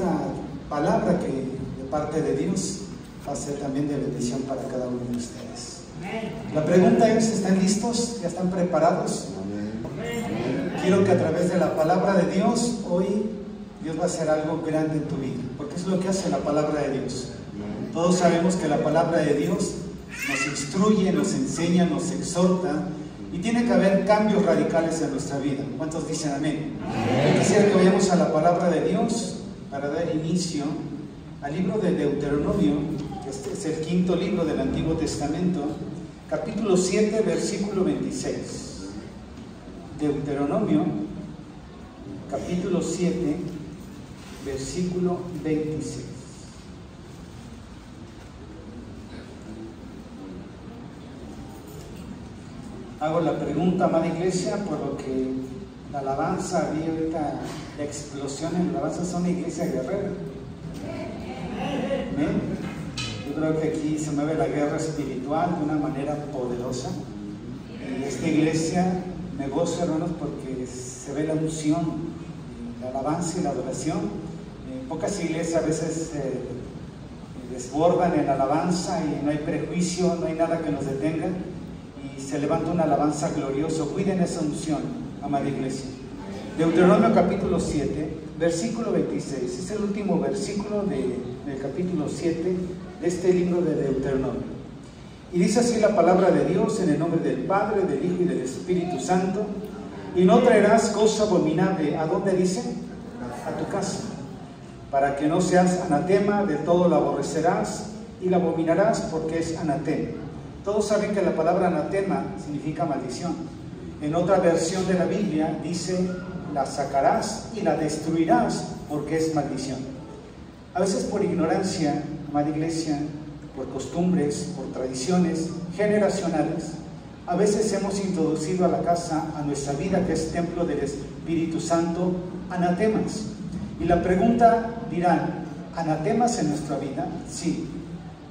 esta palabra que de parte de Dios va a ser también de bendición para cada uno de ustedes. La pregunta es, ¿están listos? ¿Ya están preparados? Quiero que a través de la palabra de Dios, hoy Dios va a hacer algo grande en tu vida, porque es lo que hace la palabra de Dios. Todos sabemos que la palabra de Dios nos instruye, nos enseña, nos exhorta y tiene que haber cambios radicales en nuestra vida. ¿Cuántos dicen amén? quisiera que vayamos a la palabra de Dios para dar inicio al libro de Deuteronomio, este es el quinto libro del Antiguo Testamento, capítulo 7, versículo 26. Deuteronomio, capítulo 7, versículo 26. Hago la pregunta, amada iglesia, por lo que la alabanza, había ahorita explosión en la alabanza, son iglesia guerrera. Yo creo que aquí se mueve la guerra espiritual de una manera poderosa. En esta iglesia me gozo, hermanos, porque se ve la unción, la alabanza y la adoración. En pocas iglesias a veces eh, desbordan en alabanza y no hay prejuicio, no hay nada que nos detenga se levanta una alabanza gloriosa. Cuiden esa unción, amada iglesia. Deuteronomio capítulo 7, versículo 26. Es el último versículo del capítulo 7 de este libro de Deuteronomio. Y dice así la palabra de Dios en el nombre del Padre, del Hijo y del Espíritu Santo. Y no traerás cosa abominable. ¿A dónde dice? A tu casa. Para que no seas anatema, de todo la aborrecerás y la abominarás porque es anatema. Todos saben que la palabra anatema significa maldición. En otra versión de la Biblia dice, la sacarás y la destruirás porque es maldición. A veces por ignorancia, amada iglesia, por costumbres, por tradiciones generacionales, a veces hemos introducido a la casa, a nuestra vida, que es templo del Espíritu Santo, anatemas. Y la pregunta dirán, ¿anatemas en nuestra vida? Sí,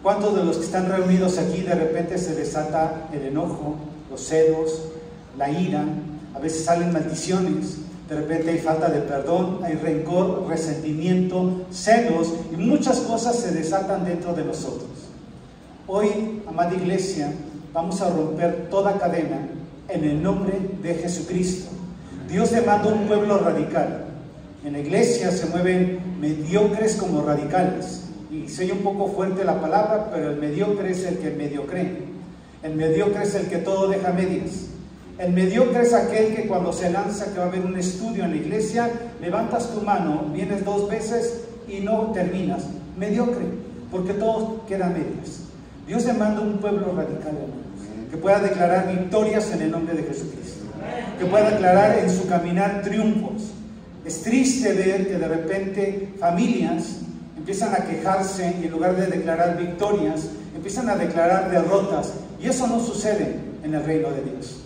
¿Cuántos de los que están reunidos aquí de repente se desata el enojo, los celos, la ira? A veces salen maldiciones, de repente hay falta de perdón, hay rencor, resentimiento, celos y muchas cosas se desatan dentro de nosotros. Hoy, amada iglesia, vamos a romper toda cadena en el nombre de Jesucristo. Dios demanda un pueblo radical. En la iglesia se mueven mediocres como radicales y soy un poco fuerte la palabra, pero el mediocre es el que mediocre. El mediocre es el que todo deja medias. El mediocre es aquel que cuando se lanza que va a haber un estudio en la iglesia, levantas tu mano, vienes dos veces y no terminas. Mediocre, porque todo queda medias. Dios demanda un pueblo radical, que pueda declarar victorias en el nombre de Jesucristo, que pueda declarar en su caminar triunfos. Es triste ver que de repente familias empiezan a quejarse y en lugar de declarar victorias, empiezan a declarar derrotas. Y eso no sucede en el reino de Dios.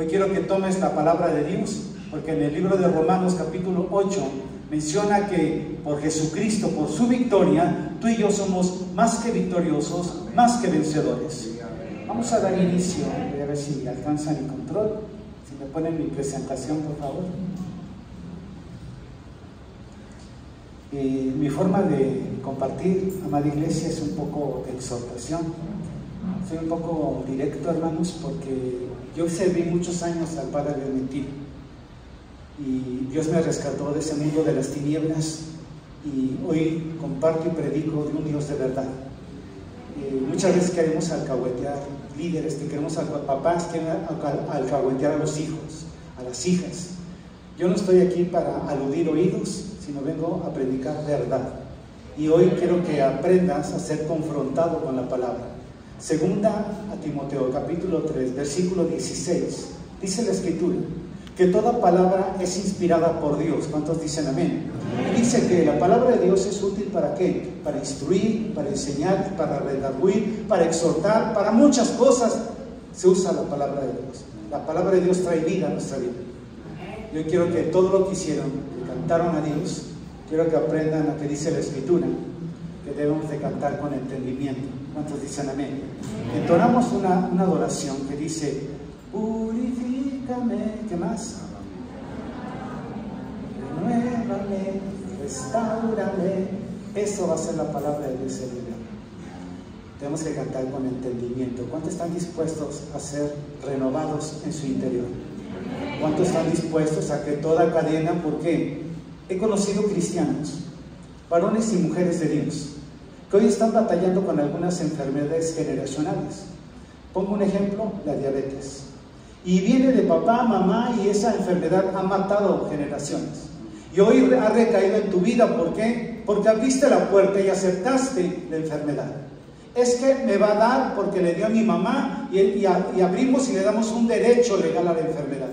Hoy quiero que tomes la palabra de Dios, porque en el libro de Romanos capítulo 8 menciona que por Jesucristo, por su victoria, tú y yo somos más que victoriosos, más que vencedores. Vamos a dar inicio, voy a ver si alcanzan el control. Si me ponen mi presentación, por favor. mi forma de compartir, amada iglesia, es un poco de exhortación. Soy un poco directo, hermanos, porque yo serví muchos años al Padre de mentir. Y Dios me rescató de ese mundo de las tinieblas y hoy comparto y predico de un Dios de verdad. muchas veces queremos alcahuetear líderes, que queremos papás, quieren alcahuetear a los hijos, a las hijas. Yo no estoy aquí para aludir oídos, sino vengo a predicar verdad. Y hoy quiero que aprendas a ser confrontado con la palabra. Segunda a Timoteo capítulo 3, versículo 16. Dice la escritura que toda palabra es inspirada por Dios. ¿Cuántos dicen amén? dice que la palabra de Dios es útil para qué? Para instruir, para enseñar, para redarguir, para exhortar, para muchas cosas se usa la palabra de Dios. La palabra de Dios trae vida a nuestra vida. Yo quiero que todo lo que hicieron, cantaron a Dios, quiero que aprendan lo que dice la Escritura, que debemos de cantar con entendimiento. ¿Cuántos dicen amén? Entonamos una, una adoración que dice, purifícame, ¿qué más? Renuévame, restauraré. Eso va a ser la palabra de Dios Tenemos que cantar con entendimiento. ¿Cuántos están dispuestos a ser renovados en su interior? ¿Cuántos están dispuestos a que toda cadena, porque he conocido cristianos, varones y mujeres de Dios, que hoy están batallando con algunas enfermedades generacionales. Pongo un ejemplo, la diabetes. Y viene de papá, mamá y esa enfermedad ha matado generaciones. Y hoy ha recaído en tu vida, ¿por qué? Porque abriste la puerta y aceptaste la enfermedad. Es que me va a dar porque le dio a mi mamá y, y abrimos y le damos un derecho legal a la enfermedad.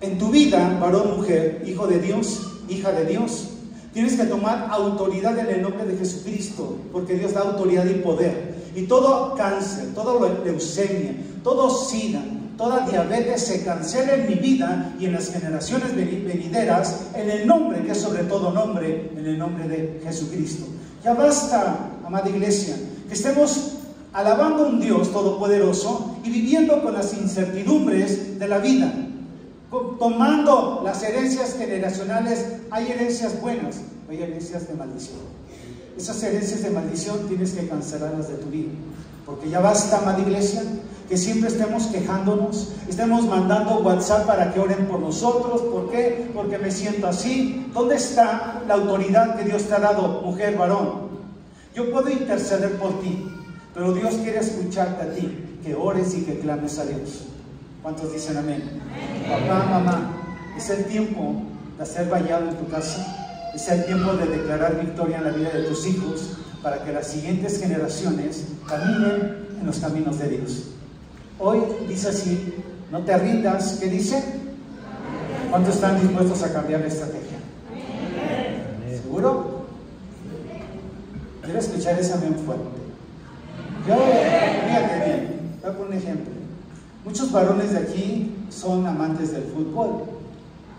En tu vida, varón, mujer, hijo de Dios, hija de Dios, tienes que tomar autoridad en el nombre de Jesucristo, porque Dios da autoridad y poder. Y todo cáncer, toda leucemia, todo sida, toda diabetes se cancela en mi vida y en las generaciones venideras en el nombre, que es sobre todo nombre, en el nombre de Jesucristo. Ya basta, amada iglesia, que estemos alabando a un Dios todopoderoso y viviendo con las incertidumbres de la vida. Tomando las herencias generacionales, hay herencias buenas, hay herencias de maldición. Esas herencias de maldición tienes que cancelarlas de tu vida. Porque ya basta, amada iglesia, que siempre estemos quejándonos, estemos mandando WhatsApp para que oren por nosotros. ¿Por qué? Porque me siento así. ¿Dónde está la autoridad que Dios te ha dado, mujer, varón? Yo puedo interceder por ti, pero Dios quiere escucharte a ti, que ores y que clames a Dios. ¿Cuántos dicen amén? Papá, mamá, es el tiempo de hacer vallado en tu casa, es el tiempo de declarar victoria en la vida de tus hijos para que las siguientes generaciones caminen en los caminos de Dios. Hoy dice así, no te rindas, ¿qué dice? ¿Cuántos están dispuestos a cambiar la estrategia? ¿Seguro? Quiero escuchar ese amén fuerte. Yo, fíjate bien, voy a poner un ejemplo. Muchos varones de aquí son amantes del fútbol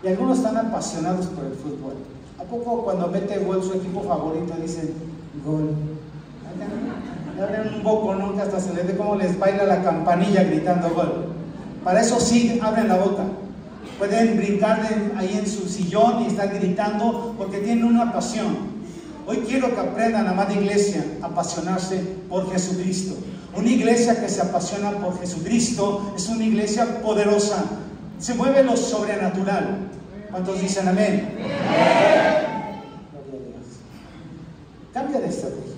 y algunos están apasionados por el fútbol. ¿A poco cuando mete gol su equipo favorito dicen gol? abren un poco, nunca hasta se les ve cómo les baila la campanilla gritando gol. Para eso sí, abren la boca. Pueden brincar ahí en su sillón y estar gritando porque tienen una pasión. Hoy quiero que aprendan, amada iglesia, a apasionarse por Jesucristo. Una iglesia que se apasiona por Jesucristo es una iglesia poderosa. Se mueve lo sobrenatural. ¿Cuántos dicen amén? Cambia de estrategia.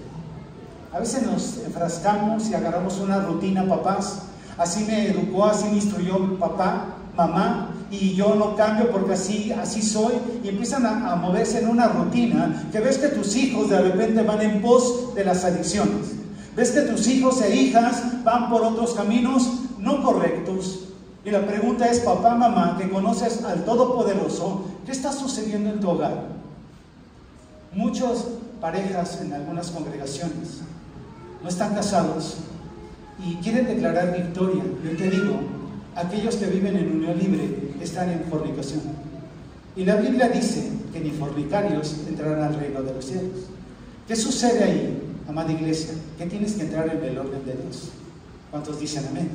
A veces nos enfrascamos y agarramos una rutina, papás. Así me educó, así me instruyó papá, mamá, y yo no cambio porque así, así soy. Y empiezan a, a moverse en una rutina que ves que tus hijos de repente van en pos de las adicciones. Ves que tus hijos e hijas van por otros caminos no correctos. Y la pregunta es, papá, mamá, que conoces al Todopoderoso, ¿qué está sucediendo en tu hogar? Muchas parejas en algunas congregaciones no están casados y quieren declarar victoria, yo te digo, aquellos que viven en unión libre están en fornicación. Y la Biblia dice que ni fornicarios entrarán al reino de los cielos. ¿Qué sucede ahí, amada iglesia? Que tienes que entrar en el orden de Dios. ¿Cuántos dicen amén?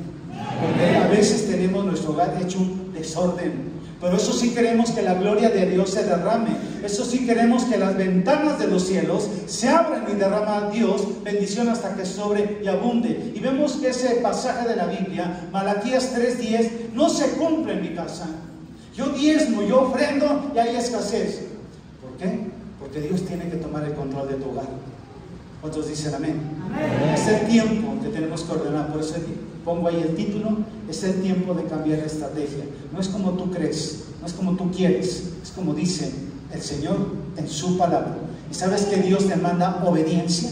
Porque a veces tenemos nuestro hogar hecho un desorden, pero eso sí queremos que la gloria de Dios se derrame. Eso sí queremos que las ventanas de los cielos se abran y derrama a Dios bendición hasta que sobre y abunde. Y vemos que ese pasaje de la Biblia, Malaquías 3:10, no se cumple en mi casa. Yo diezmo, yo ofrendo y hay escasez. ¿Por qué? Porque Dios tiene que tomar el control de tu hogar. ¿Cuántos dicen amén? amén. Es el tiempo que tenemos que ordenar. Por eso pongo ahí el título, es el tiempo de cambiar la estrategia. No es como tú crees, no es como tú quieres, es como dice el Señor en su palabra. ¿Y sabes que Dios demanda obediencia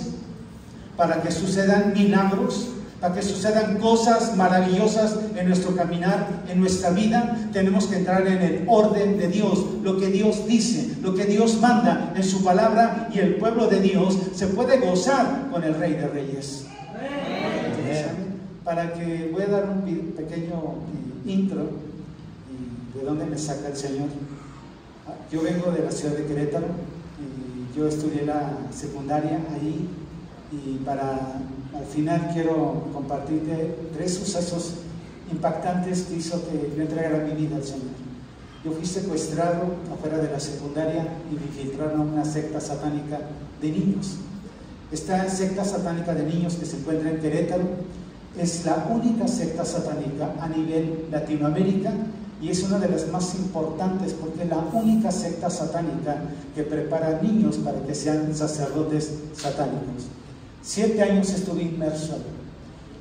para que sucedan milagros? Para que sucedan cosas maravillosas en nuestro caminar, en nuestra vida, tenemos que entrar en el orden de Dios, lo que Dios dice, lo que Dios manda en su palabra y el pueblo de Dios se puede gozar con el Rey de Reyes para que voy a dar un pequeño intro de dónde me saca el Señor. Yo vengo de la ciudad de Querétaro y yo estudié la secundaria ahí y para al final quiero compartirte tres sucesos impactantes que hizo que yo entregara mi vida al Señor. Yo fui secuestrado afuera de la secundaria y me infiltraron a una secta satánica de niños. Esta secta satánica de niños que se encuentra en Querétaro es la única secta satánica a nivel Latinoamérica y es una de las más importantes porque es la única secta satánica que prepara niños para que sean sacerdotes satánicos. Siete años estuve inmerso,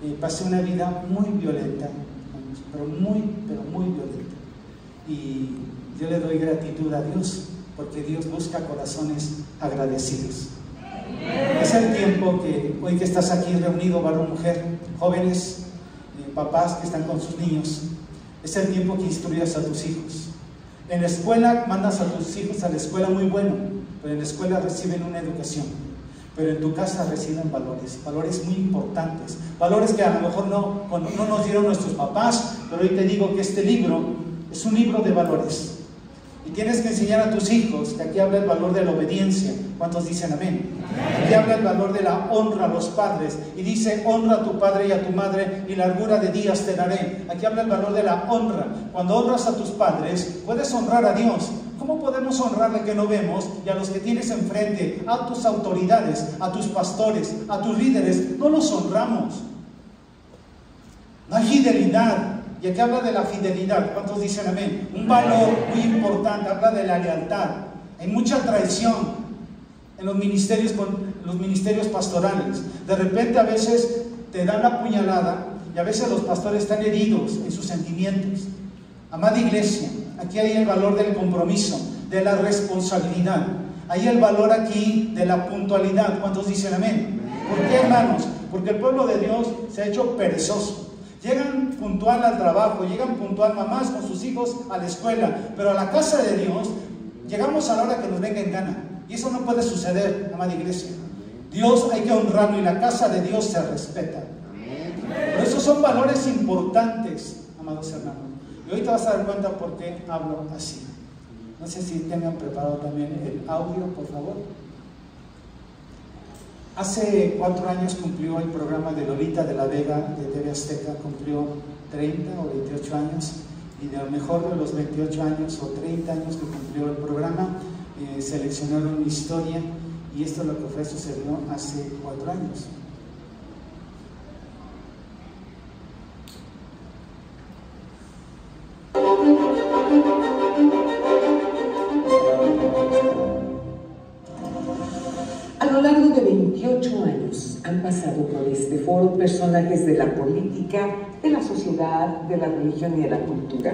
y pasé una vida muy violenta, pero muy, pero muy violenta. Y yo le doy gratitud a Dios porque Dios busca corazones agradecidos. Es el tiempo que hoy que estás aquí reunido, varón, mujer, jóvenes, eh, papás que están con sus niños, es el tiempo que instruyas a tus hijos. En la escuela mandas a tus hijos a la escuela muy bueno, pero en la escuela reciben una educación. Pero en tu casa reciben valores, valores muy importantes, valores que a lo mejor no, no nos dieron nuestros papás, pero hoy te digo que este libro es un libro de valores. Y tienes que enseñar a tus hijos que aquí habla el valor de la obediencia. ¿Cuántos dicen amén? Aquí habla el valor de la honra a los padres. Y dice, honra a tu padre y a tu madre y largura de días te daré. Aquí habla el valor de la honra. Cuando honras a tus padres, puedes honrar a Dios. ¿Cómo podemos honrarle que no vemos y a los que tienes enfrente, a tus autoridades, a tus pastores, a tus líderes? No los honramos. No hay fidelidad, y aquí habla de la fidelidad. ¿Cuántos dicen amén? Un valor muy importante, habla de la lealtad. Hay mucha traición en los ministerios, los ministerios pastorales. De repente a veces te dan la puñalada y a veces los pastores están heridos en sus sentimientos. Amada iglesia, aquí hay el valor del compromiso, de la responsabilidad. Hay el valor aquí de la puntualidad. ¿Cuántos dicen amén? ¿Por qué, hermanos? Porque el pueblo de Dios se ha hecho perezoso. Llegan puntual al trabajo, llegan puntual mamás con sus hijos a la escuela, pero a la casa de Dios llegamos a la hora que nos venga en gana. Y eso no puede suceder, amada iglesia. Dios hay que honrarlo y la casa de Dios se respeta. Por eso son valores importantes, amados hermanos. Y hoy te vas a dar cuenta por qué hablo así. No sé si tengan preparado también el audio, por favor. Hace cuatro años cumplió el programa de Lolita de la Vega de TV Azteca, cumplió 30 o 28 años y de lo mejor de los 28 años o 30 años que cumplió el programa, eh, seleccionaron historia y esto es lo que fue sucedió hace cuatro años. Han pasado por este foro personajes de la política, de la sociedad, de la religión y de la cultura,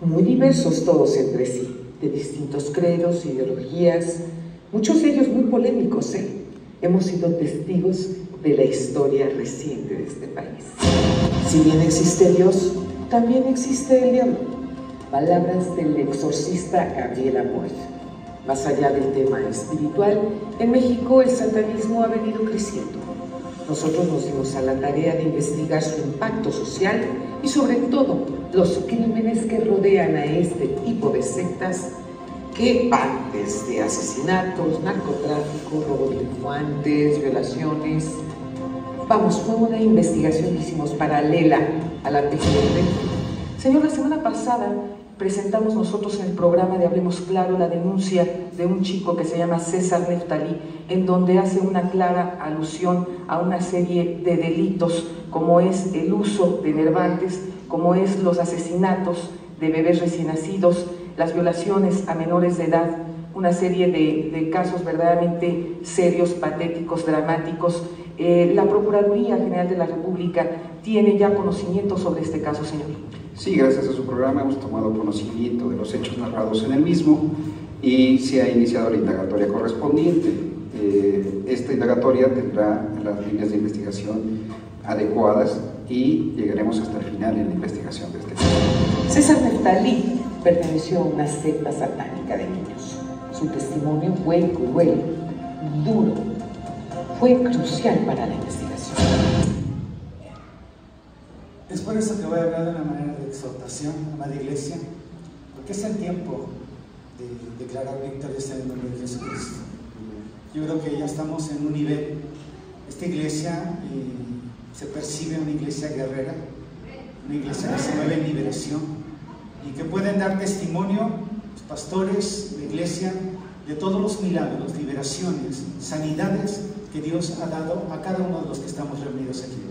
muy diversos todos entre sí, de distintos credos, ideologías, muchos de ellos muy polémicos. ¿eh? Hemos sido testigos de la historia reciente de este país. Si bien existe Dios, también existe el diablo. Palabras del exorcista Gabriel Amor. Más allá del tema espiritual, en México el satanismo ha venido creciendo. Nosotros nos dimos a la tarea de investigar su impacto social y sobre todo los crímenes que rodean a este tipo de sectas que van desde asesinatos, narcotráfico, robo de violaciones. Vamos, fue una investigación que hicimos paralela a la PGR. Señor, la semana pasada presentamos nosotros en el programa de Hablemos Claro la denuncia de un chico que se llama César Neftalí, en donde hace una clara alusión a una serie de delitos como es el uso de nervantes, como es los asesinatos de bebés recién nacidos, las violaciones a menores de edad, una serie de, casos verdaderamente serios, patéticos, dramáticos. Eh, la Procuraduría General de la República tiene ya conocimiento sobre este caso, señor. Sí, gracias a su programa hemos tomado conocimiento de los hechos narrados en el mismo y se ha iniciado la indagatoria correspondiente. Eh, esta indagatoria tendrá las líneas de investigación adecuadas y llegaremos hasta el final en la investigación de este caso. César Neftalí perteneció a una secta satánica de niños. Su testimonio fue cruel, duro, fue crucial para la investigación. Es por eso que voy a hablar de una manera de exhortación, amada iglesia, porque es el tiempo de declarar victorias en el nombre de Jesucristo. Yo creo que ya estamos en un nivel, esta iglesia se percibe una iglesia guerrera, una iglesia que se mueve en liberación, y que pueden dar testimonio, los pastores de iglesia, de todos los milagros, liberaciones, sanidades que Dios ha dado a cada uno de los que estamos reunidos aquí.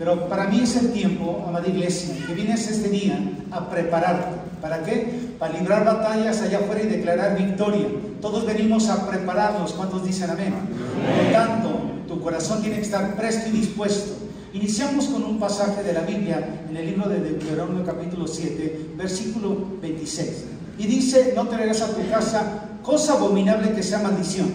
Pero para mí es el tiempo, amada iglesia, que vienes este día a prepararte. ¿Para qué? Para librar batallas allá afuera y declarar victoria. Todos venimos a prepararnos. ¿Cuántos dicen amén? Por lo tanto, tu corazón tiene que estar presto y dispuesto. Iniciamos con un pasaje de la Biblia en el libro de Deuteronomio capítulo 7, versículo 26. Y dice, no traerás a tu casa cosa abominable que sea maldición.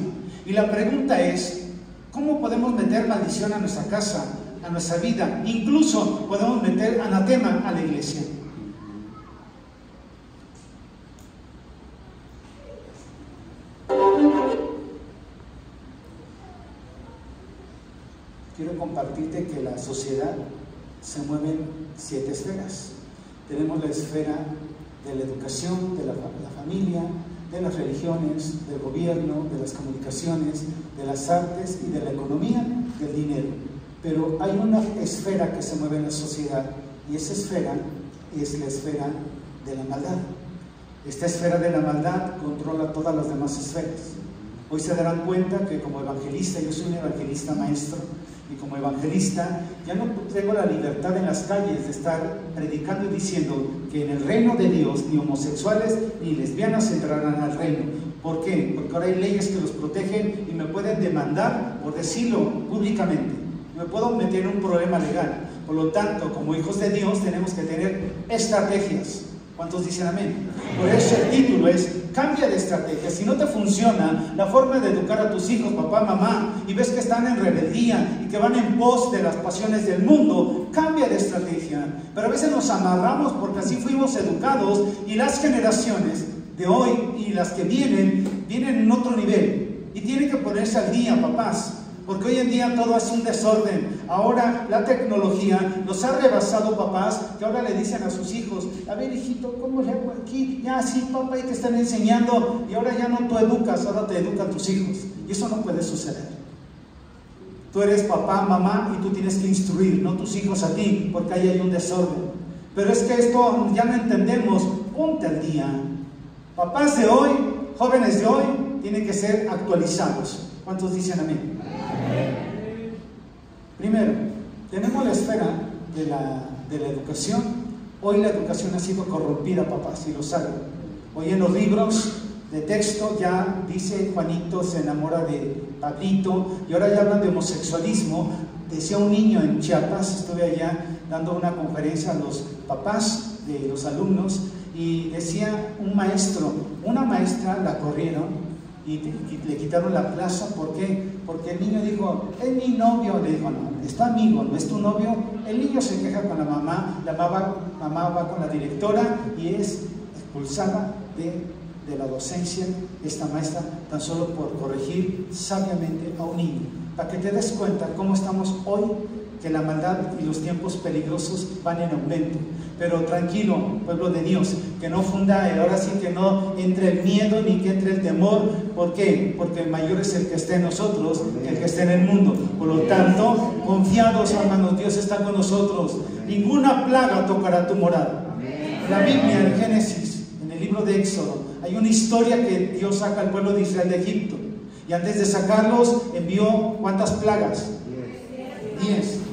Y la pregunta es, ¿cómo podemos meter maldición a nuestra casa, a nuestra vida? Incluso podemos meter anatema a la iglesia. Quiero compartirte que la sociedad se mueve en siete esferas. Tenemos la esfera de la educación, de la, la familia, de las religiones, del gobierno, de las comunicaciones, de las artes y de la economía, del dinero. Pero hay una esfera que se mueve en la sociedad y esa esfera es la esfera de la maldad. Esta esfera de la maldad controla todas las demás esferas. Hoy se darán cuenta que como evangelista, yo soy un evangelista maestro, y como evangelista ya no tengo la libertad en las calles de estar predicando y diciendo que en el reino de Dios ni homosexuales ni lesbianas entrarán al reino. ¿Por qué? Porque ahora hay leyes que los protegen y me pueden demandar por decirlo públicamente. Me puedo meter en un problema legal. Por lo tanto, como hijos de Dios tenemos que tener estrategias. ¿Cuántos dicen amén? Por eso el título es Cambia de estrategia. Si no te funciona la forma de educar a tus hijos, papá, mamá, y ves que están en rebeldía y que van en pos de las pasiones del mundo, cambia de estrategia. Pero a veces nos amarramos porque así fuimos educados y las generaciones de hoy y las que vienen, vienen en otro nivel. Y tienen que ponerse al día, papás. Porque hoy en día todo es un desorden. Ahora la tecnología nos ha rebasado papás que ahora le dicen a sus hijos, a ver hijito, ¿cómo le hago aquí? Ya sí, papá, y te están enseñando. Y ahora ya no tú educas, ahora te educan tus hijos. Y eso no puede suceder. Tú eres papá, mamá y tú tienes que instruir, no tus hijos a ti, porque ahí hay un desorden. Pero es que esto ya no entendemos. Ponte al día. Papás de hoy, jóvenes de hoy, tienen que ser actualizados. ¿Cuántos dicen amén? Primero, tenemos la esfera de la, de la educación. Hoy la educación ha sido corrompida, papá, si lo saben. Hoy en los libros de texto ya dice Juanito se enamora de Pablito y ahora ya hablan de homosexualismo. Decía un niño en Chiapas, estuve allá dando una conferencia a los papás de los alumnos y decía un maestro, una maestra la corrieron y, le quitaron la plaza, ¿por qué? Porque el niño dijo, es mi novio, le dijo, no, es tu amigo, no es tu novio. El niño se queja con la mamá, la mamá, mamá va con la directora y es expulsada de, de la docencia esta maestra tan solo por corregir sabiamente a un niño. Para que te des cuenta cómo estamos hoy, que la maldad y los tiempos peligrosos van en aumento. Pero tranquilo, pueblo de Dios, que no funda, ahora sí que no entre el miedo ni que entre el temor. ¿Por qué? Porque mayor es el que esté en nosotros que el que esté en el mundo. Por lo tanto, confiados, hermanos, Dios está con nosotros. Ninguna plaga tocará tu morada. La Biblia, en Génesis, en el libro de Éxodo, hay una historia que Dios saca al pueblo de Israel de Egipto. Y antes de sacarlos, envió cuántas plagas? Diez.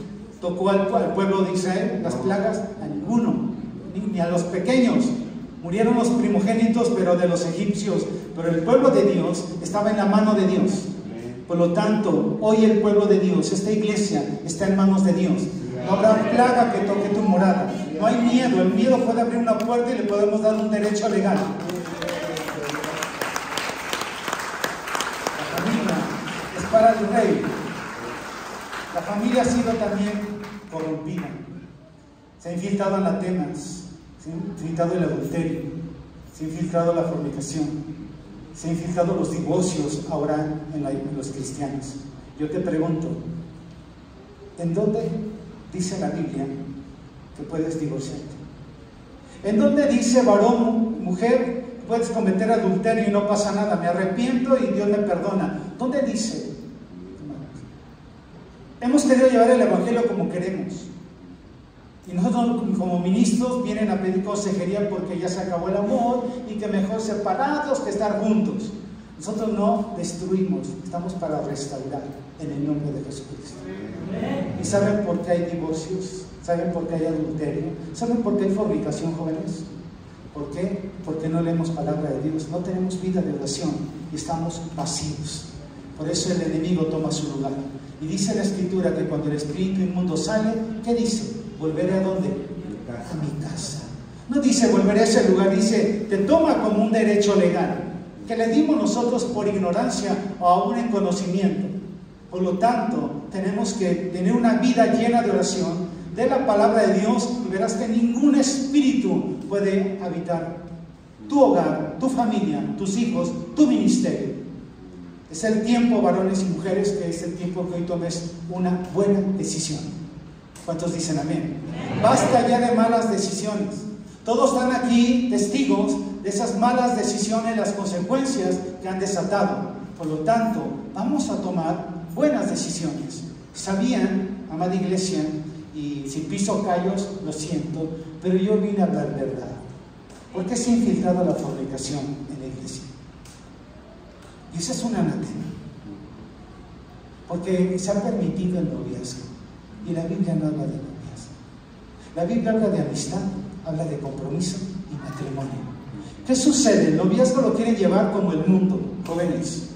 ¿Tocó al, pueblo de Israel las plagas? A ninguno, ni, a los pequeños. Murieron los primogénitos, pero de los egipcios. Pero el pueblo de Dios estaba en la mano de Dios. Por lo tanto, hoy el pueblo de Dios, esta iglesia, está en manos de Dios. No habrá plaga que toque tu morada. No hay miedo. El miedo puede abrir una puerta y le podemos dar un derecho legal. La familia es para el rey. La familia ha sido también Se ha infiltrado anatemas, se ha infiltrado el adulterio, se ha infiltrado la fornicación, se han infiltrado los divorcios ahora en, en los cristianos. Yo te pregunto, ¿en dónde dice la Biblia que puedes divorciarte? ¿En dónde dice varón, mujer, puedes cometer adulterio y no pasa nada? Me arrepiento y Dios me perdona. ¿Dónde dice? Hemos querido llevar el Evangelio como queremos. Y nosotros como ministros vienen a pedir consejería porque ya se acabó el amor y que mejor separados que estar juntos. Nosotros no destruimos, estamos para restaurar en el nombre de Jesucristo. ¿Y saben por qué hay divorcios? ¿Saben por qué hay adulterio? ¿Saben por qué hay fornicación, jóvenes? ¿Por qué? Porque no leemos palabra de Dios, no tenemos vida de oración y estamos vacíos. Por eso el enemigo toma su lugar. Y dice la escritura que cuando el espíritu inmundo sale, ¿qué dice? Volveré a dónde? A mi casa. No dice volveré a ese lugar, dice, te toma como un derecho legal que le dimos nosotros por ignorancia o aún en conocimiento. Por lo tanto, tenemos que tener una vida llena de oración, de la palabra de Dios, y verás que ningún espíritu puede habitar tu hogar, tu familia, tus hijos, tu ministerio. Es el tiempo, varones y mujeres, que es el tiempo que hoy tomes una buena decisión. ¿Cuántos dicen amén? Basta ya de malas decisiones. Todos están aquí testigos de esas malas decisiones, las consecuencias que han desatado. Por lo tanto, vamos a tomar buenas decisiones. Sabían, amada iglesia, y si piso callos, lo siento, pero yo vine a hablar verdad. ¿Por qué se ha infiltrado la fornicación? Y esa es una anatema. Porque se ha permitido el noviazgo. Y la Biblia no habla de noviazgo. La Biblia habla de amistad, habla de compromiso y matrimonio. ¿Qué sucede? El noviazgo lo quieren llevar como el mundo, jóvenes.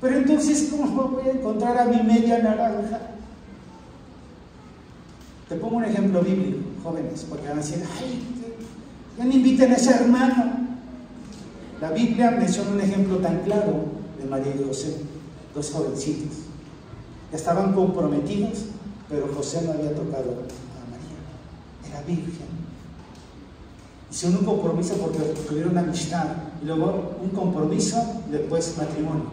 Pero entonces, ¿cómo voy a encontrar a mi media naranja? Te pongo un ejemplo bíblico, jóvenes, porque van a decir, ay, ya me inviten a ese hermano. La Biblia menciona un ejemplo tan claro de María y José, dos jovencitos. Estaban comprometidos, pero José no había tocado a María. Era virgen. Hicieron un compromiso porque tuvieron amistad y luego un compromiso después matrimonio.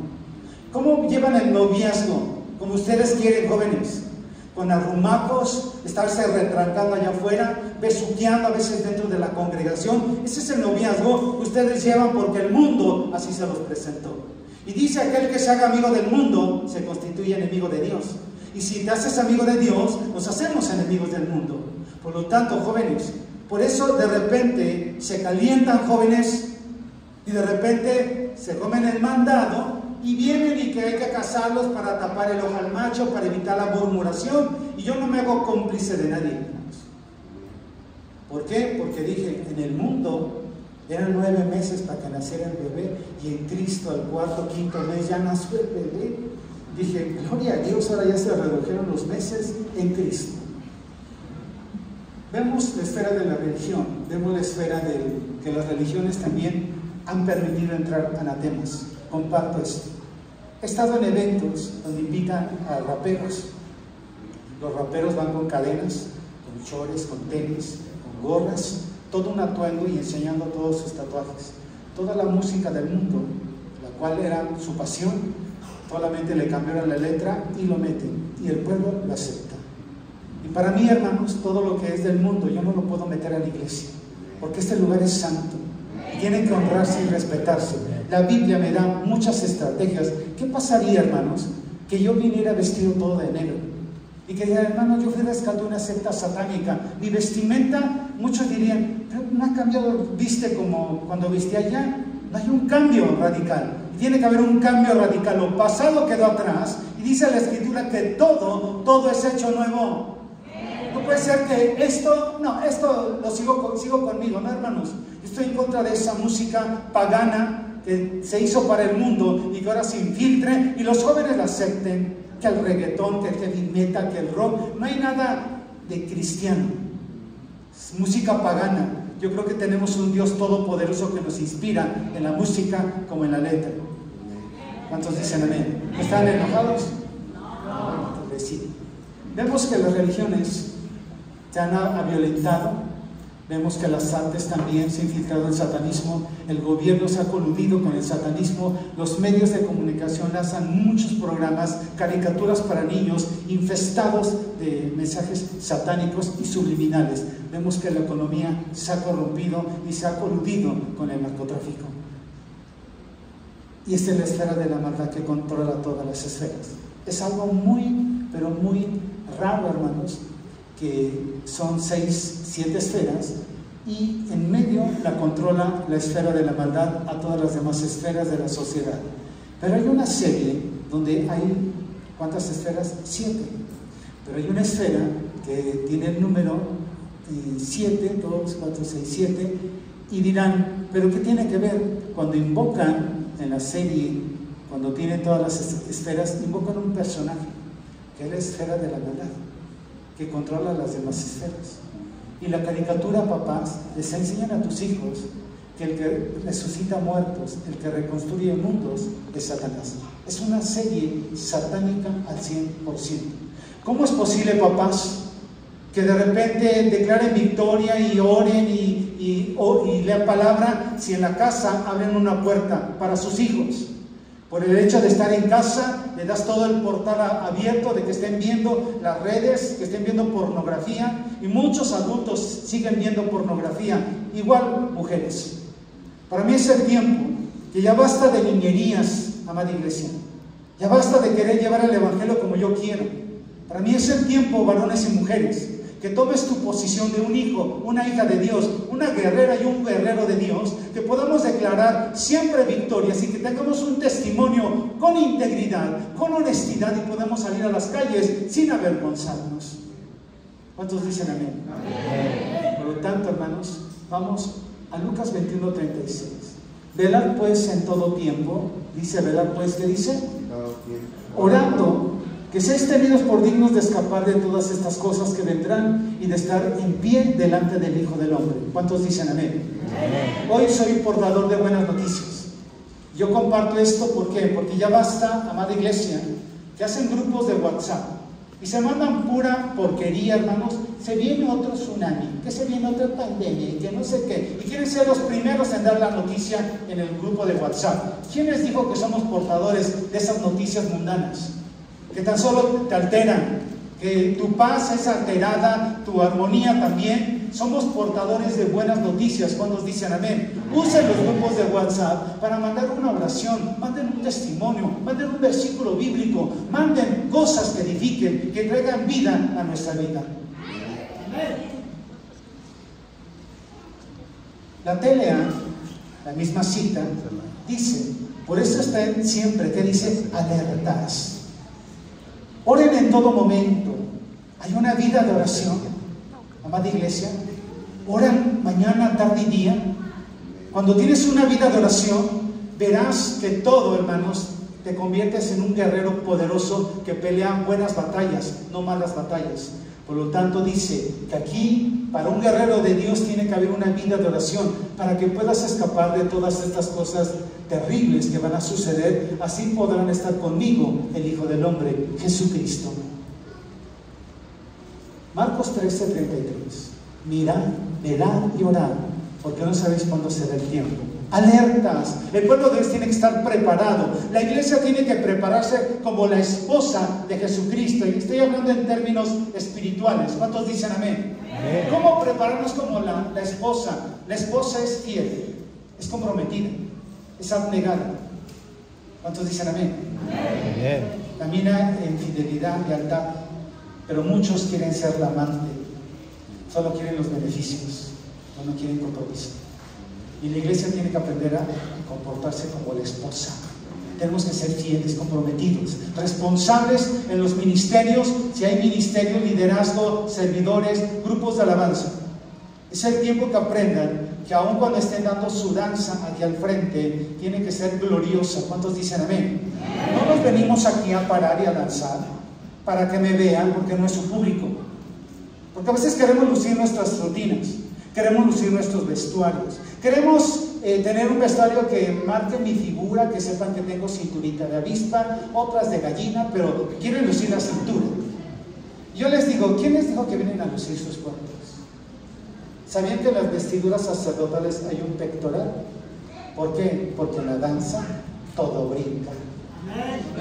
¿Cómo llevan el noviazgo? Como ustedes quieren, jóvenes. Con arrumacos, estarse retrancando allá afuera, besuqueando a veces dentro de la congregación. Ese es el noviazgo que ustedes llevan porque el mundo así se los presentó. Y dice aquel que se haga amigo del mundo, se constituye enemigo de Dios. Y si te haces amigo de Dios, nos hacemos enemigos del mundo. Por lo tanto, jóvenes, por eso de repente se calientan jóvenes y de repente se comen el mandado y vienen y que hay que casarlos para tapar el ojo al macho, para evitar la murmuración. Y yo no me hago cómplice de nadie. ¿Por qué? Porque dije, en el mundo eran nueve meses para que naciera el bebé y en Cristo al cuarto, quinto mes ya nació el bebé. Dije, gloria a Dios, ahora ya se redujeron los meses en Cristo. Vemos la esfera de la religión, vemos la esfera de que las religiones también han permitido entrar anatemas. Comparto esto. He estado en eventos donde invitan a raperos. Los raperos van con cadenas, con chores, con tenis, con gorras, todo un atuendo y enseñando todos sus tatuajes. Toda la música del mundo, la cual era su pasión, solamente le cambiaron la letra y lo meten. Y el pueblo lo acepta. Y para mí, hermanos, todo lo que es del mundo, yo no lo puedo meter a la iglesia, porque este lugar es santo. Y tiene que honrarse y respetarse. La Biblia me da muchas estrategias. ¿Qué pasaría, hermanos, que yo viniera vestido todo de negro? Y que hermano, yo fui rescatado de una secta satánica. Mi vestimenta, muchos dirían, no ha cambiado, viste como cuando viste allá. No hay un cambio radical. Tiene que haber un cambio radical. Lo pasado quedó atrás. Y dice la escritura que todo, todo es hecho nuevo. No puede ser que esto, no, esto lo sigo, sigo conmigo, ¿no, hermanos? Estoy en contra de esa música pagana que se hizo para el mundo y que ahora se infiltre y los jóvenes la acepten, que el reggaetón, que el heavy metal, que el rock, no hay nada de cristiano, música pagana. Yo creo que tenemos un Dios todopoderoso que nos inspira en la música como en la letra. ¿Cuántos dicen amén? ¿Están enojados? No. Entonces sí. Vemos que las religiones se han violentado. Vemos que las artes también se han infiltrado el satanismo, el gobierno se ha coludido con el satanismo, los medios de comunicación lanzan muchos programas, caricaturas para niños, infestados de mensajes satánicos y subliminales. Vemos que la economía se ha corrompido y se ha coludido con el narcotráfico. Y esta es la esfera de la maldad que controla todas las esferas. Es algo muy, pero muy raro, hermanos, que son seis, siete esferas, y en medio la controla la esfera de la maldad a todas las demás esferas de la sociedad. Pero hay una serie donde hay, ¿cuántas esferas? Siete. Pero hay una esfera que tiene el número 7, 2, 4, 6, 7, y dirán, ¿pero qué tiene que ver? Cuando invocan en la serie, cuando tienen todas las esferas, invocan un personaje, que es la esfera de la maldad, que controla las demás esferas. Y la caricatura, papás, les enseñan a tus hijos que el que resucita muertos, el que reconstruye mundos, es Satanás. Es una serie satánica al 100%. ¿Cómo es posible, papás, que de repente declaren victoria y oren y, y, lean palabra si en la casa abren una puerta para sus hijos? Por el hecho de estar en casa, le das todo el portal abierto de que estén viendo las redes, que estén viendo pornografía, y muchos adultos siguen viendo pornografía, igual mujeres. Para mí es el tiempo que ya basta de niñerías, amada iglesia. Ya basta de querer llevar el Evangelio como yo quiero. Para mí es el tiempo, varones y mujeres, que tomes tu posición de un hijo, una hija de Dios, una guerrera y un guerrero de Dios, que podamos declarar siempre victorias y que tengamos un testimonio con integridad, con honestidad y podamos salir a las calles sin avergonzarnos. ¿Cuántos dicen amén? amén. Por lo tanto, hermanos, vamos a Lucas 21, 36. Velar pues en todo tiempo, dice velar pues, ¿qué dice? Orando que seáis tenidos por dignos de escapar de todas estas cosas que vendrán y de estar en pie delante del Hijo del Hombre. ¿Cuántos dicen amén? Hoy soy portador de buenas noticias. Yo comparto esto ¿por qué? porque ya basta, amada iglesia, que hacen grupos de WhatsApp y se mandan pura porquería, hermanos. Se viene otro tsunami, que se viene otra pandemia, y que no sé qué. Y quieren ser los primeros en dar la noticia en el grupo de WhatsApp. ¿Quién les dijo que somos portadores de esas noticias mundanas? Que tan solo te alteran, que tu paz es alterada, tu armonía también. Somos portadores de buenas noticias cuando dicen amén. Usen los grupos de WhatsApp para mandar una oración, manden un testimonio, manden un versículo bíblico, manden cosas que edifiquen, que traigan vida a nuestra vida. La TLA, la misma cita, dice, por eso están siempre, que dice, alertas Oren en todo momento. Hay una vida de oración. Amada iglesia, oran mañana, tarde y día. Cuando tienes una vida de oración, verás que todo, hermanos, te conviertes en un guerrero poderoso que pelea buenas batallas, no malas batallas. Por lo tanto, dice que aquí, para un guerrero de Dios, tiene que haber una vida de oración para que puedas escapar de todas estas cosas terribles que van a suceder. Así podrán estar conmigo el Hijo del Hombre, Jesucristo. Marcos 13, 33. Mirad, mirad y orad, porque no sabéis cuándo será el tiempo alertas. El pueblo de Dios tiene que estar preparado. La iglesia tiene que prepararse como la esposa de Jesucristo. Y estoy hablando en términos espirituales. ¿Cuántos dicen amén? ¿Cómo prepararnos como la, la, esposa? La esposa es fiel, es comprometida, es abnegada. ¿Cuántos dicen amén? amén. Camina en fidelidad, lealtad. Pero muchos quieren ser la amante. Solo quieren los beneficios, no quieren compromiso. Y la iglesia tiene que aprender a comportarse como la esposa. Tenemos que ser fieles, comprometidos, responsables en los ministerios, si hay ministerio, liderazgo, servidores, grupos de alabanza. Es el tiempo que aprendan que aun cuando estén dando su danza aquí al frente, tiene que ser gloriosa. ¿Cuántos dicen amén? No nos venimos aquí a parar y a danzar para que me vean porque no es su público. Porque a veces queremos lucir nuestras rutinas. Queremos lucir nuestros vestuarios. Queremos eh, tener un vestuario que marque mi figura, que sepan que tengo cinturita de avispa, otras de gallina, pero quieren lucir la cintura. Yo les digo, ¿quién les dijo que vienen a lucir sus cuerpos? ¿Sabían que en las vestiduras sacerdotales hay un pectoral? ¿Por qué? Porque en la danza todo brinca.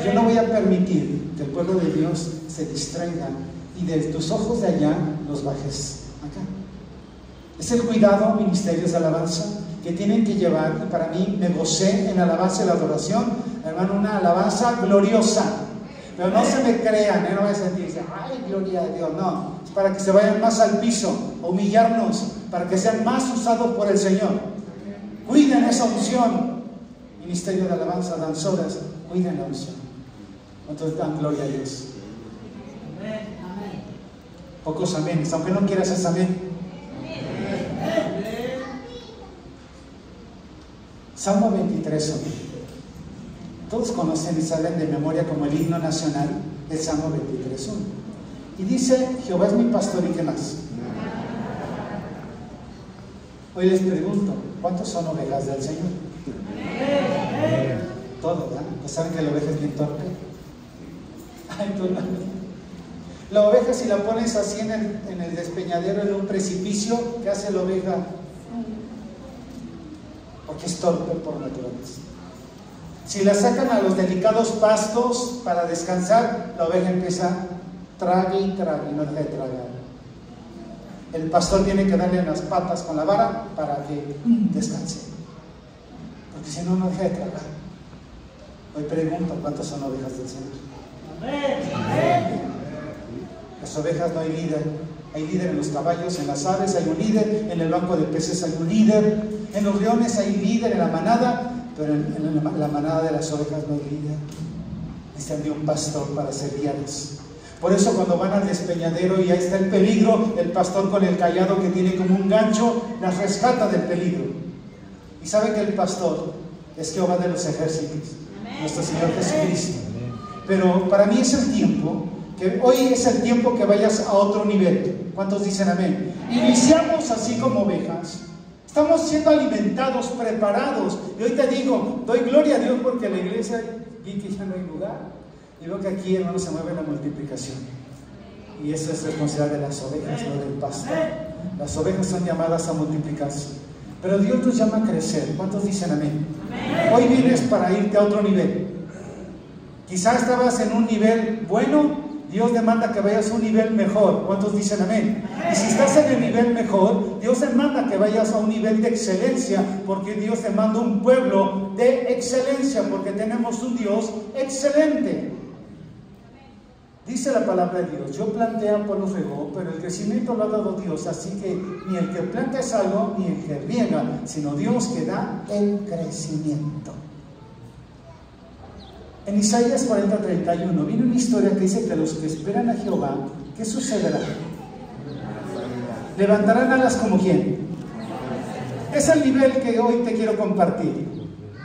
Yo no voy a permitir que el pueblo de Dios se distraiga y de tus ojos de allá los bajes. Es el cuidado, ministerios de alabanza, que tienen que llevar, para mí me gocé en la alabanza y la adoración, hermano, una alabanza gloriosa. Pero no se me crean, ¿eh? no voy a sentir, ay, gloria a Dios, no. Es para que se vayan más al piso, humillarnos, para que sean más usados por el Señor. Cuiden esa unción. Ministerio de Alabanza, danzoras, cuiden la unción. Entonces dan gloria a Dios. Pocos amenes, aunque no quieras ese amén. Salmo 23, Todos conocen y saben de memoria como el himno nacional el Salmo 23, Y dice, Jehová es mi pastor y qué más. Hoy les pregunto, ¿cuántos son ovejas del Señor? Todos, ¿verdad? Pues saben que la oveja es bien torpe. Ay, tú La oveja si la pones así en el despeñadero, en un precipicio, ¿qué hace la oveja? Porque es torpe por naturaleza. Si la sacan a los delicados pastos para descansar, la oveja empieza trague y trague y no deja de tragar. El pastor tiene que darle las patas con la vara para que descanse. Porque si no, no deja de tragar. Hoy pregunto cuántas son ovejas del Señor. Las ovejas no hay líder. Hay líder en los caballos, en las aves hay un líder, en el banco de peces hay un líder, en los leones hay líder en la manada, pero en, la manada de las ovejas no hay líder. Necesitan de un pastor para ser guiados. Por eso cuando van al despeñadero y ahí está el peligro, el pastor con el callado que tiene como un gancho, las rescata del peligro. Y sabe que el pastor es Jehová de los ejércitos, nuestro Señor Jesucristo. Pero para mí es el tiempo, que hoy es el tiempo que vayas a otro nivel. ¿Cuántos dicen amén? Iniciamos así como ovejas. Estamos siendo alimentados, preparados. Y hoy te digo, doy gloria a Dios porque la iglesia vi que ya no hay lugar. Y veo que aquí, hermano, se mueve la multiplicación. Y eso es responsabilidad de las ovejas, no del pastor. Las ovejas son llamadas a multiplicarse. Pero Dios nos llama a crecer. ¿Cuántos dicen amén? Hoy vienes para irte a otro nivel. Quizás estabas en un nivel bueno, Dios demanda que vayas a un nivel mejor. ¿Cuántos dicen amén? Y si estás en el nivel mejor, Dios demanda que vayas a un nivel de excelencia, porque Dios demanda un pueblo de excelencia, porque tenemos un Dios excelente. Dice la palabra de Dios, yo por los regó, pero el crecimiento lo ha dado Dios, así que ni el que planta es algo, ni el que riega, sino Dios que da el crecimiento. En Isaías 40:31 viene una historia que dice que los que esperan a Jehová, ¿qué sucederá? Levantarán alas como quién. Es el nivel que hoy te quiero compartir.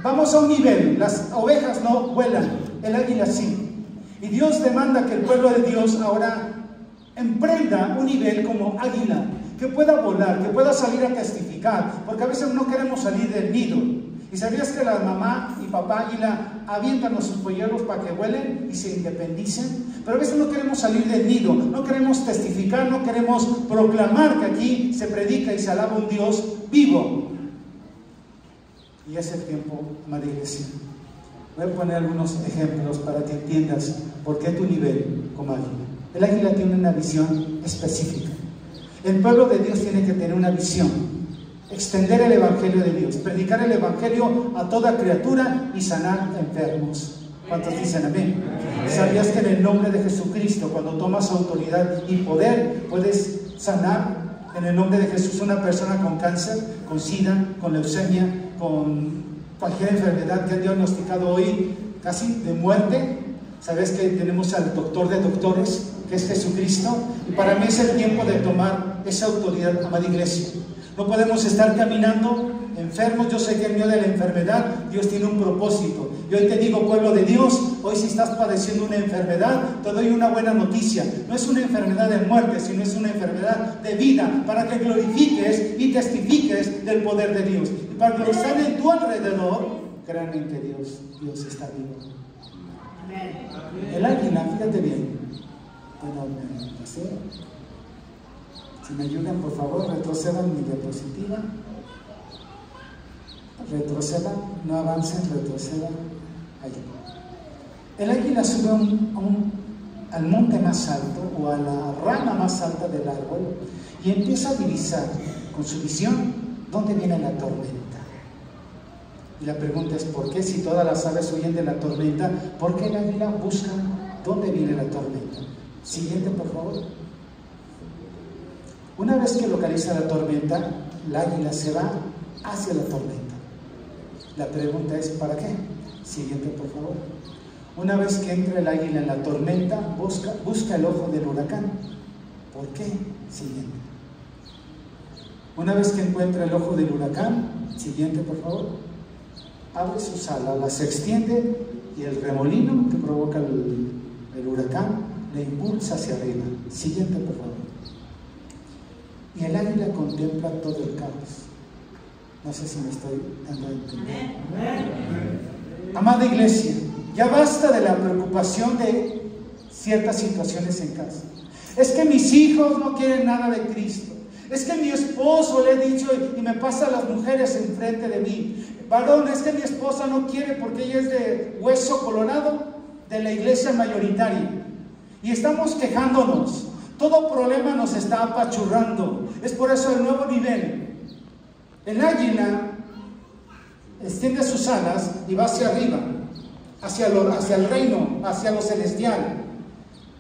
Vamos a un nivel, las ovejas no vuelan, el águila sí. Y Dios demanda que el pueblo de Dios ahora emprenda un nivel como águila, que pueda volar, que pueda salir a testificar, porque a veces no queremos salir del nido. ¿Y sabías que la mamá y papá águila avientan sus polluelos para que vuelen y se independicen? Pero a veces no queremos salir del nido, no queremos testificar, no queremos proclamar que aquí se predica y se alaba un Dios vivo. Y es el tiempo, María Iglesia. Voy a poner algunos ejemplos para que entiendas por qué tu nivel como águila. El águila tiene una visión específica. El pueblo de Dios tiene que tener una visión. Extender el Evangelio de Dios, predicar el Evangelio a toda criatura y sanar enfermos. ¿Cuántos dicen amén? ¿Sabías que en el nombre de Jesucristo, cuando tomas autoridad y poder, puedes sanar en el nombre de Jesús una persona con cáncer, con sida, con leucemia, con cualquier enfermedad que han diagnosticado hoy casi de muerte. Sabes que tenemos al doctor de doctores, que es Jesucristo, y para mí es el tiempo de tomar esa autoridad, amada iglesia. No podemos estar caminando enfermos, yo sé que en medio de la enfermedad Dios tiene un propósito. Y hoy te digo, pueblo de Dios, hoy si estás padeciendo una enfermedad, te doy una buena noticia. No es una enfermedad de muerte, sino es una enfermedad de vida, para que glorifiques y testifiques del poder de Dios. Y para que están en tu alrededor, crean en que Dios, Dios está vivo. El águila, fíjate bien. Si me ayudan, por favor, retrocedan mi diapositiva retrocedan, no avancen, retrocedan. Allí. El águila sube al monte más alto o a la rama más alta del árbol y empieza a divisar con su visión dónde viene la tormenta. Y la pregunta es, ¿por qué si todas las aves huyen de la tormenta, por qué el águila busca dónde viene la tormenta. Siguiente, por favor. Una vez que localiza la tormenta, el águila se va hacia la tormenta. La pregunta es, ¿para qué? Siguiente, por favor. Una vez que entra el águila en la tormenta, busca, el ojo del huracán. ¿Por qué? Siguiente. Una vez que encuentra el ojo del huracán, siguiente por favor, abre sus alas, las extiende y el remolino que provoca el huracán le impulsa hacia arriba. Siguiente por favor. Y el águila contempla todo el caos. No sé si me estoy dando a entender. Amada iglesia, ya basta de la preocupación de ciertas situaciones en casa. Es que mis hijos no quieren nada de Cristo. Es que mi esposo le he dicho y me pasa a las mujeres enfrente de mí. Varón, es que mi esposa no quiere porque ella es de hueso colorado de la iglesia mayoritaria. Y estamos quejándonos. Todo problema nos está apachurrando. Es por eso el nuevo nivel. El águila extiende sus alas y va hacia arriba, hacia, lo, hacia el reino, hacia lo celestial.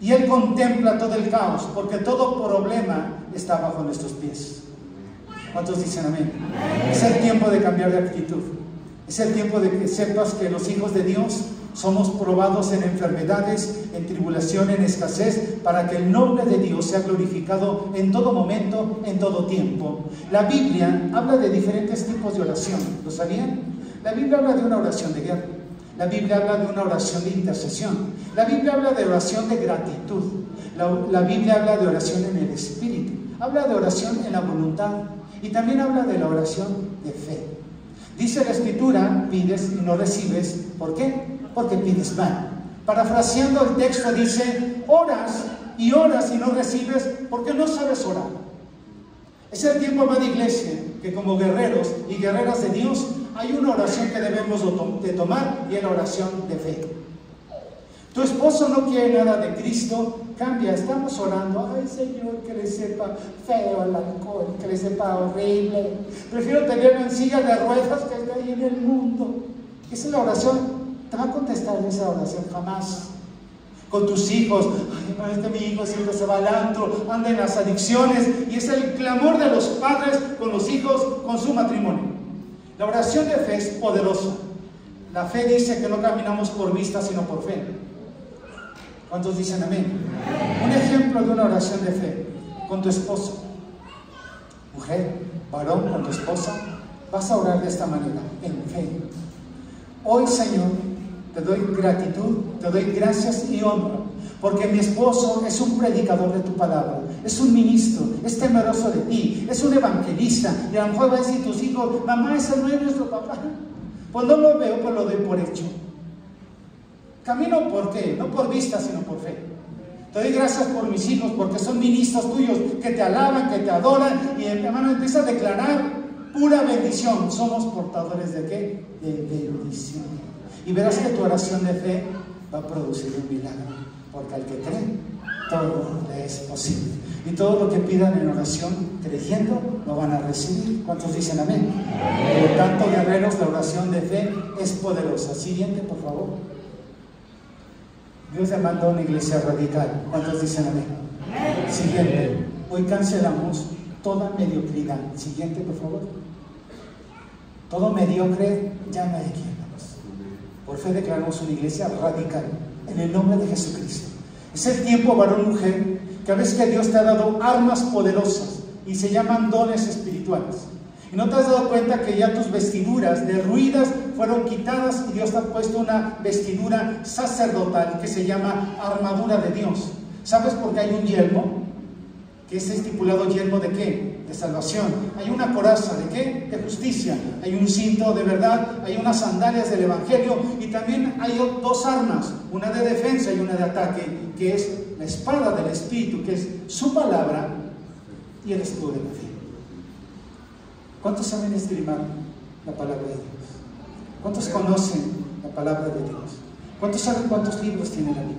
Y Él contempla todo el caos, porque todo problema está bajo nuestros pies. ¿Cuántos dicen amén? Es el tiempo de cambiar de actitud. Es el tiempo de que sepas que los hijos de Dios somos probados en enfermedades, en tribulación, en escasez, para que el nombre de Dios sea glorificado en todo momento, en todo tiempo. La Biblia habla de diferentes tipos de oración. ¿Lo sabían? La Biblia habla de una oración de guerra. La Biblia habla de una oración de intercesión. La Biblia habla de oración de gratitud. La, Biblia habla de oración en el Espíritu. Habla de oración en la voluntad. Y también habla de la oración de fe. Dice la Escritura, pides y no recibes. ¿Por qué? Porque pides mal. Parafraseando el texto dice, oras y oras y no recibes porque no sabes orar. Es el tiempo, amada iglesia, que como guerreros y guerreras de Dios hay una oración que debemos de tomar y es la oración de fe. Tu esposo no quiere nada de Cristo, cambia, estamos orando, ay Señor, que le sepa feo el alcohol, que le sepa horrible. Prefiero tenerlo en silla de ruedas que esté ahí en el mundo. Esa es la oración. Te va a contestar esa oración jamás. Con tus hijos, ay, es que mi hijo siempre se va al antro, anda en las adicciones, y es el clamor de los padres con los hijos, con su matrimonio. La oración de fe es poderosa. La fe dice que no caminamos por vista, sino por fe. ¿Cuántos dicen amén? Un ejemplo de una oración de fe con tu esposo. Mujer, varón, con tu esposa, vas a orar de esta manera, en fe. Hoy, Señor, te doy gratitud, te doy gracias y honra, porque mi esposo es un predicador de tu palabra, es un ministro, es temeroso de ti, es un evangelista, y a lo mejor va a decir tus hijos, mamá, ese no es nuestro papá. Pues no lo veo, pues lo doy por hecho. Camino por qué? No por vista, sino por fe. Te doy gracias por mis hijos, porque son ministros tuyos que te alaban, que te adoran, y hermano empieza a declarar pura bendición. Somos portadores de qué? De bendición. Y verás que tu oración de fe va a producir un milagro, porque al que cree, todo le es posible. Y todo lo que pidan en oración, creyendo, lo van a recibir. ¿Cuántos dicen amén? amén. Por tanto, guerreros, la oración de fe es poderosa. Siguiente, por favor. Dios le mandó a una iglesia radical. ¿Cuántos dicen amén? Siguiente. Hoy cancelamos toda mediocridad. Siguiente, por favor. Todo mediocre ya no hay aquí. Por fe declaramos una iglesia radical. En el nombre de Jesucristo. Es el tiempo, varón, mujer, que a veces que Dios te ha dado armas poderosas y se llaman dones espirituales. Y no te has dado cuenta que ya tus vestiduras derruidas fueron quitadas y Dios te ha puesto una vestidura sacerdotal que se llama armadura de Dios. ¿Sabes por qué hay un yelmo? Que es estipulado yelmo de qué? De salvación. Hay una coraza de qué? De justicia. Hay un cinto de verdad, hay unas sandalias del Evangelio y también hay dos armas, una de defensa y una de ataque, que es la espada del Espíritu, que es su palabra y el escudo de la fe. ¿Cuántos saben esgrimar la palabra de Dios? ¿Cuántos conocen la palabra de Dios? ¿Cuántos saben cuántos libros tiene la Biblia?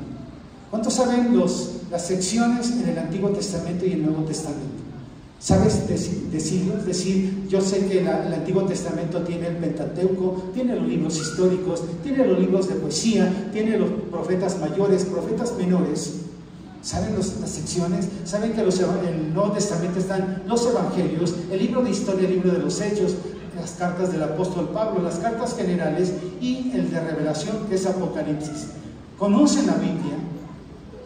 ¿Cuántos saben los, las secciones en el Antiguo Testamento y el Nuevo Testamento? ¿Sabes decirlo? Es decir, yo sé que el Antiguo Testamento tiene el Pentateuco, tiene los libros históricos, tiene los libros de poesía, tiene los profetas mayores, profetas menores. ¿Saben las secciones? ¿Saben que los, en el Nuevo Testamento están los evangelios, el libro de historia, el libro de los hechos, las cartas del apóstol Pablo, las cartas generales y el de revelación, que es Apocalipsis? ¿Conocen la Biblia?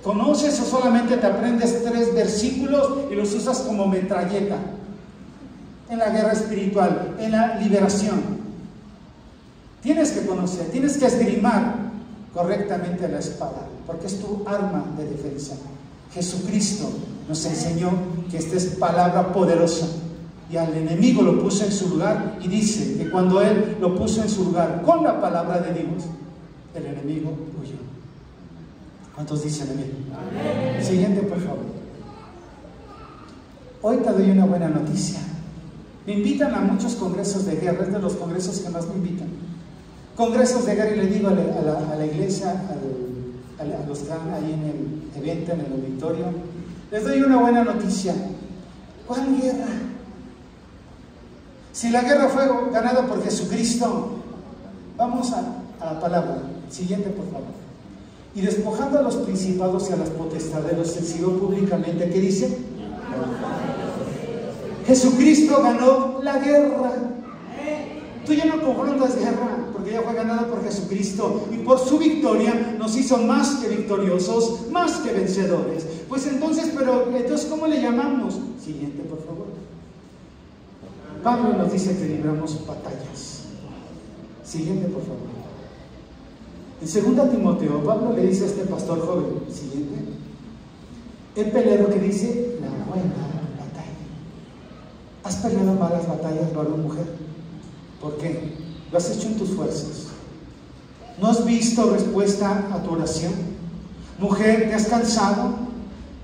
¿Conoces o solamente te aprendes tres versículos y los usas como metralleta? En la guerra espiritual, en la liberación. Tienes que conocer, tienes que esgrimar correctamente la espada, porque es tu arma de defensa. Jesucristo nos enseñó que esta es palabra poderosa y al enemigo lo puso en su lugar y dice que cuando él lo puso en su lugar con la palabra de Dios, el enemigo huyó. ¿Cuántos dicen amén? amén? Siguiente, por favor. Hoy te doy una buena noticia. Me invitan a muchos congresos de guerra, es de los congresos que más me invitan. Congresos de guerra y le digo a la, iglesia, a, los que están ahí en el evento, en el auditorio, les doy una buena noticia. ¿Cuál guerra? Si la guerra fue ganada por Jesucristo, vamos a, a la palabra. Siguiente, por favor y despojando a los principados y a las potestades los exhibió públicamente. ¿Qué dice? Jesucristo ganó la guerra. Tú ya no confrontas guerra, porque ya fue ganada por Jesucristo y por su victoria nos hizo más que victoriosos, más que vencedores. Pues entonces, pero entonces, ¿cómo le llamamos? Siguiente, por favor. Pablo nos dice que libramos batallas. Siguiente, por favor. En 2 Timoteo, Pablo le dice a este pastor joven, siguiente, el pelero que dice, la buena batalla. ¿Has peleado malas batallas, varón mujer? ¿Por qué? Lo has hecho en tus fuerzas. ¿No has visto respuesta a tu oración? Mujer, ¿te has cansado?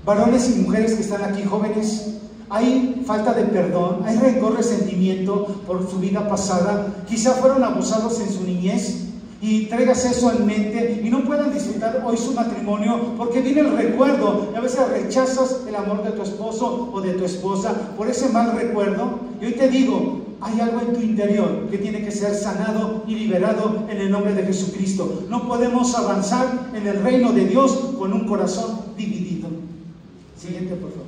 Varones y mujeres que están aquí jóvenes, hay falta de perdón, hay rencor, resentimiento por su vida pasada, quizá fueron abusados en su niñez, y traigas eso en mente y no puedan disfrutar hoy su matrimonio porque viene el recuerdo y a veces rechazas el amor de tu esposo o de tu esposa por ese mal recuerdo. Y hoy te digo, hay algo en tu interior que tiene que ser sanado y liberado en el nombre de Jesucristo. No podemos avanzar en el reino de Dios con un corazón dividido. Siguiente, por favor.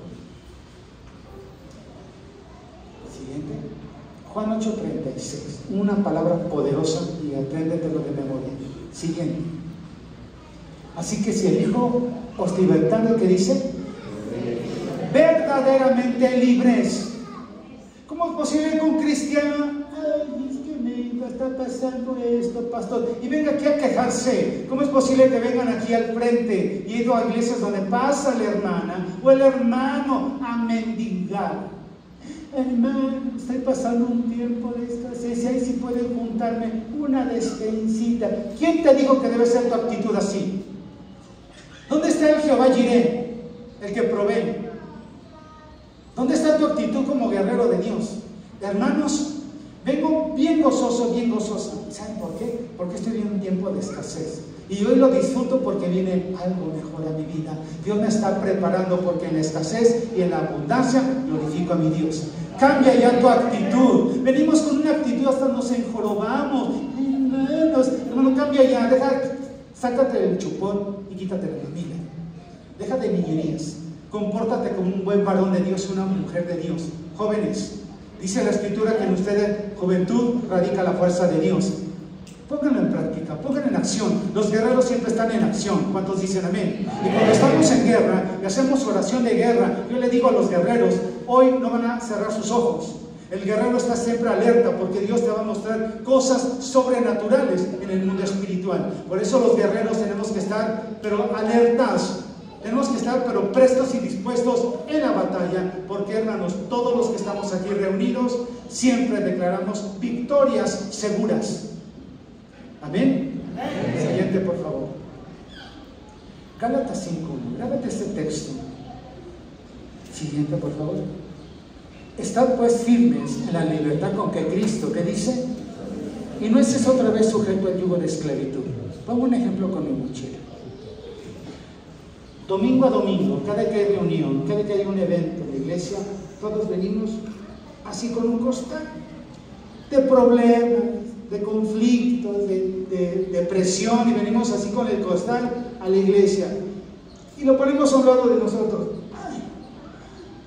Siguiente. Juan 8:36, una palabra poderosa y apréndetelo de memoria. Siguiente. Así que si el Hijo os libertare, ¿qué dice? Verdaderamente libres. ¿Cómo es posible que un cristiano, ay, es que me está pasando esto, pastor, y venga aquí a quejarse? ¿Cómo es posible que vengan aquí al frente y ido a iglesias donde pasa la hermana o el hermano a mendigar? Hermano, estoy pasando un tiempo de escasez ahí sí pueden juntarme una despensita. ¿Quién te dijo que debe ser tu actitud así? ¿Dónde está el Jehová Jireh, el que provee? ¿Dónde está tu actitud como guerrero de Dios? Hermanos, vengo bien gozoso, bien gozoso. ¿Saben por qué? Porque estoy en un tiempo de escasez. Y hoy lo disfruto porque viene algo mejor a mi vida. Dios me está preparando porque en la escasez y en la abundancia glorifico a mi Dios. Cambia ya tu actitud. Venimos con una actitud hasta nos enjorobamos. Hermanos, hermano, cambia ya. Deja, sácate el chupón y quítate la familia. Deja de niñerías. Compórtate como un buen varón de Dios, una mujer de Dios. Jóvenes, dice la escritura que en ustedes juventud radica la fuerza de Dios. Pónganlo en práctica, pónganlo en acción. Los guerreros siempre están en acción. ¿Cuántos dicen amén? Y cuando estamos en guerra y hacemos oración de guerra, yo le digo a los guerreros, hoy no van a cerrar sus ojos. El guerrero está siempre alerta porque Dios te va a mostrar cosas sobrenaturales en el mundo espiritual. Por eso los guerreros tenemos que estar, pero alertas. Tenemos que estar, pero prestos y dispuestos en la batalla, porque hermanos, todos los que estamos aquí reunidos, siempre declaramos victorias seguras. Amén. Siguiente, por favor. Gálatas 5. Grábate este texto. Siguiente, por favor. Estad pues firmes en la libertad con que Cristo, ¿qué dice? Y no estés otra vez sujeto al yugo de esclavitud. Pongo un ejemplo con mi mochila. Domingo a domingo, cada que hay reunión, cada que hay un evento en la iglesia, Todos venimos así con un costal de problemas, de conflictos, de, depresión y venimos así con el costal a la iglesia y lo ponemos a un lado de nosotros.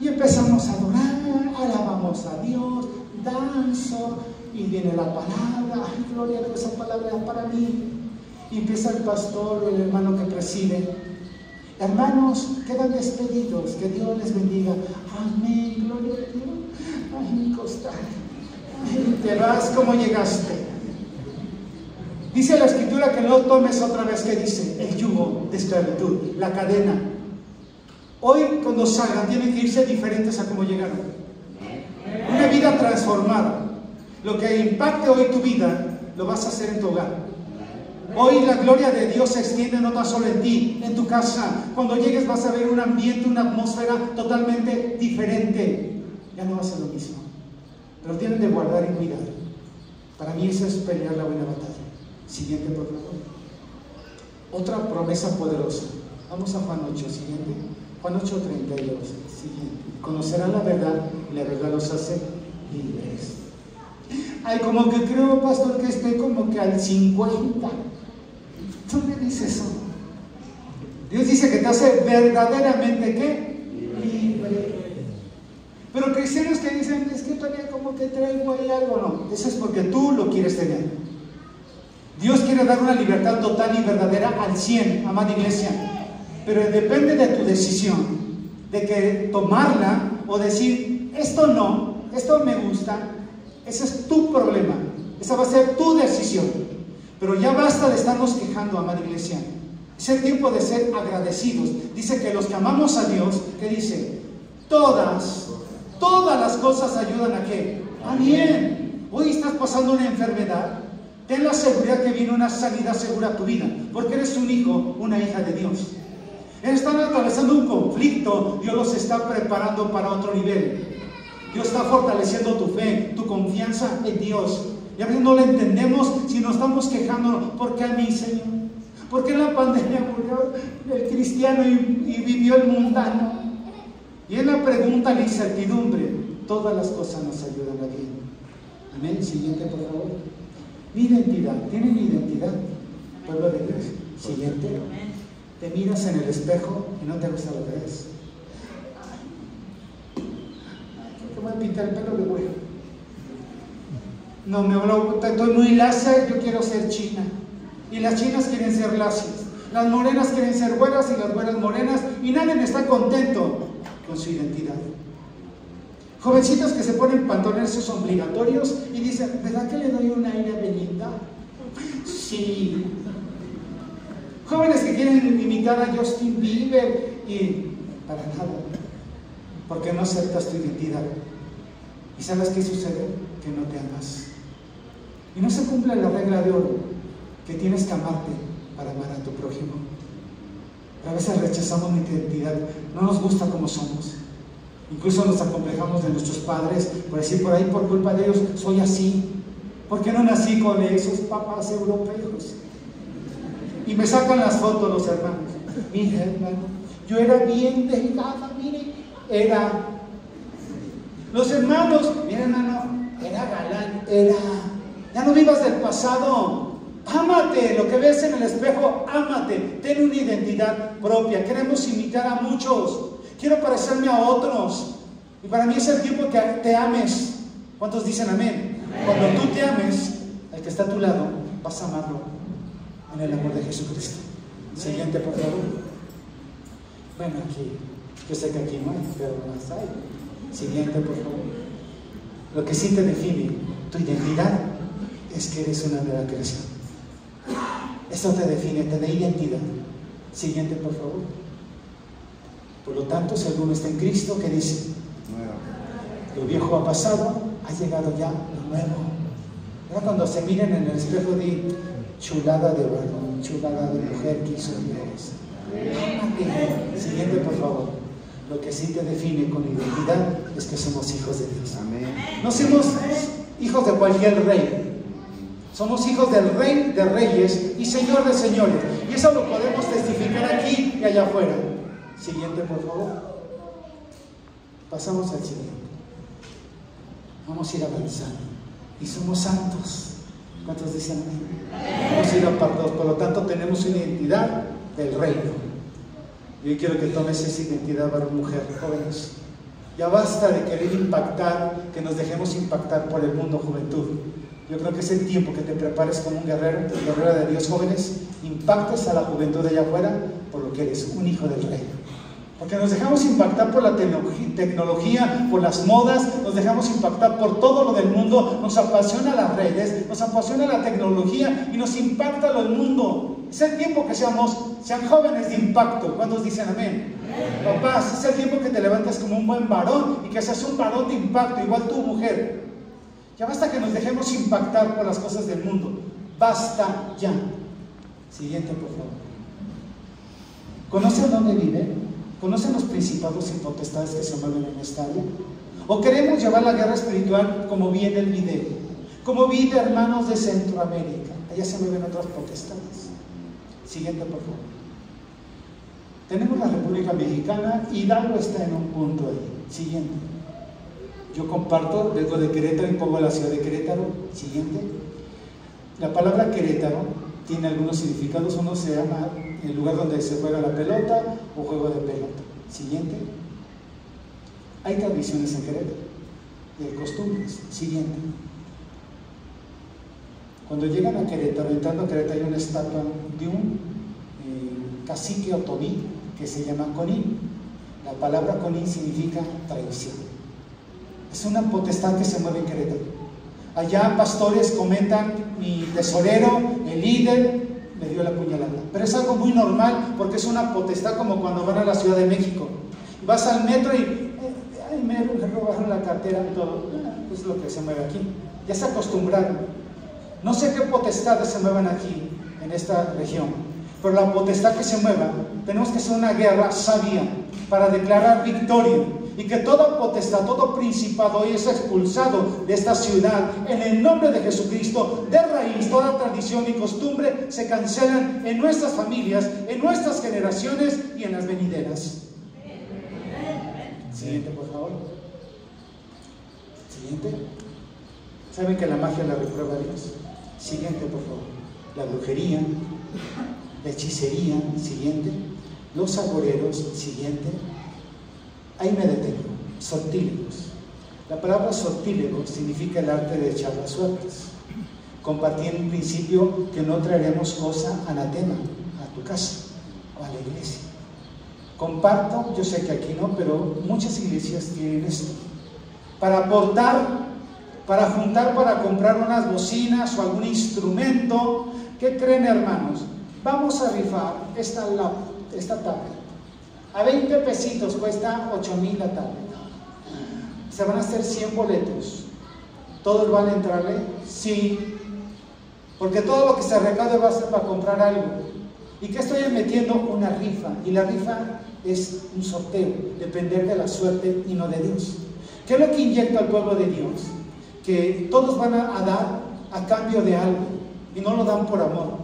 Y empezamos a adorar, alabamos a Dios, danzo, y viene la palabra, ay, gloria a Dios, esa palabra es para mí. Empieza el pastor o el hermano que preside. Hermanos, quedan despedidos, que Dios les bendiga. Amén, gloria a Dios. Ay, mi costal. Te vas como llegaste. Dice la escritura que no tomes otra vez que dice el yugo de esclavitud, la cadena. Hoy cuando salgan tienen que irse diferentes a como llegaron. Una vida transformada. Lo que impacte hoy tu vida, lo vas a hacer en tu hogar. Hoy la gloria de Dios se extiende no tan solo en ti, en tu casa. Cuando llegues vas a ver un ambiente, una atmósfera totalmente diferente. Ya no va a ser lo mismo. Pero tienen de guardar y cuidar. Para mí eso es pelear la buena batalla. Siguiente, por favor. Otra promesa poderosa. Vamos a Juan 8, siguiente. Juan 8, 32. Siguiente. Conocerán la verdad y la verdad los hace libres. Ay, como que creo, pastor, que estoy como que al 50. ¿Tú me dices eso? Dios dice que te hace verdaderamente qué? Libre. Pero cristianos que dicen, es que todavía como que traigo ahí algo, no. Eso es porque tú lo quieres tener. Dios quiere dar una libertad total y verdadera al 100, amada iglesia. Pero depende de tu decisión, de que tomarla o decir, esto no, esto me gusta, ese es tu problema, esa va a ser tu decisión. Pero ya basta de estarnos quejando, amada iglesia. Es el tiempo de ser agradecidos. Dice que los que amamos a Dios, ¿qué dice? Todas, todas las cosas ayudan a qué? A bien. Hoy estás pasando una enfermedad, Ten la seguridad que viene una salida segura a tu vida, porque eres un hijo, una hija de Dios. Están atravesando un conflicto, Dios los está preparando para otro nivel. Dios está fortaleciendo tu fe, tu confianza en Dios. Y a veces no lo entendemos si nos estamos quejando, ¿por qué a mí, Señor? ¿Por qué en la pandemia murió el cristiano y, vivió el mundano? Y en la pregunta, la incertidumbre, todas las cosas nos ayudan a bien. Amén. Siguiente, por favor. Mi identidad, ¿tienen identidad? Pueblo de Dios. Siguiente. Te miras en el espejo y no te gusta lo que ves. ¿Qué voy a pintar el pelo de güey? No, me estoy muy lacia, yo quiero ser china. Y las chinas quieren ser lacias. Las morenas quieren ser buenas y las buenas morenas. Y nadie está contento con su identidad. Jovencitos que se ponen pantalones obligatorios y dicen, ¿verdad que le doy un aire a Belinda? Sí. Jóvenes que quieren imitar a Justin Bieber y para nada, porque no aceptas tu identidad. ¿Y sabes qué sucede? Que no te amas. Y no se cumple la regla de oro, que tienes que amarte para amar a tu prójimo. a veces rechazamos mi identidad, no nos gusta como somos. Incluso nos acomplejamos de nuestros padres por decir por ahí, por culpa de ellos, soy así. ¿Por qué no nací con esos papás europeos? Y me sacan las fotos los hermanos. Mire, hermano, yo era bien delgada, mire, era. Los hermanos, mire, hermano, era galán, era. Ya no vivas del pasado. Ámate, lo que ves en el espejo, ámate. Ten una identidad propia. Queremos imitar a muchos. Quiero parecerme a otros. Y para mí es el tiempo que te ames. ¿Cuántos dicen amén? Cuando tú te ames, el que está a tu lado, vas a amarlo en el amor de Jesucristo. Siguiente, por favor. Bueno, aquí, yo sé que aquí no hay, pero más hay. Siguiente, por favor. Lo que sí te define tu identidad es que eres una nueva creación. Eso te define, te da identidad. Siguiente, por favor. Por lo tanto, si alguno está en Cristo, ¿qué dice? Lo viejo ha pasado, ha llegado ya lo nuevo. Cuando se miren en el espejo de chulada de varón, chulada de mujer que hizo Dios. Siguiente, por favor. Lo que sí te define con identidad es que somos hijos de Dios. No somos hijos de cualquier rey. Somos hijos del rey de reyes y señor de señores. Y eso lo podemos testificar aquí y allá afuera. Siguiente, por favor. Pasamos al siguiente. Vamos a ir avanzando. Y somos santos. ¿Cuántos dicen amén? Vamos a ir a par dos. Por lo tanto, tenemos una identidad del reino. Y hoy quiero que tomes esa identidad, varón, mujer, jóvenes. Ya basta de querer impactar, que nos dejemos impactar por el mundo, juventud. Yo creo que es el tiempo que te prepares como un guerrero, guerrera de Dios, jóvenes. Impactes a la juventud de allá afuera por lo que eres, un hijo del rey. Porque nos dejamos impactar por la tecnología, por las modas, nos dejamos impactar por todo lo del mundo, nos apasiona las redes, nos apasiona la tecnología y nos impacta lo del mundo. Es el tiempo que seamos, sean jóvenes de impacto. ¿Cuántos dicen amén? Papás, es el tiempo que te levantes como un buen varón y que seas un varón de impacto, igual tu mujer. Ya basta que nos dejemos impactar por las cosas del mundo. Basta ya. Siguiente, por favor. ¿Conocen dónde vive? ¿Conocen los principados y potestades que se mueven en esta área? ¿O queremos llevar la guerra espiritual como viene el video? Como vi hermanos de Centroamérica. Allá se mueven otras potestades. Siguiente, por favor. Tenemos la República Mexicana Hidalgo está en un punto ahí. Siguiente. Yo comparto, vengo de Querétaro y pongo la ciudad de Querétaro. Siguiente. La palabra Querétaro tiene algunos significados. Uno se llama el lugar donde se juega la pelota o juego de pelota. Siguiente. Hay tradiciones en Querétaro y hay costumbres. Siguiente. Cuando llegan a Querétaro, entrando a Querétaro, hay una estatua de un eh, cacique otomí que se llama Conín. La palabra Conín significa traición. Es una potestad que se mueve en Querétaro. Allá pastores comentan, mi tesorero, el líder, me dio la puñalada. Pero es algo muy normal porque es una potestad como cuando van a la Ciudad de México. Vas al metro y, eh, ay, me robaron la cartera y todo. Ah, es lo que se mueve aquí. Ya se acostumbraron. No sé qué potestades se mueven aquí, en esta región, pero la potestad que se mueva, tenemos que hacer una guerra sabia para declarar victoria y que toda potestad, todo principado hoy es expulsado de esta ciudad en el nombre de Jesucristo, de raíz, toda tradición y costumbre se cancelan en nuestras familias, en nuestras generaciones y en las venideras. Siguiente, por favor. Siguiente. ¿Saben que la magia la reprueba Dios? Siguiente, por favor. La brujería, la hechicería, siguiente. Los agoreros, siguiente Ahí me detengo. Sortílegos. La palabra sortílego significa el arte de echar las suertes. Compartí en un principio que no traeremos cosa anatema a tu casa o a la iglesia. Comparto, yo sé que aquí no, pero muchas iglesias tienen esto. Para aportar, para juntar, para comprar unas bocinas o algún instrumento. ¿Qué creen hermanos? Vamos a rifar esta, esta tablet a 20 pesitos cuesta 8 mil la tablet. Se van a hacer 100 boletos. ¿Todos van a entrarle? Sí. Porque todo lo que se recaude va a ser para comprar algo. ¿Y qué estoy metiendo? Una rifa. Y la rifa es un sorteo, depender de la suerte y no de Dios. ¿Qué es lo que inyecta al pueblo de Dios? Que todos van a, dar a cambio de algo y no lo dan por amor.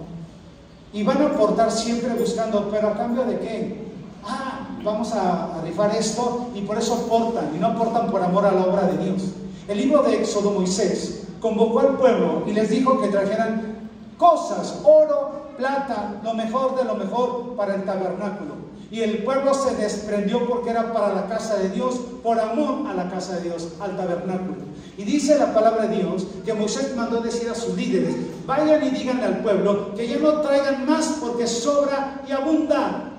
Y van a aportar siempre buscando, pero a cambio de qué? Ah, vamos a, rifar esto y por eso aportan y no aportan por amor a la obra de Dios. El libro de Éxodo Moisés convocó al pueblo y les dijo que trajeran cosas, oro, plata, lo mejor de lo mejor para el tabernáculo. Y el pueblo se desprendió porque era para la casa de Dios, por amor a la casa de Dios, al tabernáculo. Y dice la palabra de Dios que Moisés mandó decir a sus líderes, vayan y díganle al pueblo que ya no traigan más porque sobra y abunda.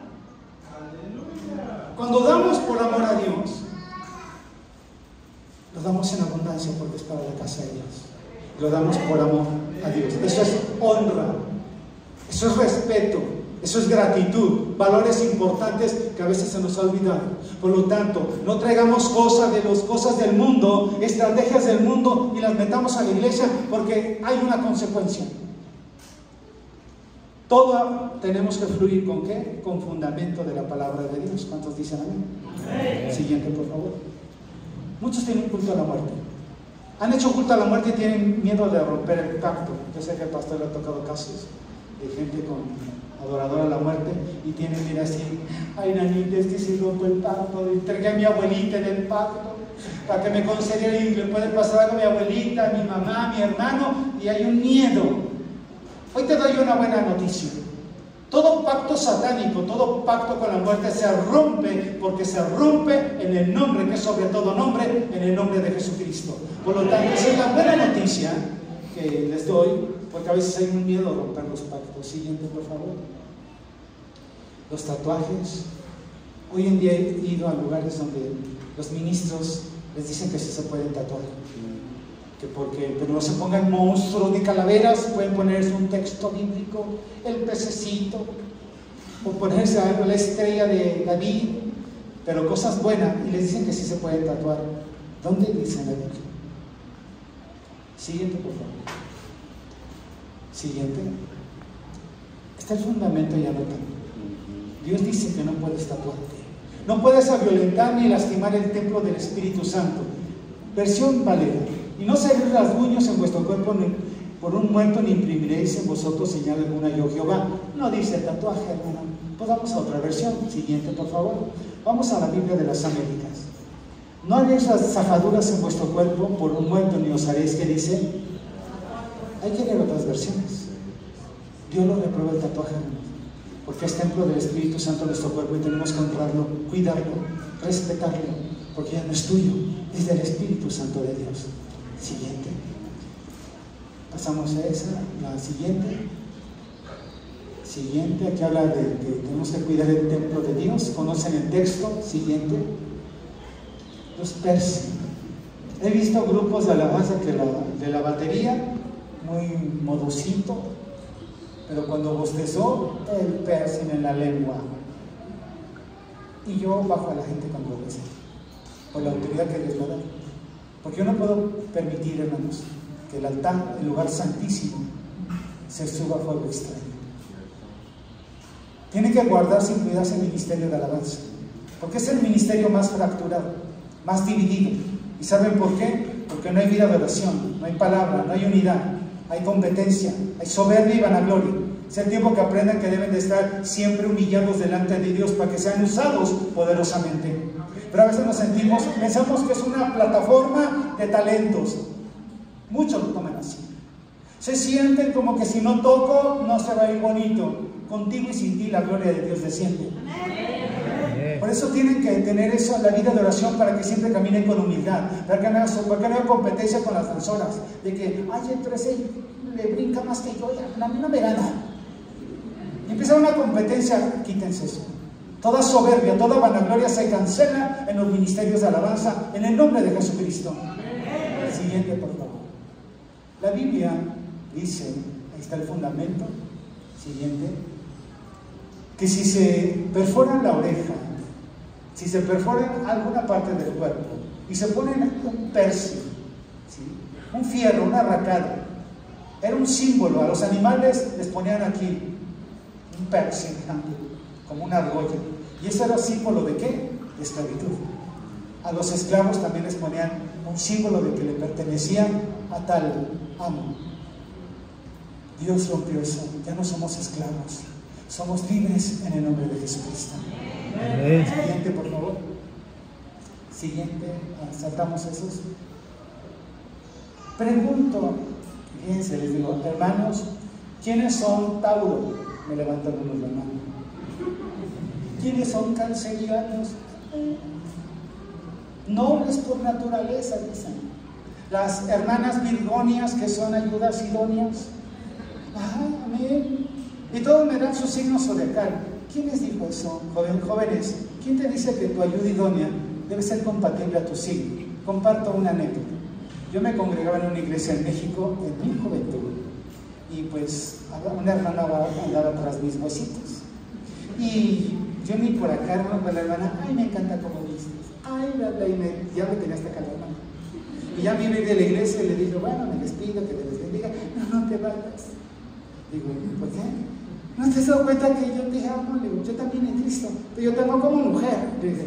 Cuando damos por amor a Dios, lo damos en abundancia porque es para la casa de Dios. Lo damos por amor a Dios. Eso es honra, eso es respeto, eso es gratitud, valores importantes que a veces se nos ha olvidado. Por lo tanto, no traigamos cosas de las cosas del mundo, estrategias del mundo y las metamos a la iglesia porque hay una consecuencia. Todo tenemos que fluir con qué? Con fundamento de la palabra de Dios. ¿Cuántos dicen amén? Siguiente, por favor. Muchos tienen culto a la muerte. Han hecho culto a la muerte y tienen miedo de romper el pacto. Yo sé que el pastor le ha tocado casos de gente con adorador a la muerte, y tiene, mira así, ay nanita, es que se rompe el pacto, entregué a mi abuelita en el pacto, para que me concediera y le puede pasar algo a mi abuelita, a mi mamá, a mi hermano, y hay un miedo. Hoy te doy una buena noticia. Todo pacto satánico, todo pacto con la muerte se rompe porque se rompe en el nombre que es sobre todo nombre, en el nombre de Jesucristo. Por lo tanto, esa es la buena noticia que les doy, porque a veces hay un miedo a romper los pactos. Siguiente, por favor. Los tatuajes. Hoy en día he ido a lugares donde los ministros les dicen que sí se pueden tatuar. Que porque, pero no se pongan monstruos ni calaveras, pueden ponerse un texto bíblico, el pececito, o ponerse la estrella de David, pero cosas buenas, y les dicen que sí se pueden tatuar. ¿Dónde dice la Biblia? Siguiente, por favor. Siguiente. Está el fundamento ya no Dios dice que no puedes tatuarte. No puedes violentar ni lastimar el templo del Espíritu Santo. Versión Valera. Y no seréis rasguños en vuestro cuerpo por un muerto ni imprimiréis en vosotros señal alguna yo Jehová. No dice tatuaje, hermano. Pues vamos a otra versión. Siguiente, por favor. Vamos a la Biblia de las Américas. No haréis las zafaduras en vuestro cuerpo por un muerto, ni os haréis que dice. Hay que leer otras versiones. Dios lo reprueba el tatuaje, porque es templo del Espíritu Santo de nuestro cuerpo y tenemos que honrarlo, cuidarlo, respetarlo, porque ya no es tuyo, es del Espíritu Santo de Dios. Siguiente. Pasamos a esa, la siguiente. Siguiente, aquí habla de que tenemos que cuidar el templo de Dios. ¿Conocen el texto? Siguiente. Los persiguen. He visto grupos de alabanza que de la batería, muy modosito, pero cuando bostezó, el piercing en la lengua. Y yo bajo a la gente cuando lo por la autoridad que les va a dar. Porque yo no puedo permitir, hermanos, que el altar, el lugar santísimo, se suba a fuego extraño. Tiene que guardar sin cuidarse el ministerio de alabanza, porque es el ministerio más fracturado, más dividido. ¿Y saben por qué? Porque no hay vida de oración, no hay palabra, no hay unidad, hay competencia, hay soberbia y vanagloria. Es el tiempo que aprendan que deben de estar siempre humillados delante de Dios para que sean usados poderosamente. Pero a veces nos sentimos, pensamos que es una plataforma de talentos. Muchos lo toman así. Se sienten como que si no toco, no se va a ir bonito. Contigo y sin ti la gloria de Dios desciende. Por eso tienen que tener eso en la vida de oración para que siempre caminen con humildad, para que no, haya competencia con las danzoras, de que, ay, entonces le brinca más que yo, a mí no me gana. Y empieza una competencia, quítense eso. Toda soberbia, toda vanagloria se cancela en los ministerios de alabanza en el nombre de Jesucristo. Siguiente, por favor. La Biblia dice, ahí está el fundamento, siguiente, que si se perfora la oreja, si se perfora alguna parte del cuerpo y se pone un persil, un fierro, una arracada, era un símbolo, a los animales les ponían aquí un persil como una argolla. ¿Y eso era símbolo de qué? De esclavitud. A los esclavos también les ponían un símbolo de que le pertenecían a tal amo. Dios rompió eso, ya no somos esclavos, somos libres en el nombre de Jesucristo. Siguiente, por favor. Siguiente, saltamos esos. Pregunto, fíjense, les digo, hermanos, ¿quiénes son Tauro? Me levantan unos la mano. ¿Quiénes son cancerianos? Nobles por naturaleza, dicen. Las hermanas virgonias que son ayudas idóneas. amén. Y todos me dan su signo zodiacal. ¿Quién les dijo eso, jóvenes? ¿Quién te dice que tu ayuda idónea debe ser compatible a tu signo? Comparto una anécdota. Yo me congregaba en una iglesia en México en mi juventud y pues una hermana andaba tras mis huesitos. Y yo ni por acá, hermano, con la hermana, ay, me encanta como dices, ay, bla, bla, y me, ya me tenía hasta acá la hermana. Y ya vine de la iglesia y le dije, bueno, me despido, que te les bendiga, no, no te vayas. Digo, ¿por qué? ¿No te has dado cuenta que yo te amo? Le digo, yo también en Cristo, pero yo te amo como mujer. Le dije,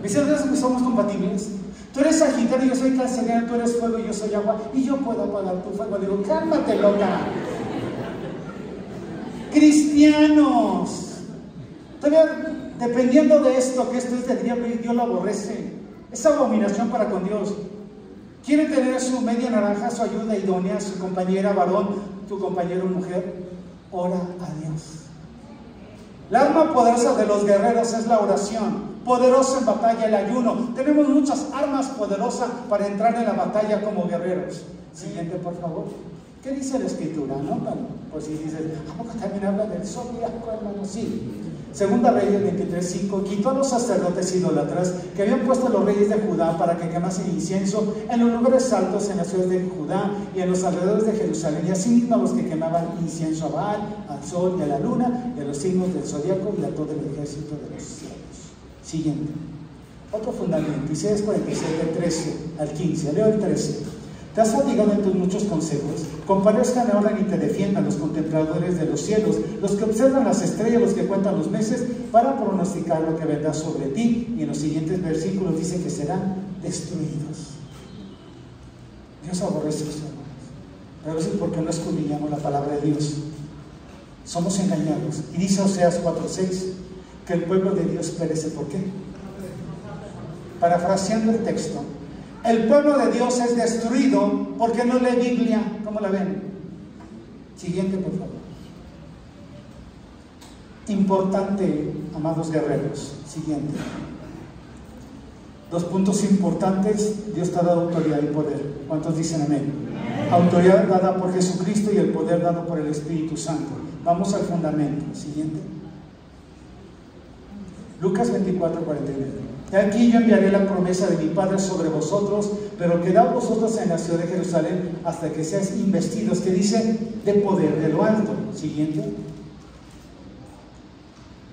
¿me dice que somos compatibles? Tú eres Sagitario, yo soy Canceriano, tú eres fuego y yo soy agua, y yo puedo apagar tu fuego. Digo, cálmate, loca. cristianos. Todavía dependiendo de esto, que esto es del diablo y Dios lo aborrece. Es abominación para con Dios. Quiere tener su media naranja, su ayuda idónea, su compañera varón, tu compañero mujer. Ora a Dios. La arma poderosa de los guerreros es la oración. Poderosa en batalla el ayuno. Tenemos muchas armas poderosas para entrar en la batalla como guerreros. Siguiente, por favor. ¿Qué dice la escritura? No, pues si dices, ¿a poco también habla del zodiaco, hermano? Sí. Segunda Reyes 23.5 quitó a los sacerdotes idólatras que habían puesto a los reyes de Judá para que quemasen incienso en los lugares altos en las ciudades de Judá y en los alrededores de Jerusalén, y asimismo a los que quemaban incienso a Baal, al sol y a la luna, y a los signos del zodiaco y a todo el ejército de los cielos. Siguiente. Otro fundamento, Isaías 47, 13 al 15. Leo el 13. Te has fatigado en tus muchos consejos. Comparezcan ahora y te defiendan los contempladores de los cielos, los que observan las estrellas, los que cuentan los meses, para pronosticar lo que vendrá sobre ti. Y en los siguientes versículos dice que serán destruidos. Dios aborrece hermanos. Pero a veces porque no escudriñamos la palabra de Dios. Somos engañados. Y dice Oseas 4:6 que el pueblo de Dios perece. ¿Por qué? Parafraseando el texto, el pueblo de Dios es destruido porque no lee Biblia. ¿Cómo la ven? Siguiente, por favor. Importante, amados guerreros. Siguiente. Dos puntos importantes. Dios te ha dado autoridad y poder. ¿Cuántos dicen amén? Autoridad dada por Jesucristo y el poder dado por el Espíritu Santo. Vamos al fundamento. Siguiente. Lucas 24, 49. Aquí yo enviaré la promesa de mi Padre sobre vosotros, pero quedad vosotros en la ciudad de Jerusalén hasta que seáis investidos, que dice, de poder de lo alto. Siguiente.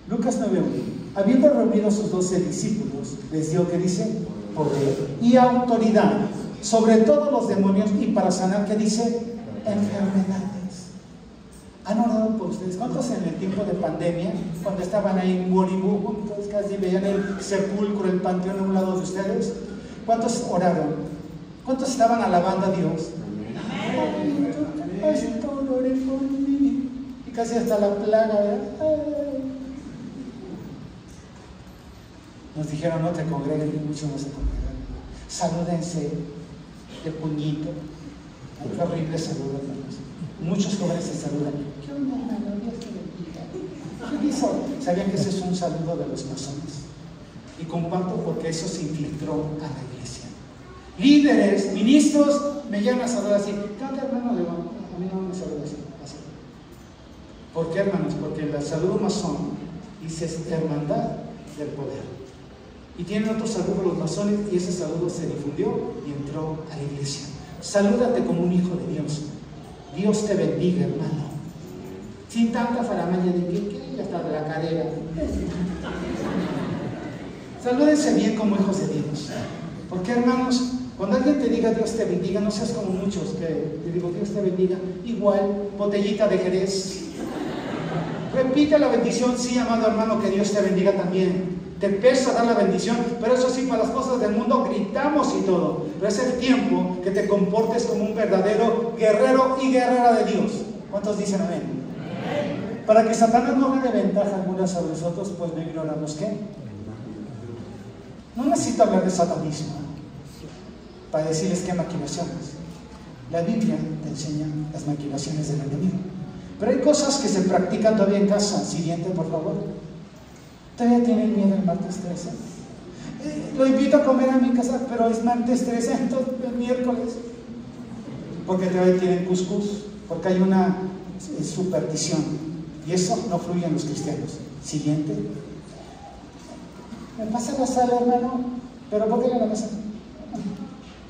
Lucas 9.1. Habiendo reunido a sus doce discípulos, les dio que dice, poder y autoridad sobre todos los demonios y para sanar, que dice, enfermedad. ¿Han orado por ustedes? ¿Cuántos en el tiempo de pandemia, cuando estaban ahí en entonces casi veían el sepulcro, el panteón a un lado de ustedes? ¿Cuántos oraron? ¿Cuántos estaban alabando a Dios? Y casi hasta la plaga, Nos dijeron, no te congreguen, muchos no se congregan. Salúdense de puñito. Qué horrible saludo, hermanos. Muchos jóvenes se saludan. ¿Qué onda, hermano? ¿Qué hizo? ¿Sabían que ese es un saludo de los masones? Y comparto porque eso se infiltró a la iglesia. Líderes, ministros, me llaman a saludar así. ¿Qué onda, hermano? a mí no me saluda así. ¿Por qué, hermanos? Porque el saludo masón dice hermandad del poder. Y tienen otro saludo los masones y ese saludo se difundió y entró a la iglesia. Salúdate como un hijo de Dios. Dios te bendiga, hermano. Sin tanta faramaña de que, que está de la carrera. Salúdense bien como hijos de Dios. Porque, hermanos, cuando alguien te diga Dios te bendiga, no seas como muchos que te digo Dios te bendiga, igual, botellita de Jerez. Repite la bendición, sí, amado hermano, que Dios te bendiga también. Te pesa dar la bendición, pero eso sí, para las cosas del mundo gritamos y todo. Pero es el tiempo que te comportes como un verdadero guerrero y guerrera de Dios. ¿Cuántos dicen amén? Para que Satanás no gane ventaja alguna sobre nosotros, pues no ignoramos qué. No necesito hablar de satanismo para decirles qué maquinaciones. La Biblia te enseña las maquinaciones del enemigo. Pero hay cosas que se practican todavía en casa. Siguiente, por favor. Todavía tienen miedo el martes 13. Eh, lo invito a comer a mi casa, pero es martes 13, entonces el miércoles. Porque todavía tienen cuscús, porque hay una eh, superstición. Y eso no fluye en los cristianos. Siguiente. Me pasa la sal, hermano, pero ¿por qué la mesa?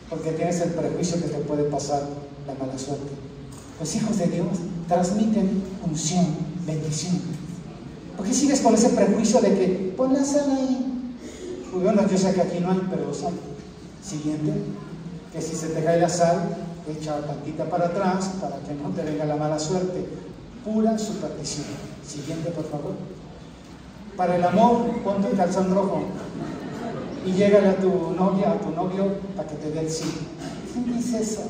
Porque tienes el prejuicio que te puede pasar la mala suerte. Los hijos de Dios transmiten unción, bendición. ¿Por qué sigues con ese prejuicio de que pon la sal ahí? Pues bueno, yo sé que aquí no hay, pero los Siguiente, que si se te cae la sal, echa tantita para atrás para que no te venga la mala suerte. Pura superstición. Siguiente, por favor. Para el amor, ponte el calzón rojo y llégale a tu novia, a tu novio, para que te dé el sí. ¿Quién dice eso?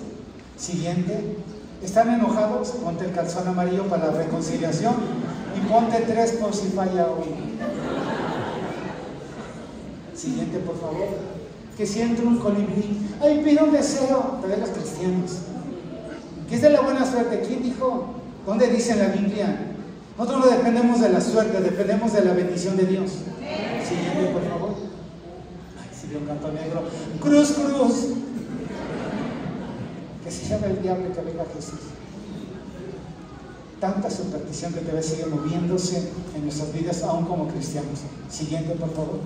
Siguiente, ¿Están enojados? Ponte el calzón amarillo para la reconciliación y ponte tres por si falla uno. Siguiente, por favor. Que si entra un colibrí, ay, pido un deseo, de los cristianos. ¿Qué es de la buena suerte? ¿Quién dijo? ¿Dónde dice la Biblia? Nosotros no dependemos de la suerte, dependemos de la bendición de Dios. Siguiente, por favor. Ay, si un canto negro. Cruz, cruz. Que se llame el diablo que venga Jesús. Tanta superstición que te ve sigue moviéndose en nuestras vidas, aún como cristianos. Siguiente, por favor.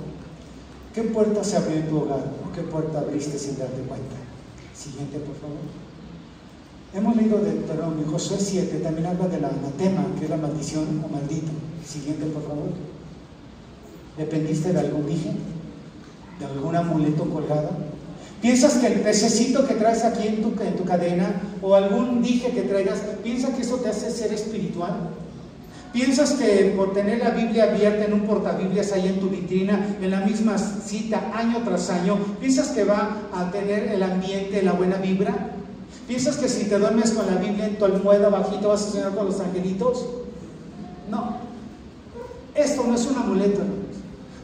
¿Qué puerta se abrió en tu hogar qué puerta abriste sin darte cuenta? Siguiente, por favor. Hemos leído de Deuteronomio, Josué 7, también habla de la anatema, que es la maldición o maldito. Siguiente, por favor. ¿Dependiste de algún dije? ¿De algún amuleto colgado? ¿Piensas que el pececito que traes aquí en tu, en tu cadena o algún dije que traigas, piensa que eso te hace ser espiritual? ¿Piensas que por tener la Biblia abierta en un portabiblias ahí en tu vitrina, en la misma cita, año tras año, piensas que va a tener el ambiente, la buena vibra? ¿Piensas que si te duermes con la Biblia en tu almohada bajito vas a soñar con los angelitos? No. Esto no es un amuleto.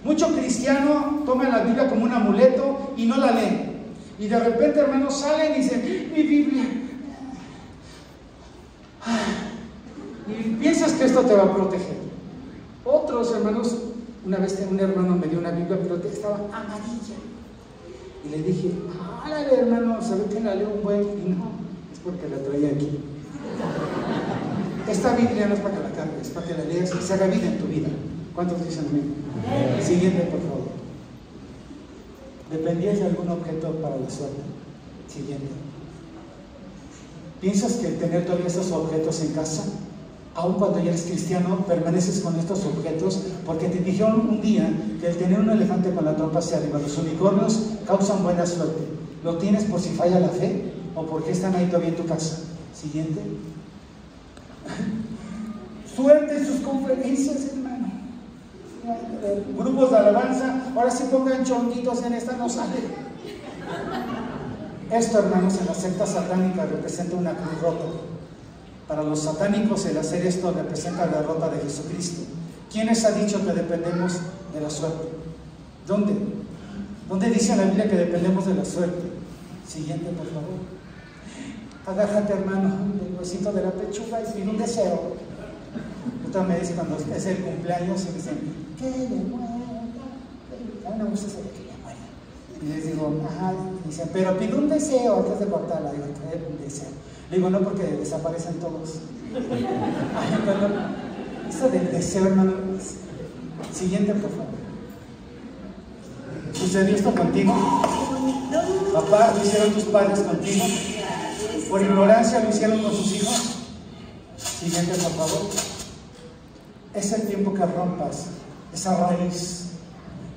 Mucho cristiano toma la Biblia como un amuleto y no la lee. Y de repente, hermanos, salen y dicen, mi Biblia. Y piensas que esto te va a proteger. Otros hermanos, una vez un hermano me dio una Biblia, pero estaba amarilla. Y le dije, árale hermano, ¿sabes que la leo un buen? Y no, es porque la traía aquí. Esta Biblia no es para que la cargues, es para que la leas y se haga vida en tu vida. ¿Cuántos dicen amén? Siguiente, por favor. ¿Dependías de algún objeto para la suerte? Siguiente. ¿Piensas que tener todavía esos objetos en casa aun cuando ya eres cristiano, permaneces con estos objetos, porque te dijeron un día que el tener un elefante con la trompa hacia arriba, los unicornios causan buena suerte. ¿Lo tienes por si falla la fe o porque están ahí todavía en tu casa? Siguiente. Suerte en sus conferencias. Grupos de alabanza, ahora sí pongan chonguitos en esta, no sale. Esto, hermanos, en la secta satánica representa una cruz rota. Para los satánicos el hacer esto representa la derrota de Jesucristo. ¿Quiénes ha dicho que dependemos de la suerte? ¿Dónde? ¿Dónde dice la Biblia que dependemos de la suerte? Siguiente, por favor. Agájate, hermano, el huesito de la pechuga y pide un deseo. Otra me dice cuando es el cumpleaños que le muera. A mí me gusta saber que le muera. Y les digo, ajá, y pero pide un deseo antes de cortarla. Digo, un deseo. Digo, no porque desaparecen todos. Ay, perdón. Eso del deseo, hermano. Siguiente, por favor. ¿Sucedió esto contigo? Papá, ¿lo hicieron tus padres contigo? ¿Por ignorancia lo hicieron con sus hijos? Siguiente, por favor. Es el tiempo que rompas esa raíz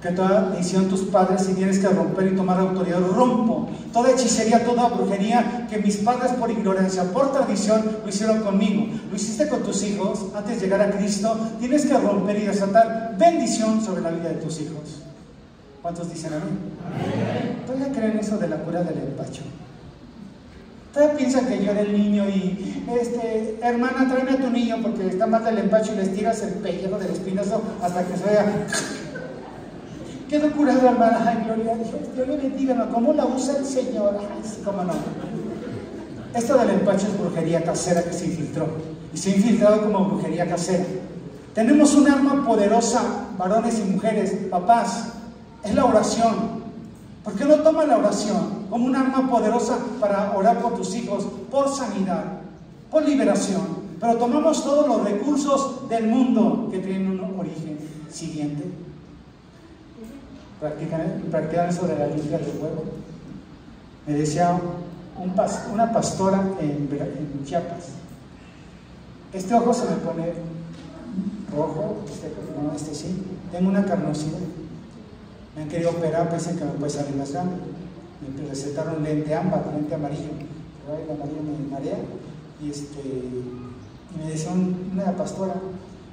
que toda hicieron tus padres y tienes que romper y tomar autoridad. Rompo toda hechicería, toda brujería que mis padres por ignorancia, por tradición, lo hicieron conmigo. Lo hiciste con tus hijos antes de llegar a Cristo. Tienes que romper y desatar bendición sobre la vida de tus hijos. ¿Cuántos dicen amén? Todavía creen eso de la cura del empacho. Todavía piensan que yo era el niño y, este, hermana, tráeme a tu niño porque está mal del empacho y les tiras el pellejo del espinazo hasta que se vea Quedó curada, hermana. Ay, gloria a Dios. Dios le bendiga. ¿Cómo la usa el Señor? Ay, sí, cómo no. Esto del empacho es brujería casera que se infiltró. Y se ha infiltrado como brujería casera. Tenemos un arma poderosa, varones y mujeres, papás. Es la oración. ¿Por qué no toman la oración como un arma poderosa para orar por tus hijos, por sanidad, por liberación? Pero tomamos todos los recursos del mundo que tienen un origen. Siguiente practican, de la limpia del huevo. Me decía una pastora en, Chiapas, este ojo se me pone rojo, este, no, este sí, tengo una carnosidad. Me han querido operar, piensan que me puede salir la sangre. Me recetaron lente ámbar, lente amarillo. El amarillo me marea. Y, este, y me decía una pastora,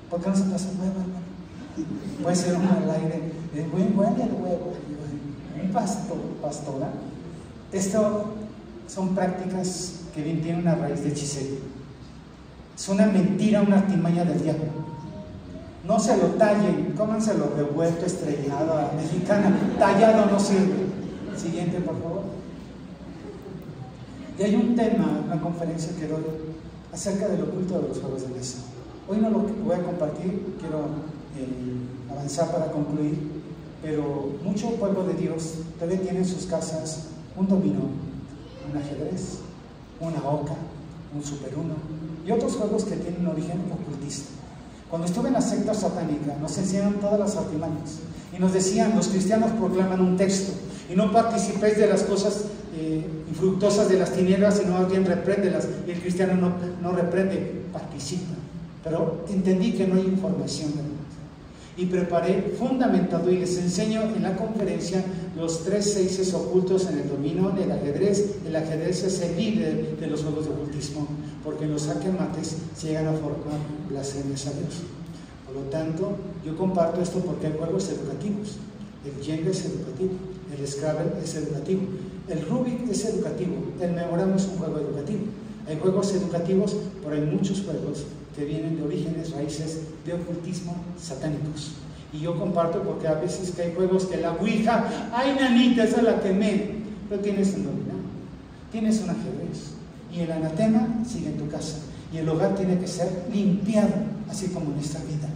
¿por qué no se pasa huevo, Puede ser un al aire muy el huevo, un pastor, pastora. Esto son prácticas que bien tiene una raíz de hechicería. Es una mentira, una artimaña del diablo. No se lo tallen, cómanselo revuelto, estrellado, a la mexicana. Tallado no sirve. Siguiente, por favor. Y hay un tema, una conferencia que doy acerca del oculto de los juegos de mesa. Hoy no lo voy a compartir, quiero eh, avanzar para concluir, pero mucho pueblo de Dios todavía tiene en sus casas un dominó, un ajedrez, una oca, un super uno y otros juegos que tienen origen ocultista. Cuando estuve en la secta satánica nos enseñaron todas las artimañas y nos decían, los cristianos proclaman un texto y no participéis de las cosas eh, infructuosas de las tinieblas, sino alguien repréndelas. Y el cristiano no, no reprende, participa. Pero entendí que no hay información de y preparé fundamentado y les enseño en la conferencia los tres seises ocultos en el dominio del ajedrez. El ajedrez es el líder de los juegos de ocultismo, porque los mates llegan a formar blasfemias a Dios. Por lo tanto, yo comparto esto porque hay juegos educativos. El Jenga es educativo, el Scrabble es educativo, el Rubik es educativo, el Memorama es un juego educativo. Hay juegos educativos, pero hay muchos juegos que vienen de orígenes, raíces de ocultismo satánicos. Y yo comparto porque a veces que hay juegos que la Ouija, ay nanita, esa la quemé, pero tienes un dominado, tienes un ajedrez. Y el anatema sigue en tu casa. Y el hogar tiene que ser limpiado, así como en esta vida.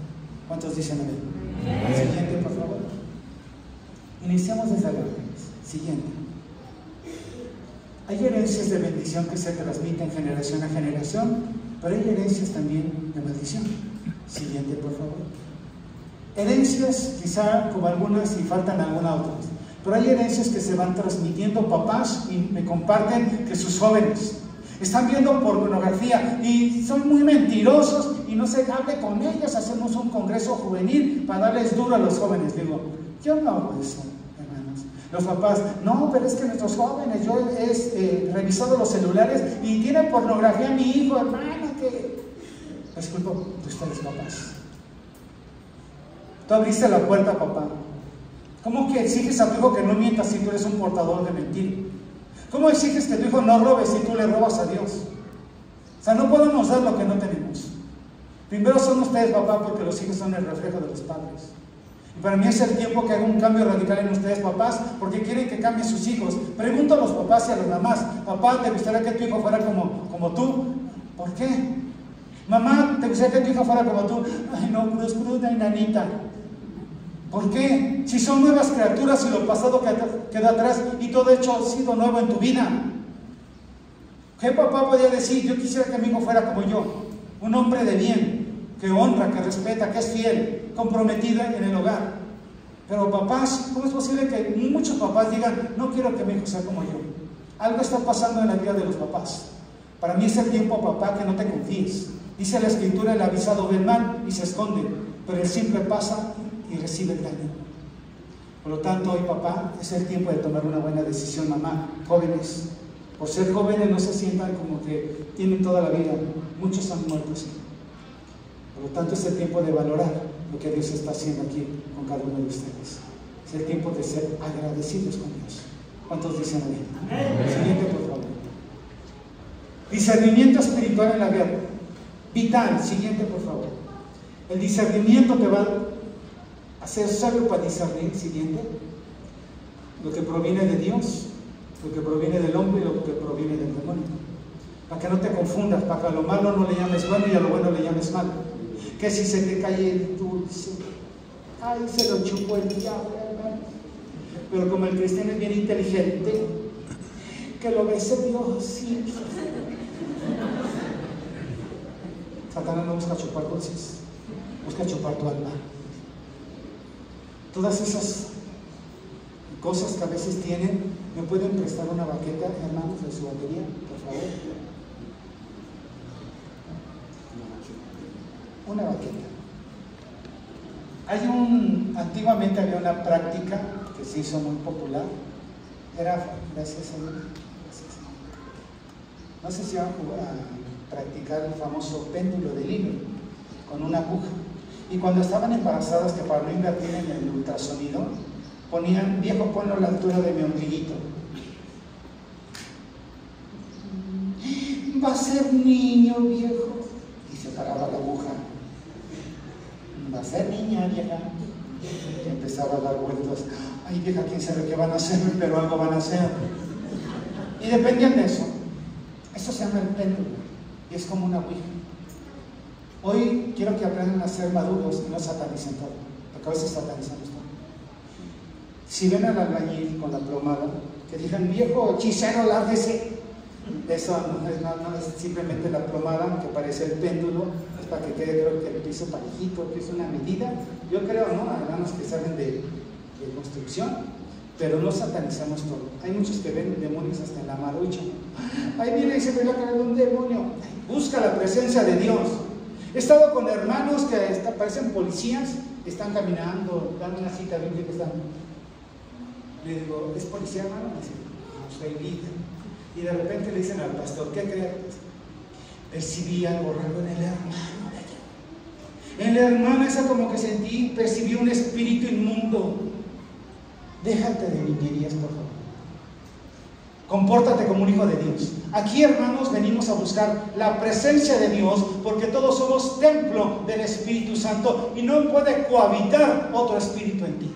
¿Cuántos dicen amén? Siguiente, por favor. Iniciamos desde la Siguiente. Hay herencias de bendición que se transmiten generación a generación, pero hay herencias también de maldición. Siguiente, por favor. Herencias, quizá como algunas y faltan algunas otras, pero hay herencias que se van transmitiendo papás y me comparten que sus jóvenes están viendo pornografía y son muy mentirosos y no se hable con ellos, hacemos un congreso juvenil para darles duro a los jóvenes. Digo, yo no hago eso. Los papás, no, pero es que nuestros jóvenes, yo he eh, revisado los celulares y tiene pornografía mi hijo, hermano, que... Es de ustedes, papás. Tú abriste la puerta, papá. ¿Cómo que exiges a tu hijo que no mienta si tú eres un portador de mentira? ¿Cómo exiges que tu hijo no robe si tú le robas a Dios? O sea, no podemos dar lo que no tenemos. Primero son ustedes, papá, porque los hijos son el reflejo de los padres. Y para mí es el tiempo que haga un cambio radical en ustedes, papás, porque quieren que cambien sus hijos. Pregunto a los papás y a las mamás, papá, ¿te gustaría que tu hijo fuera como, como tú? ¿Por qué? Mamá, ¿te gustaría que tu hijo fuera como tú? Ay, no, cruz, cruz, nanita. ¿Por qué? Si son nuevas criaturas y lo pasado queda atrás y todo hecho ha sido nuevo en tu vida. ¿Qué papá podía decir? Yo quisiera que mi hijo fuera como yo, un hombre de bien, que honra, que respeta, que es fiel, comprometida en el hogar. Pero papás, ¿cómo es posible que muchos papás digan, no quiero que mi hijo sea como yo? Algo está pasando en la vida de los papás. Para mí es el tiempo, papá, que no te confíes. Dice la escritura, el avisado ve mal y se esconde, pero el simple pasa y recibe el daño. Por lo tanto, hoy, papá, es el tiempo de tomar una buena decisión, mamá. Jóvenes, por ser jóvenes no se sientan como que tienen toda la vida. Muchos han muerto así. Por lo tanto, es el tiempo de valorar lo que Dios está haciendo aquí con cada uno de ustedes. Es el tiempo de ser agradecidos con Dios. ¿Cuántos dicen amén? amén. Siguiente, por favor. Discernimiento espiritual en la guerra. Vital. Siguiente, por favor. El discernimiento te va a hacer sabio para discernir. Siguiente. Lo que proviene de Dios, lo que proviene del hombre y lo que proviene del demonio. Para que no te confundas, para que a lo malo no le llames bueno y a lo bueno le llames malo que si se te cae el dulce, ay, se lo chupó el diablo, hermano. Pero como el cristiano es bien inteligente, que lo bese Dios, sí. Satanás no busca chupar dulces, busca chupar tu alma. Todas esas cosas que a veces tienen, ¿me pueden prestar una baqueta, hermanos, de su batería, por favor? una baqueta. Hay un, antiguamente había una práctica que se hizo muy popular, era, gracias a no sé si iban a practicar el famoso péndulo de hilo con una aguja. Y cuando estaban embarazadas, que para no invertir en el ultrasonido, ponían, viejo, ponlo a la altura de mi ombliguito. va a ser niño viejo. Y se paraba la aguja. Va a ser niña vieja. Y empezaba a dar vueltas. Ay, vieja, quién sabe qué van a hacer, pero algo van a hacer. Y dependían de eso. Eso se llama el péndulo. Y es como una ouija. Hoy quiero que aprendan a ser maduros y no satanicen todo. Porque a veces satanizamos todo. Si ven al albañil con la plomada, que digan, viejo hechicero, lárguese. Eso no es, no, es, simplemente la plomada que parece el péndulo, es para que quede creo que el piso parejito, que es una medida. Yo creo, ¿no? Hermanos que saben de, de construcción, pero no satanizamos todo. Hay muchos que ven demonios hasta en la marucha. Ahí viene y se ve la cara de un demonio. Busca la presencia de Dios. He estado con hermanos que parecen policías, están caminando, dan una cita bíblica, están. Le digo, ¿es policía, hermano? Me dice, no, soy líder. Y de repente le dicen al pastor, ¿qué crees? Percibí algo raro en el hermano. En la hermana esa como que sentí, percibí un espíritu inmundo. Déjate de niñerías, por favor. Compórtate como un hijo de Dios. Aquí, hermanos, venimos a buscar la presencia de Dios porque todos somos templo del Espíritu Santo y no puede cohabitar otro espíritu en ti.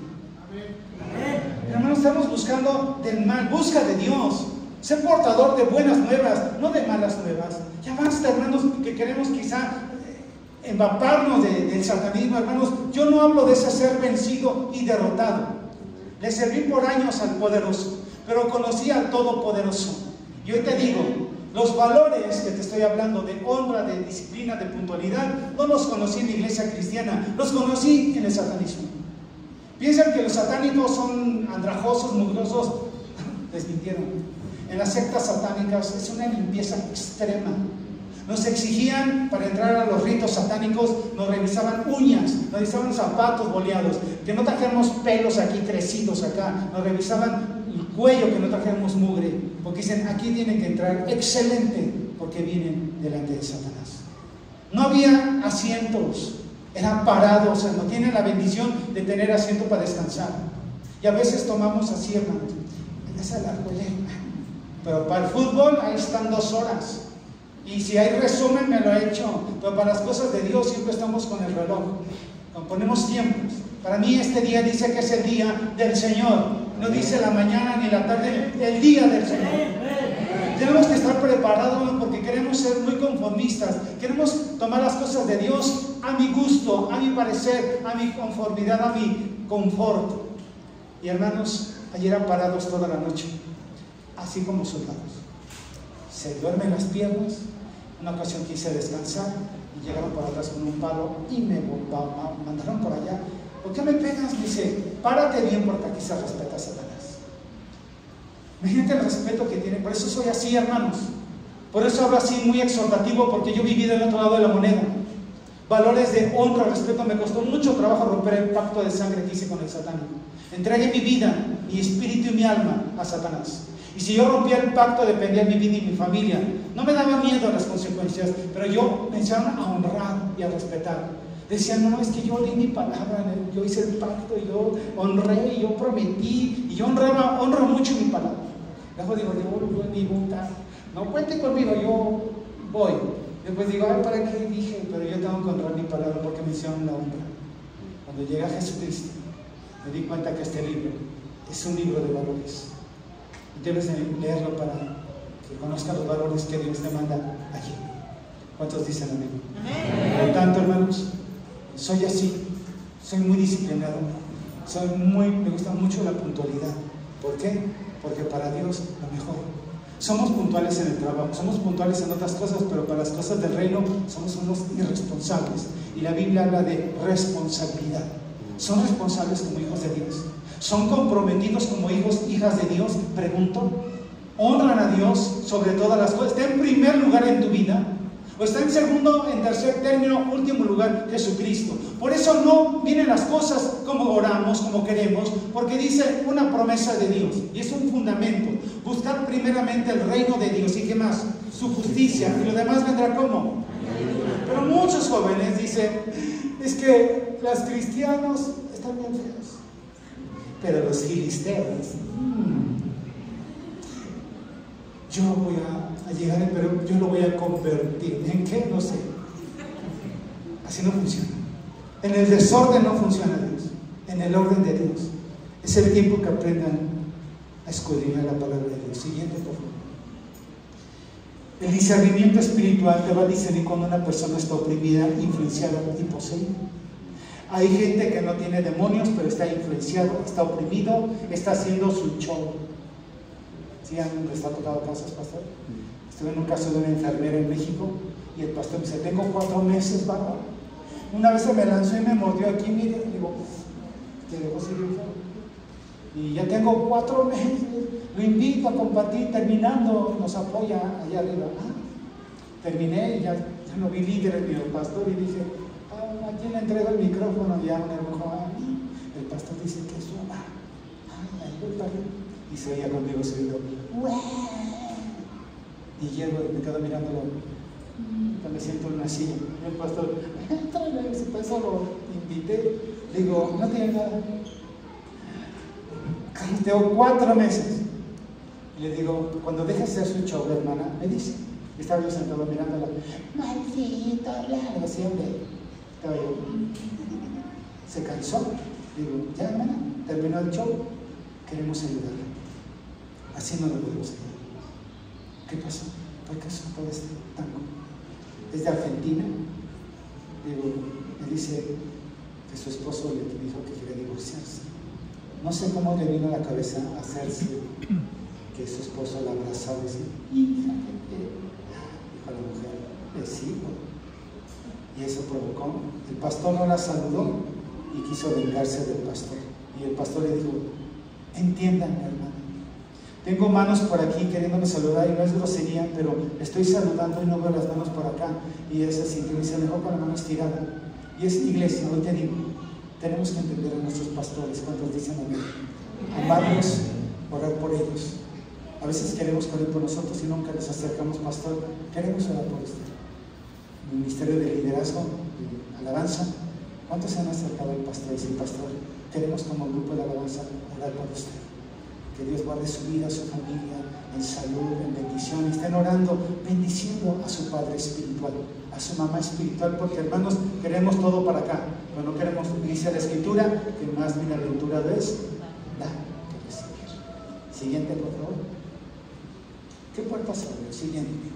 Hermanos, estamos buscando del mal. Busca de Dios. Sé portador de buenas nuevas, no de malas nuevas. Ya basta, hermanos, que queremos quizá empaparnos del satanismo, hermanos. Yo no hablo de ese ser vencido y derrotado. Le serví por años al poderoso pero conocí al Todopoderoso. Y hoy te digo, los valores que te estoy hablando de honra, de disciplina, de puntualidad, no los conocí en la iglesia cristiana, los conocí en el satanismo. Piensan que los satánicos son andrajosos, mugrosos, les mintieron. En las sectas satánicas es una limpieza extrema. Nos exigían, para entrar a los ritos satánicos, nos revisaban uñas, nos revisaban zapatos boleados, que no trajéramos pelos aquí crecidos acá, nos revisaban cuello que no trajéramos mugre, porque dicen, aquí tienen que entrar excelente, porque vienen delante de Satanás. No había asientos, eran parados, no tienen la bendición de tener asiento para descansar. Y a veces tomamos así, hermano, es Pero para el fútbol ahí están dos horas. Y si hay resumen, me lo he hecho. Pero para las cosas de Dios siempre estamos con el reloj. Ponemos tiempos. Para mí este día dice que es el día del Señor. No dice la mañana ni la tarde, el día del Señor. Tenemos que estar preparados porque queremos ser muy conformistas. Queremos tomar las cosas de Dios a mi gusto, a mi parecer, a mi conformidad, a mi confort. Y hermanos, ayer eran parados toda la noche, así como soldados. Se duermen las piernas. Una ocasión quise descansar y llegaron por atrás con un palo y me mandaron por allá ¿Por qué me pegas? Dice, párate bien porque aquí se respeta a Satanás. Imagínate el respeto que tiene. Por eso soy así, hermanos. Por eso hablo así muy exhortativo porque yo viví del otro lado de la moneda. Valores de honra, respeto. Me costó mucho trabajo romper el pacto de sangre que hice con el satánico. Entregué mi vida, mi espíritu y mi alma a Satanás. Y si yo rompía el pacto, dependía de mi vida y mi familia. No me daba miedo las consecuencias, pero yo enseñaron a honrar y a respetar. Decían, no, es que yo di mi palabra, yo hice el pacto, y yo honré, y yo prometí, y yo honraba, honro mucho mi palabra. Luego digo, yo voy mi voluntad. No cuente conmigo, yo voy. Después digo, ay, ¿para qué dije? Pero yo tengo que honrar mi palabra porque me hicieron la honra. Cuando llega Jesucristo, me di cuenta que este libro es un libro de valores. Y debes leerlo para que conozcas los valores que Dios te manda allí. ¿Cuántos dicen amén? amén. Por tanto, hermanos, soy así, soy muy disciplinado, soy muy, me gusta mucho la puntualidad. ¿Por qué? Porque para Dios lo mejor. Somos puntuales en el trabajo, somos puntuales en otras cosas, pero para las cosas del reino somos unos irresponsables. Y la Biblia habla de responsabilidad. ¿Son responsables como hijos de Dios? ¿Son comprometidos como hijos, hijas de Dios? Pregunto. ¿Honran a Dios sobre todas las cosas? ¿Está en primer lugar en tu vida? O está en segundo, en tercer término, último lugar, Jesucristo. Por eso no vienen las cosas como oramos, como queremos, porque dice una promesa de Dios. Y es un fundamento. Buscar primeramente el reino de Dios. ¿Y qué más? Su justicia. Y lo demás vendrá como. Pero muchos jóvenes dicen, es que los cristianos están bien feos. Pero los filisteos, mmm, yo voy a, llegar, pero yo lo voy a convertir. ¿En qué? No sé. Así no funciona. En el desorden no funciona Dios. En el orden de Dios. Es el tiempo que aprendan a escudriñar la palabra de Dios. Siguiente, por favor. El discernimiento espiritual te va a discernir cuando una persona está oprimida, influenciada y poseída. Hay gente que no tiene demonios, pero está influenciado, está oprimido, está haciendo su show. ¿Sí han está tocado casas, pastor? Estuve en un caso de una enfermera en México y el pastor me dice, tengo cuatro meses, ¿verdad? Una vez se me lanzó y me mordió aquí, mire, y digo, ¿te debo seguir Y ya tengo cuatro meses, lo invito a compartir, terminando, nos apoya allá arriba. Ah, terminé y ya, ya lo vi líder en mi pastor y dije, ah, ¿a quién le entrego el micrófono? Ya me dijo, a mí. El pastor dice que es una. Ah, ahí Y se veía conmigo subiendo, y llego y me quedo mirándolo. Me siento en una silla. Y el pastor, si eso lo invité. Digo, no tiene nada. Tengo cuatro meses. Y le digo, cuando dejes de hacer su show, hermana, me dice. Estaba yo sentado mirándola. Maldito, largo siempre. Estaba yo. Se cansó. Digo, ya hermana, terminó el show. Queremos ayudarla. Así no lo podemos ayudar. ¿Qué pasó? ¿Por qué son todo este tango? Es de Argentina. Digo, me dice que su esposo le dijo que quiere divorciarse. No sé cómo le vino a la cabeza hacerse que su esposo la abrazaba y decía, hija, dijo a la mujer, le sigo. Y eso provocó. El pastor no la saludó y quiso vengarse del pastor. Y el pastor le dijo, entiendan, hermano tengo manos por aquí queriéndome saludar y no es grosería, pero estoy saludando y no veo las manos por acá. Y es así, que se dejó con la mano estirada. Y es iglesia, hoy te digo, tenemos que entender a nuestros pastores cuando dicen amén. Amarlos, orar por ellos. A veces queremos orar por nosotros y nunca les acercamos, pastor. Queremos orar por usted. Ministerio de Liderazgo, Alabanza. ¿Cuántos se han acercado al pastor y dicen, pastor? Queremos como grupo de alabanza orar por usted que Dios guarde su vida, su familia, en salud, en bendición. Estén orando, bendiciendo a su Padre espiritual, a su mamá espiritual, porque hermanos, queremos todo para acá, pero no queremos, dice la Escritura, que más bienaventurado es la que Siguiente, por favor. ¿Qué puertas abren? Siguiente.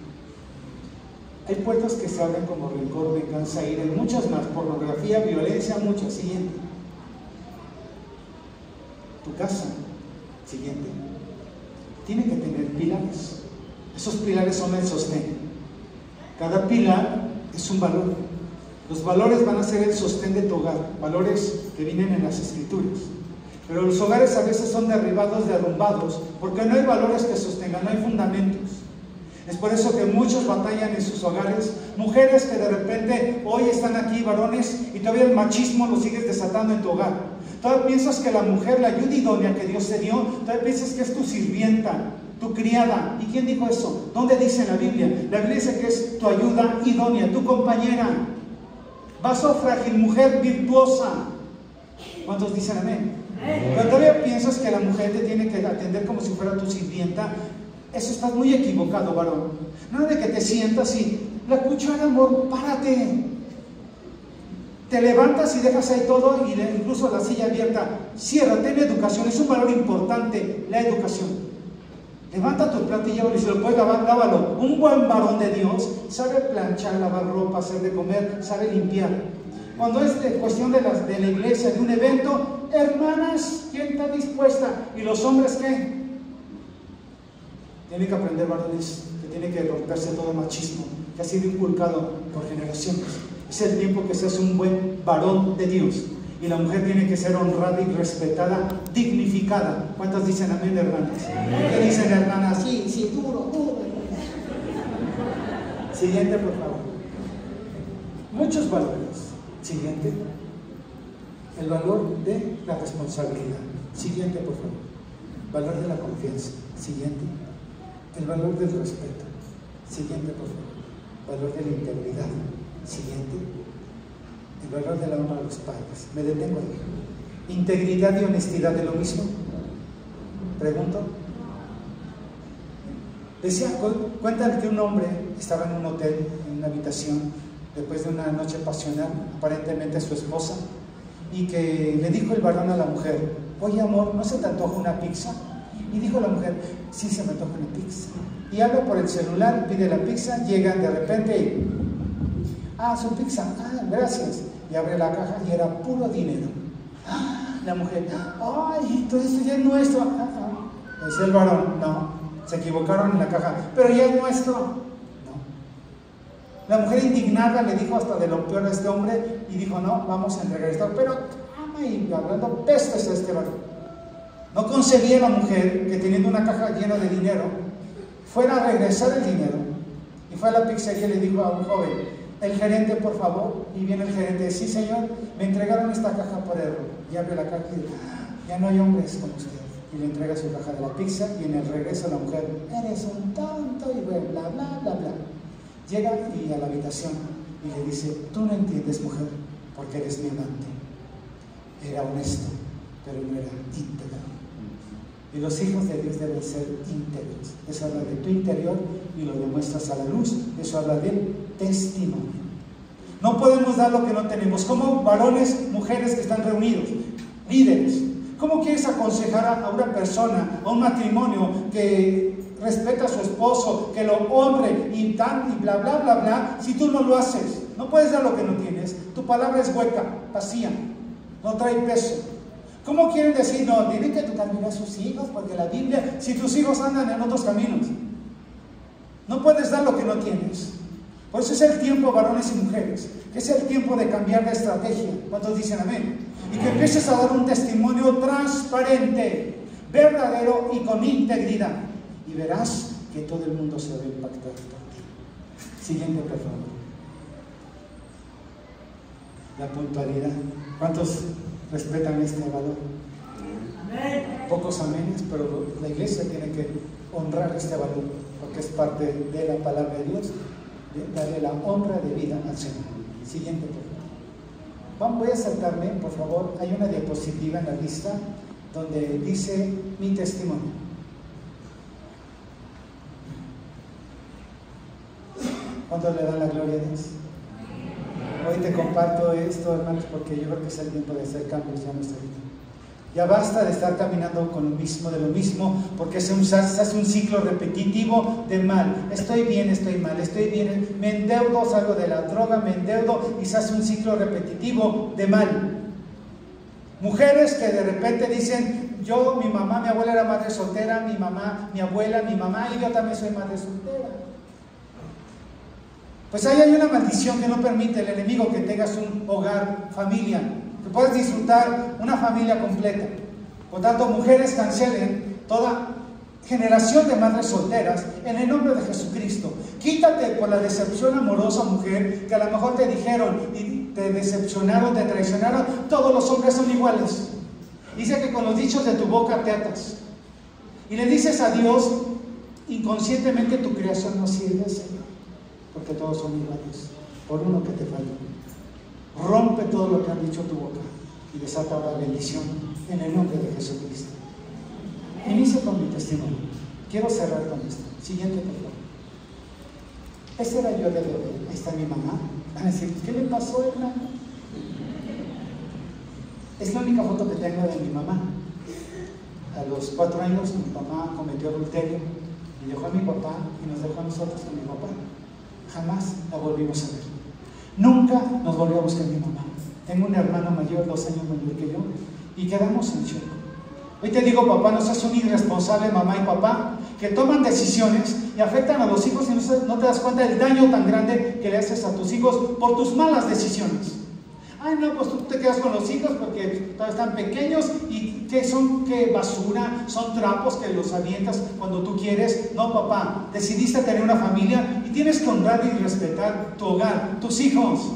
Hay puertas que se abren como rencor, venganza, ira muchas más. Pornografía, violencia, muchas. Siguiente. Tu casa Siguiente. Tiene que tener pilares. Esos pilares son el sostén. Cada pilar es un valor. Los valores van a ser el sostén de tu hogar, valores que vienen en las escrituras. Pero los hogares a veces son derribados, derrumbados, porque no hay valores que sostengan, no hay fundamentos. Es por eso que muchos batallan en sus hogares, mujeres que de repente hoy están aquí, varones, y todavía el machismo lo sigues desatando en tu hogar. Todavía piensas que la mujer, la ayuda idónea que Dios te dio, todavía piensas que es tu sirvienta, tu criada. ¿Y quién dijo eso? ¿Dónde dice la Biblia? La Biblia dice que es tu ayuda idónea, tu compañera. Vaso frágil, mujer virtuosa. ¿Cuántos dicen amén? Pero todavía piensas que la mujer te tiene que atender como si fuera tu sirvienta. Eso estás muy equivocado, varón. No de que te sientas y la cuchara, amor, párate. Te levantas y dejas ahí todo incluso la silla abierta. Cierra, ten educación, es un valor importante la educación. Levanta tu plato y llévalo y si lo puedes lavar, lávalo. Un buen varón de Dios sabe planchar, lavar ropa, hacer de comer, sabe limpiar. Cuando es cuestión de la, de la iglesia, de un evento, hermanas, ¿quién está dispuesta? ¿Y los hombres qué? Tienen que aprender varones, que tiene que romperse todo machismo que ha sido inculcado por generaciones. Es el tiempo que seas un buen varón de Dios. Y la mujer tiene que ser honrada y respetada, dignificada. ¿Cuántas dicen amén, hermanas? ¿Qué dicen, hermanas? Sí, sí, duro, duro. Siguiente, por favor. Muchos valores. Siguiente. El valor de la responsabilidad. Siguiente, por favor. Valor de la confianza. Siguiente. El valor del respeto. Siguiente, por favor. Valor de la integridad. Siguiente, el valor de la honra de los padres. Me detengo ahí. ¿Integridad y honestidad de lo mismo? Pregunto. Decía, cuentan que un hombre estaba en un hotel, en una habitación, después de una noche pasional, aparentemente su esposa, y que le dijo el varón a la mujer, oye amor, ¿no se te antoja una pizza? Y dijo la mujer, sí se me antoja una pizza. Y habla por el celular, pide la pizza, llega de repente y, ah, su pizza, ah, gracias. Y abre la caja y era puro dinero. Ah, la mujer, ay, todo esto ya es nuestro. Ah, ah. El varón, no, se equivocaron en la caja, pero ya es nuestro. No. La mujer indignada le dijo hasta de lo peor a este hombre y dijo, no, vamos a entregar esto, pero ama y hablando pestes a este varón. No concebía la mujer que teniendo una caja llena de dinero, fuera a regresar el dinero. Y fue a la pizzería y le dijo a un joven, el gerente, por favor. Y viene el gerente, sí señor, me entregaron esta caja por error. Y abre la caja y dice, ya no hay hombres como usted y le entrega su caja de la pizza y en el regreso la mujer, eres un tonto y bla, bla, bla, bla, bla. Llega y a la habitación y le dice, tú no entiendes mujer porque eres mi amante. Era honesto, pero no era íntegro. Y los hijos de Dios deben ser íntegros. Eso habla de tu interior y lo demuestras a la luz. Eso habla del testimonio. No podemos dar lo que no tenemos. Como varones, mujeres que están reunidos, líderes, ¿Cómo quieres aconsejar a una persona, a un matrimonio que respeta a su esposo, que lo honre y tan y bla, bla, bla, bla, si tú no lo haces? No puedes dar lo que no tienes. Tu palabra es hueca, vacía, no trae peso. ¿Cómo quieren decir, no, tienen que tu camino a sus hijos, porque la Biblia, si tus hijos andan en otros caminos, no puedes dar lo que no tienes. Por eso es el tiempo, varones y mujeres, que es el tiempo de cambiar de estrategia. ¿Cuántos dicen amén? y que empieces a dar un testimonio transparente, verdadero y con integridad. Y verás que todo el mundo se va a impactar por ti. Siguiente, por favor. La puntualidad. ¿Cuántos respetan este valor? Pocos amenes, pero la iglesia tiene que honrar este valor, porque es parte de la palabra de Dios, darle la honra de vida al Señor. Siguiente, por favor. Voy a saltarme, por favor. Hay una diapositiva en la lista donde dice mi testimonio. ¿Cuánto le da la gloria a Dios? Hoy te comparto esto, hermanos, porque yo creo que es el tiempo de hacer cambios ya en nuestra vida. Ya basta de estar caminando con lo mismo, de lo mismo, porque se, hace un ciclo repetitivo de mal. Estoy bien, estoy mal, estoy bien, me endeudo, salgo de la droga, me endeudo y se hace un ciclo repetitivo de mal. Mujeres que de repente dicen, yo, mi mamá, mi abuela era madre soltera, mi mamá, mi abuela, mi mamá y yo también soy madre soltera. Pues ahí hay una maldición que no permite el enemigo que tengas un hogar, familia, que puedas disfrutar una familia completa. Por tanto, mujeres cancelen toda generación de madres solteras en el nombre de Jesucristo. Quítate por la decepción amorosa, mujer, que a lo mejor te dijeron y te decepcionaron, te traicionaron, todos los hombres son iguales. Dice que con los dichos de tu boca te atas. Y le dices a Dios, inconscientemente tu creación no sirve, Señor, porque todos son iguales, por uno que te falló. Rompe todo lo que han dicho tu boca y desata la bendición en el nombre de Jesucristo. Inicio con mi testimonio. Quiero cerrar con esto. Siguiente, por favor. Este era yo de bebé. Ahí está mi mamá. Van a decir, ¿qué le pasó, hermano? Es la única foto que tengo de mi mamá. A los cuatro años mi mamá cometió adulterio y dejó a mi papá y nos dejó a nosotros con mi papá. Jamás la volvimos a ver. Nunca nos volvió a buscar mi mamá. Tengo un hermano mayor, dos años mayor que yo, y quedamos en shock. Hoy te digo, papá, no seas un irresponsable, mamá y papá, que toman decisiones y afectan a los hijos y no te das cuenta del daño tan grande que le haces a tus hijos por tus malas decisiones. Ay, no, pues tú te quedas con los hijos porque todavía están pequeños y que son que basura, son trapos que los avientas cuando tú quieres. No, papá, decidiste tener una familia y tienes que honrar y respetar tu hogar, tus hijos.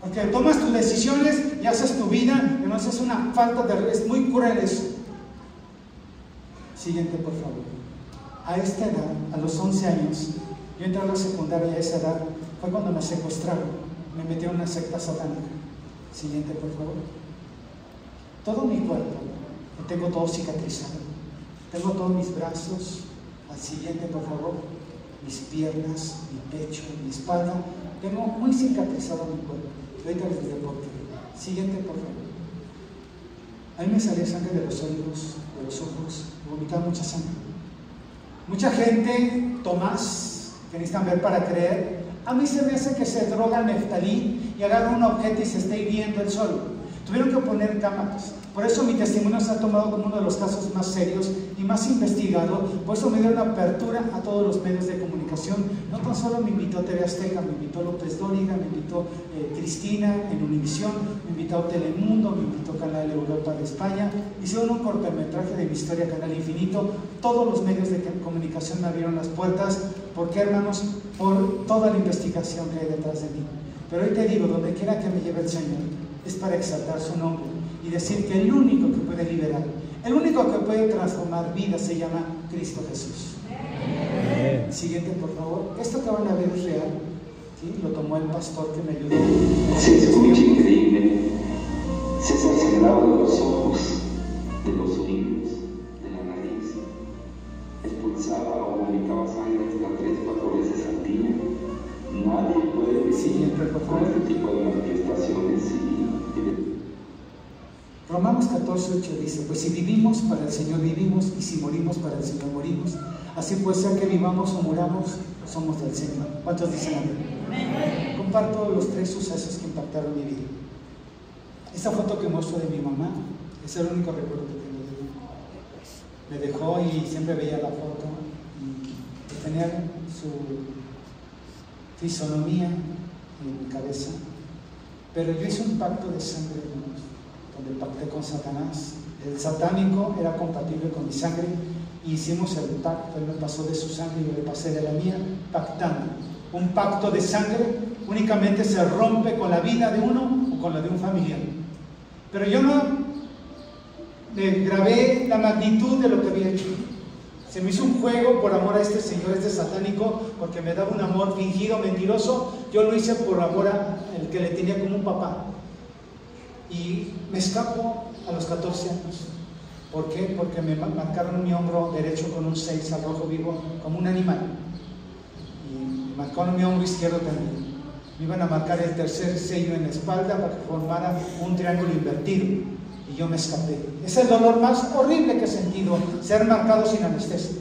Porque tomas tus decisiones y haces tu vida, y no es una falta de... es muy cruel eso. Siguiente, por favor. A esta edad, a los 11 años, yo entré a la secundaria a esa edad, fue cuando me secuestraron, me metieron en una secta satánica. Siguiente, por favor. Todo mi cuerpo, lo tengo todo cicatrizado. Tengo todos mis brazos, Al siguiente, por favor. Mis piernas, mi pecho, mi espalda. Tengo muy cicatrizado mi cuerpo. Ahorita les diré por qué. Siguiente, por favor. A mí me salía sangre de los oídos, de los ojos, vomitaba mucha sangre. Mucha gente, Tomás, que necesitan ver para creer, a mí se me hace que se droga neftalí y agarra un objeto y se está hirviendo el sol. Tuvieron que poner cámaras. Por eso mi testimonio se ha tomado como uno de los casos más serios y más investigado. Por eso me dio una apertura a todos los medios de comunicación. No tan solo me invitó TV Azteca, me invitó López Dóriga, me invitó eh, Cristina en Univisión, me invitó Telemundo, me invitó Canal Europa de España. Hicieron un cortometraje de mi historia, Canal Infinito. Todos los medios de comunicación me abrieron las puertas. ¿Por qué, hermanos? Por toda la investigación que hay detrás de mí. Pero hoy te digo, donde quiera que me lleve el Señor, es para exaltar su nombre y decir que el único que puede liberar, el único que puede transformar vida se llama Cristo Jesús. Siguiente, por favor. Esto que van a ver es real. ¿sí? Lo tomó el pastor que me ayudó. Se escucha increíble. César sangraba de los ojos, Este tipo de manifestaciones y, y Romanos 14, 8 dice, pues si vivimos, para el Señor vivimos, y si morimos, para el Señor morimos. Así pues, sea que vivamos o muramos, somos del Señor. ¿Cuántos dicen amén? Comparto los tres sucesos que impactaron mi vida. Esta foto que muestro de mi mamá es el único recuerdo que tengo de ella. Me dejó y siempre veía la foto y tenía su fisonomía en mi cabeza. Pero yo hice un pacto de sangre, donde pacté con Satanás. El satánico era compatible con mi sangre y hicimos el pacto. Él me pasó de su sangre y yo le pasé de la mía, pactando. Un pacto de sangre únicamente se rompe con la vida de uno o con la de un familiar. Pero yo no grabé la magnitud de lo que había hecho. Se me hizo un juego por amor a este señor, este satánico, porque me daba un amor fingido, mentiroso. Yo lo hice por amor al que le tenía como un papá. Y me escapo a los 14 años. ¿Por qué? Porque me ma- marcaron mi hombro derecho con un 6 al rojo vivo, como un animal. Y me marcaron mi hombro izquierdo también. Me iban a marcar el tercer sello en la espalda para que formara un triángulo invertido. Yo me escapé. Es el dolor más horrible que he sentido, ser marcado sin anestesia.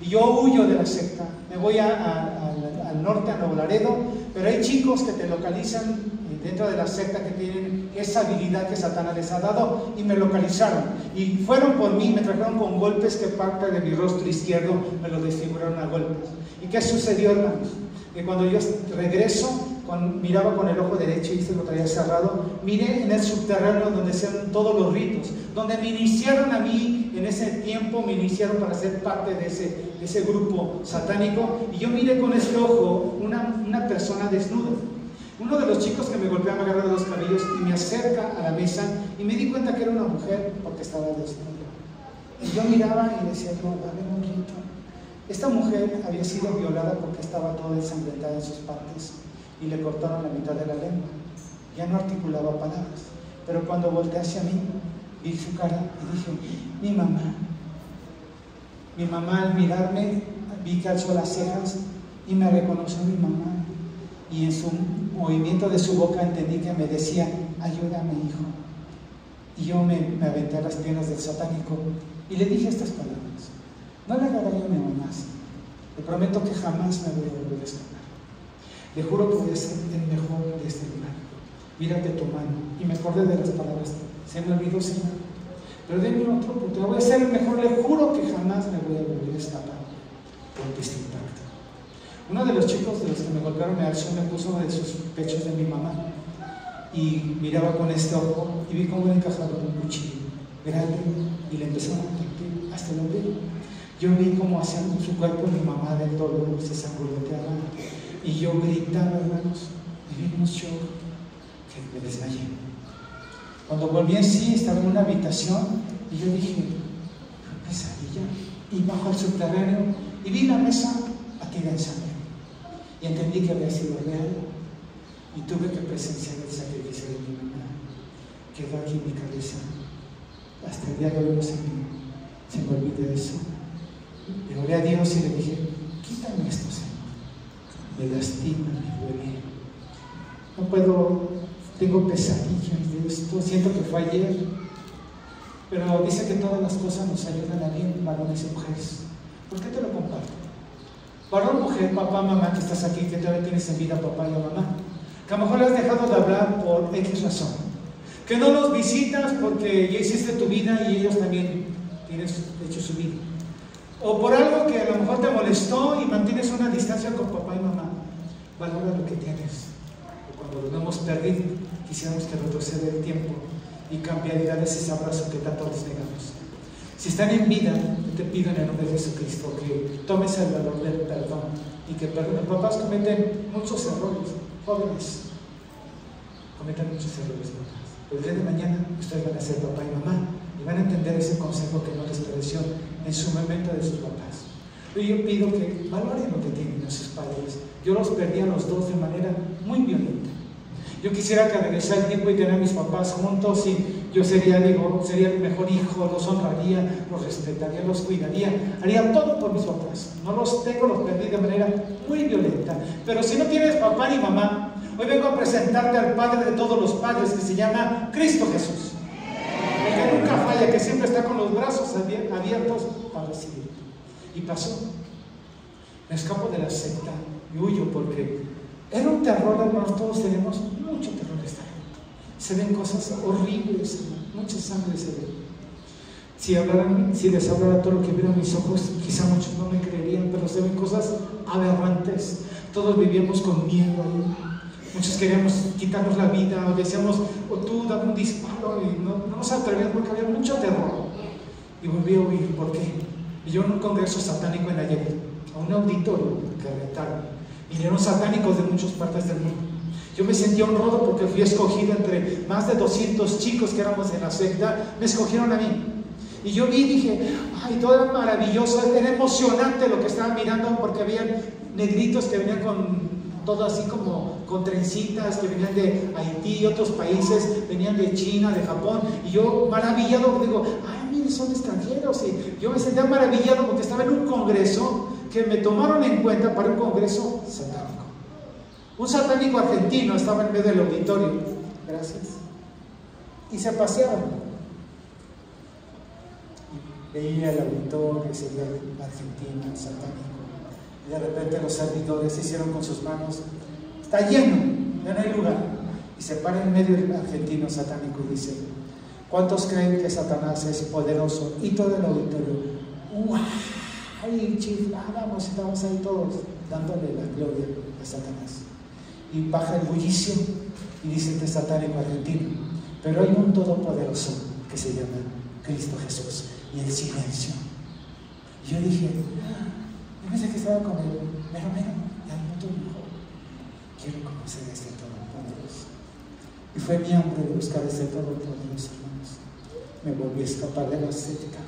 Y yo huyo de la secta. Me voy al- norte, a Nuevo pero hay chicos que te localizan eh, dentro de la secta que tienen esa habilidad que Satanás les ha dado y me localizaron. Y fueron por mí, me trajeron con golpes que parte de mi rostro izquierdo me lo desfiguraron a golpes. ¿Y qué sucedió, hermanos? Que cuando yo regreso, miraba con el ojo derecho y se lo traía cerrado, miré en el subterráneo donde se hacen todos los ritos, donde me iniciaron a mí en ese tiempo, me iniciaron para ser parte de ese, grupo satánico, y yo miré con ese ojo una, una persona desnuda. Uno de los chicos que me golpea me agarra de los cabellos y me acerca a la mesa y me di cuenta que era una mujer porque estaba desnuda. Y yo miraba y decía, no, va a haber un rito. Esta mujer había sido violada porque estaba toda ensangrentada en sus partes y le cortaron la mitad de la lengua. Ya no articulaba palabras. Pero cuando volteé hacia mí, vi su cara y dije, mi mamá. Mi mamá al mirarme, vi que alzó las cejas y me reconoció mi mamá. Y en su movimiento de su boca entendí que me decía, ayúdame hijo. Y yo me, aventé a las piernas del satánico y le dije estas palabras. No le daño a mi mamá. Le prometo que jamás me voy a volver a escapar. Le juro que voy a ser el mejor de este lugar. Mírate tu mano. Y me acordé de las palabras. Se me olvidó, Señor. Pero denme otro punto. Voy a ser el mejor. Le juro que jamás me voy a volver a escapar por este impacto. Uno de los chicos de los que me golpearon me alzó me puso de sus pechos de mi mamá. Y miraba con este ojo y vi cómo le encajaron un cuchillo grande y le empezaron a partir hasta el ombligo. Yo vi cómo hacían su cuerpo mi mamá del dolor se sangoloteaba y yo gritaba, hermanos, y vi un shock que me desmayé. Cuando volví en sí, estaba en una habitación y yo dije, "¿Qué pesadilla. Y bajo al subterráneo y vi la mesa batida en sangre. Y entendí que había sido real y tuve que presenciar el sacrificio de mi mamá. Quedó aquí en mi cabeza. Hasta el día de hoy no se me, se me olvida eso. Le oré a Dios y le dije, quítame esto, Señor. Me lastima, me duele. No puedo, tengo pesadillas de esto, siento que fue ayer. Pero dice que todas las cosas nos ayudan a bien, varones y mujeres. ¿Por qué te lo comparto? Varón, mujer, papá, mamá, que estás aquí, que todavía tienes en vida papá y mamá, que a lo mejor has dejado de hablar por X razón, que no los visitas porque ya hiciste tu vida y ellos también tienen hecho su vida, o por algo que a lo mejor te molestó y mantienes una distancia con papá y mamá, valora lo que tienes. Cuando lo hemos perdido, quisiéramos que retroceda el tiempo y cambiar y darles ese abrazo que tanto les negamos. Si están en vida, te pido en el nombre de Jesucristo que tomes el valor del perdón y que perdonen. Papás cometen muchos errores, jóvenes cometen muchos errores, papás. El día de mañana ustedes van a ser papá y mamá y van a entender ese consejo que no en su momento de sus papás. Pero yo pido que valoren lo que tienen sus padres. Yo los perdí a los dos de manera muy violenta. Yo quisiera que regresara el tiempo y tener a mis papás juntos y yo sería, digo, sería el mejor hijo, los honraría, los respetaría, los cuidaría, haría todo por mis papás. No los tengo, los perdí de manera muy violenta. Pero si no tienes papá ni mamá, hoy vengo a presentarte al Padre de todos los padres que se llama Cristo Jesús. Que nunca falla, que siempre está con los brazos abiertos para recibir. Y pasó. Me escapo de la secta y huyo porque era un terror, hermanos, todos tenemos mucho terror de estar se ven cosas horribles, mucha sangre se ve. Si, hablaran, si les hablara todo lo que vieron mis ojos, quizá muchos no me creerían, pero se ven cosas aberrantes. Todos vivíamos con miedo. Muchos queríamos quitarnos la vida, o decíamos, o tú dame un disparo, y no, no nos atrevíamos porque había mucho terror. Y volví a huir, ¿por qué? Y yo en un congreso satánico en ayer, a un auditorio que rentaron, vinieron satánicos de muchas partes del mundo. Yo me sentía honrado porque fui escogido entre más de 200 chicos que éramos en la secta, me escogieron a mí. Y yo vi y dije, ay, todo era maravilloso, era emocionante lo que estaba mirando porque había negritos que venían con todo así como con trencitas, que venían de Haití y otros países, venían de China, de Japón, y yo maravillado, digo, ay, mire, son extranjeros, y yo me sentía maravillado porque estaba en un congreso que me tomaron en cuenta para un congreso satánico. Un satánico argentino estaba en medio del auditorio. Gracias. Y se paseaban. Y veía el auditorio, y sería argentino, satánico. Y de repente los servidores se hicieron con sus manos. Está lleno, ya no hay lugar. Y se para en medio argentino satánico y dice, ¿cuántos creen que Satanás es poderoso? Y todo el auditorio, ¡guau! Y chiflábamos, estábamos ahí todos dándole la gloria a Satanás y baja el bullicio y dice que es satánico argentino. Pero hay un todopoderoso que se llama Cristo Jesús y el silencio. Y yo dije, ah, yo pensé que estaba con el mero mero, y al mundo quiero conocer a este todopoderoso. Y fue mi hambre de buscar a este todopoderoso, hermanos. Me volví a escapar de la ascética.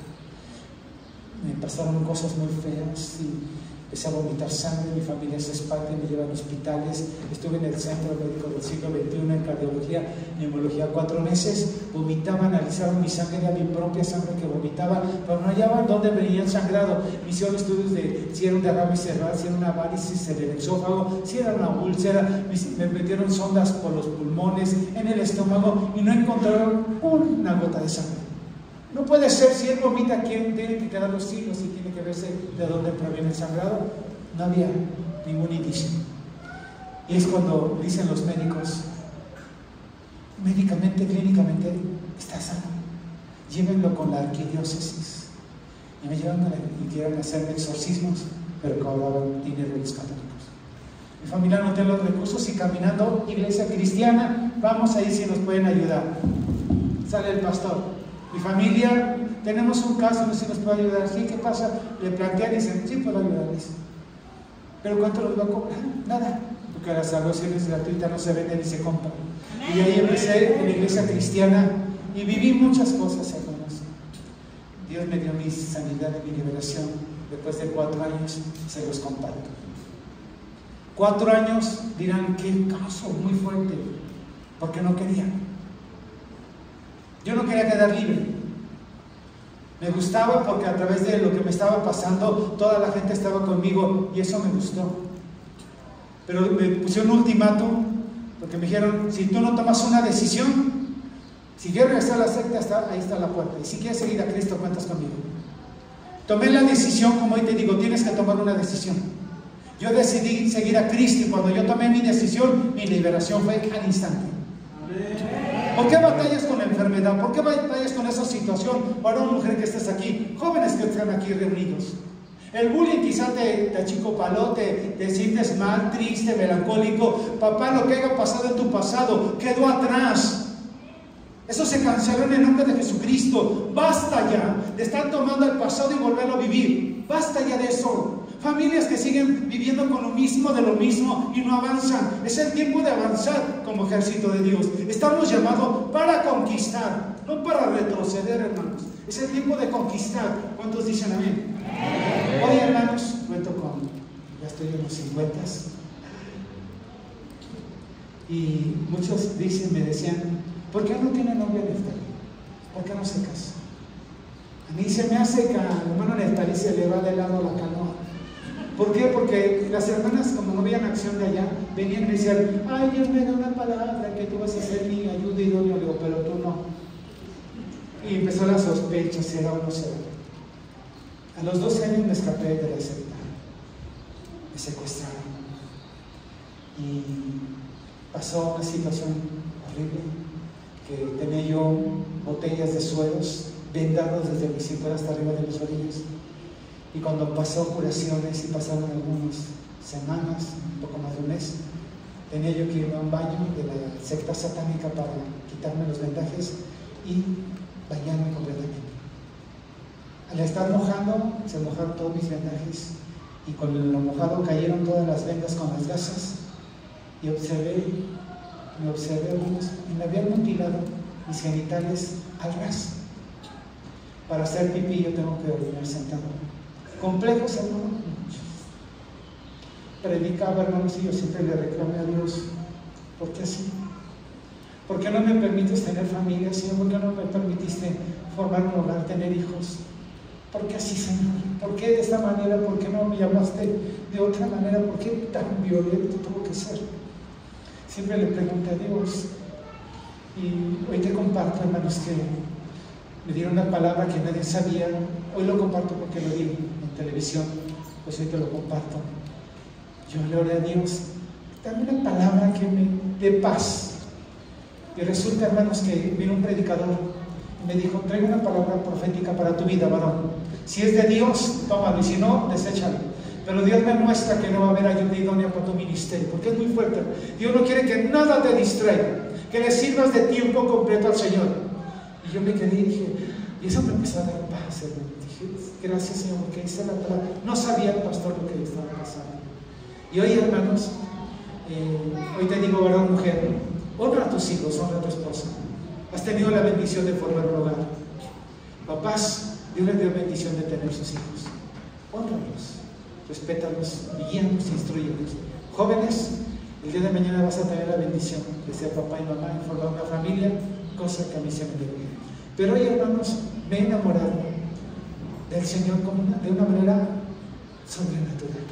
Me pasaron cosas muy feas y empecé a vomitar sangre, mi familia se espanta y me llevan a hospitales. Estuve en el centro médico del siglo XXI en cardiología, neumología cuatro meses. Vomitaba, analizaron mi sangre, era mi propia sangre que vomitaba, pero no hallaban dónde venía el sangrado. Me hicieron estudios de si era un derrame cerebral, si era una varices en el esófago, si era una úlcera. Me metieron sondas por los pulmones, en el estómago y no encontraron una gota de sangre. No puede ser, si él vomita, ¿quién tiene que quedar los hijos y tiene que verse de dónde proviene el sangrado? No había ningún indicio. Y es cuando dicen los médicos, médicamente, clínicamente, está sano. Llévenlo con la arquidiócesis. Y me llevan a la, y quieren hacerme exorcismos, pero cobraban dinero los católicos. Mi familia no tiene los recursos y caminando, iglesia cristiana, vamos ahí si nos pueden ayudar. Sale el pastor, mi familia, tenemos un caso, no sé si nos puede ayudar. ¿Sí? ¿Qué pasa? Le plantean y dicen, sí, puedo ayudarles. ¿Pero cuánto les va a cobrar? Nada, porque las salvaciones gratuitas no se venden ni se compran. Y ahí empecé en la iglesia cristiana y viví muchas cosas, hermanos. Dios me dio mi sanidad y mi liberación. Después de cuatro años se los comparto. Cuatro años dirán, qué caso muy fuerte, porque no querían. Yo no quería quedar libre. Me gustaba porque a través de lo que me estaba pasando, toda la gente estaba conmigo y eso me gustó. Pero me pusieron un ultimátum porque me dijeron, si tú no tomas una decisión, si quieres regresar a la secta, ahí está la puerta. Y si quieres seguir a Cristo, cuentas conmigo. Tomé la decisión, como hoy te digo, tienes que tomar una decisión. Yo decidí seguir a Cristo y cuando yo tomé mi decisión, mi liberación fue al instante. ¿Por qué batallas ¿Por qué batallas con esa situación? Una mujer que estés aquí, jóvenes que están aquí reunidos. El bullying quizás te, te palote, te sientes mal, triste, melancólico. Papá, lo que haya pasado en tu pasado quedó atrás. Eso se canceló en el nombre de Jesucristo. Basta ya de estar tomando el pasado y volverlo a vivir. Basta ya de eso. Familias que siguen viviendo con lo mismo de lo mismo y no avanzan. Es el tiempo de avanzar como ejército de Dios. Estamos llamados para conquistar, no para retroceder, hermanos. Es el tiempo de conquistar. ¿Cuántos dicen amén? Hoy, hermanos, cuento con, ya estoy en los 50 y muchos dicen, me decían, ¿Por qué no tiene novia Neftali? ¿Por qué no se casa? A mí se me hace que al hermano Neftali se le va de lado la canoa. ¿Por qué? Porque las hermanas, como no veían acción de allá, venían y decían, ay, Dios me da una palabra que tú vas a ser mi ayuda doña. Le digo, pero tú no. Y empezó la sospecha, será o no será. A los 12 años me escapé de la secta. Me secuestraron. Y pasó una situación horrible que tenía yo botellas de suelos vendados desde mi cintura hasta arriba de los orillas. Y cuando pasó curaciones y pasaron algunas semanas, un poco más de un mes, tenía yo que irme a un baño de la secta satánica para quitarme los vendajes y bañarme completamente. Al estar mojando, se mojaron todos mis vendajes y con lo mojado cayeron todas las vendas con las gasas y observé me observé, hermanos, y me habían mutilado mis genitales al ras. Para hacer pipí yo tengo que orinar sentado. Complejos, hermanos. Predicaba, hermanos, y yo siempre le reclamé a Dios, ¿por qué así? ¿Por qué no me permites tener familia, Señor? ¿Por qué no me permitiste formar un hogar, tener hijos? ¿Por qué así, Señor? ¿Por qué de esta manera? ¿Por qué no me llamaste de otra manera? ¿Por qué tan violento tuvo que ser? Siempre le pregunté a Dios. Y hoy te comparto, hermanos, que me dieron una palabra que nadie sabía. Hoy lo comparto porque lo en televisión. Pues hoy te lo comparto. Yo le oré a Dios, dame una palabra que me dé paz. Y resulta, hermanos, que vino un predicador y me dijo, traigo una palabra profética para tu vida, varón. Si es de Dios, tómalo, y si no, deséchalo. Pero Dios me muestra que no va a haber ayuda idónea para tu ministerio, porque es muy fuerte. Dios no quiere que nada te distraiga, que le sirvas de tiempo completo al Señor. Y yo me quedé y dije, y eso me empezó a dar paz, Dije, gracias Señor, porque esa la palabra. No sabía el pastor lo que estaba pasando. Y hoy, hermanos, eh, hoy te digo, varón, mujer, honra a tus hijos, honra a tu esposa. Has tenido la bendición de formar un hogar. Papás, Dios les dio bendición de tener sus hijos. Honralos respétalos, guíanos, instruyenos. Jóvenes, el día de mañana vas a tener la bendición de ser papá y mamá y formar una familia, cosa que a mí se me dio. Pero hoy, hermanos, me he enamorado del Señor de una manera sobrenatural.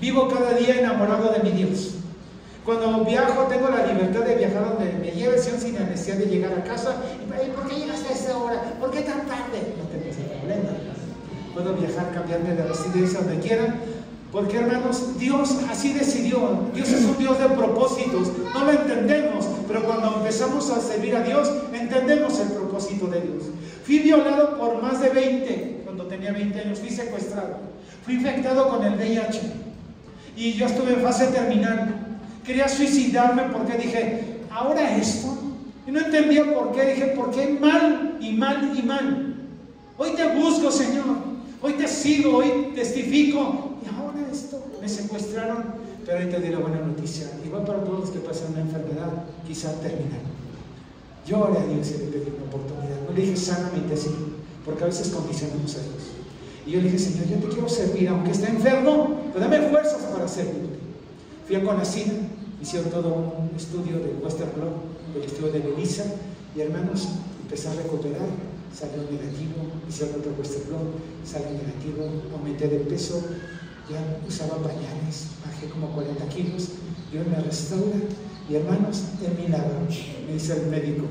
Vivo cada día enamorado de mi Dios. Cuando viajo, tengo la libertad de viajar donde me lleve, sin necesidad de llegar a casa. ¿Y por qué llegaste a esa hora? ¿Por qué tan tarde? No tengo ese problema puedo viajar, cambiarme de residencia donde quiera. Porque hermanos, Dios así decidió. Dios es un Dios de propósitos. No lo entendemos, pero cuando empezamos a servir a Dios, entendemos el propósito de Dios. Fui violado por más de 20, cuando tenía 20 años, fui secuestrado. Fui infectado con el VIH. Y yo estuve en fase terminal. Quería suicidarme porque dije, ahora esto. Y no entendía por qué. Dije, ¿por qué mal y mal y mal? Hoy te busco, Señor. Hoy te sigo, hoy testifico. Y ahora esto, me secuestraron. Pero hoy te di la buena noticia. Igual para todos los que pasan una enfermedad, quizá terminal. Yo oré a Dios y le pedí una oportunidad. No le dije, sáname y te sigo. Porque a veces condicionamos a Dios. Y yo le dije, Señor, yo te quiero servir, aunque esté enfermo, pero dame fuerzas para servirte. Fui a Conacina, hicieron todo un estudio de Western Block, del estudio de Belisa, y hermanos, empecé a recuperar salió negativo, hice otro blog, salió negativo, aumenté de peso, ya usaba pañales, bajé como 40 kilos, Dios me restaura y hermanos, el milagro, me dice el médico,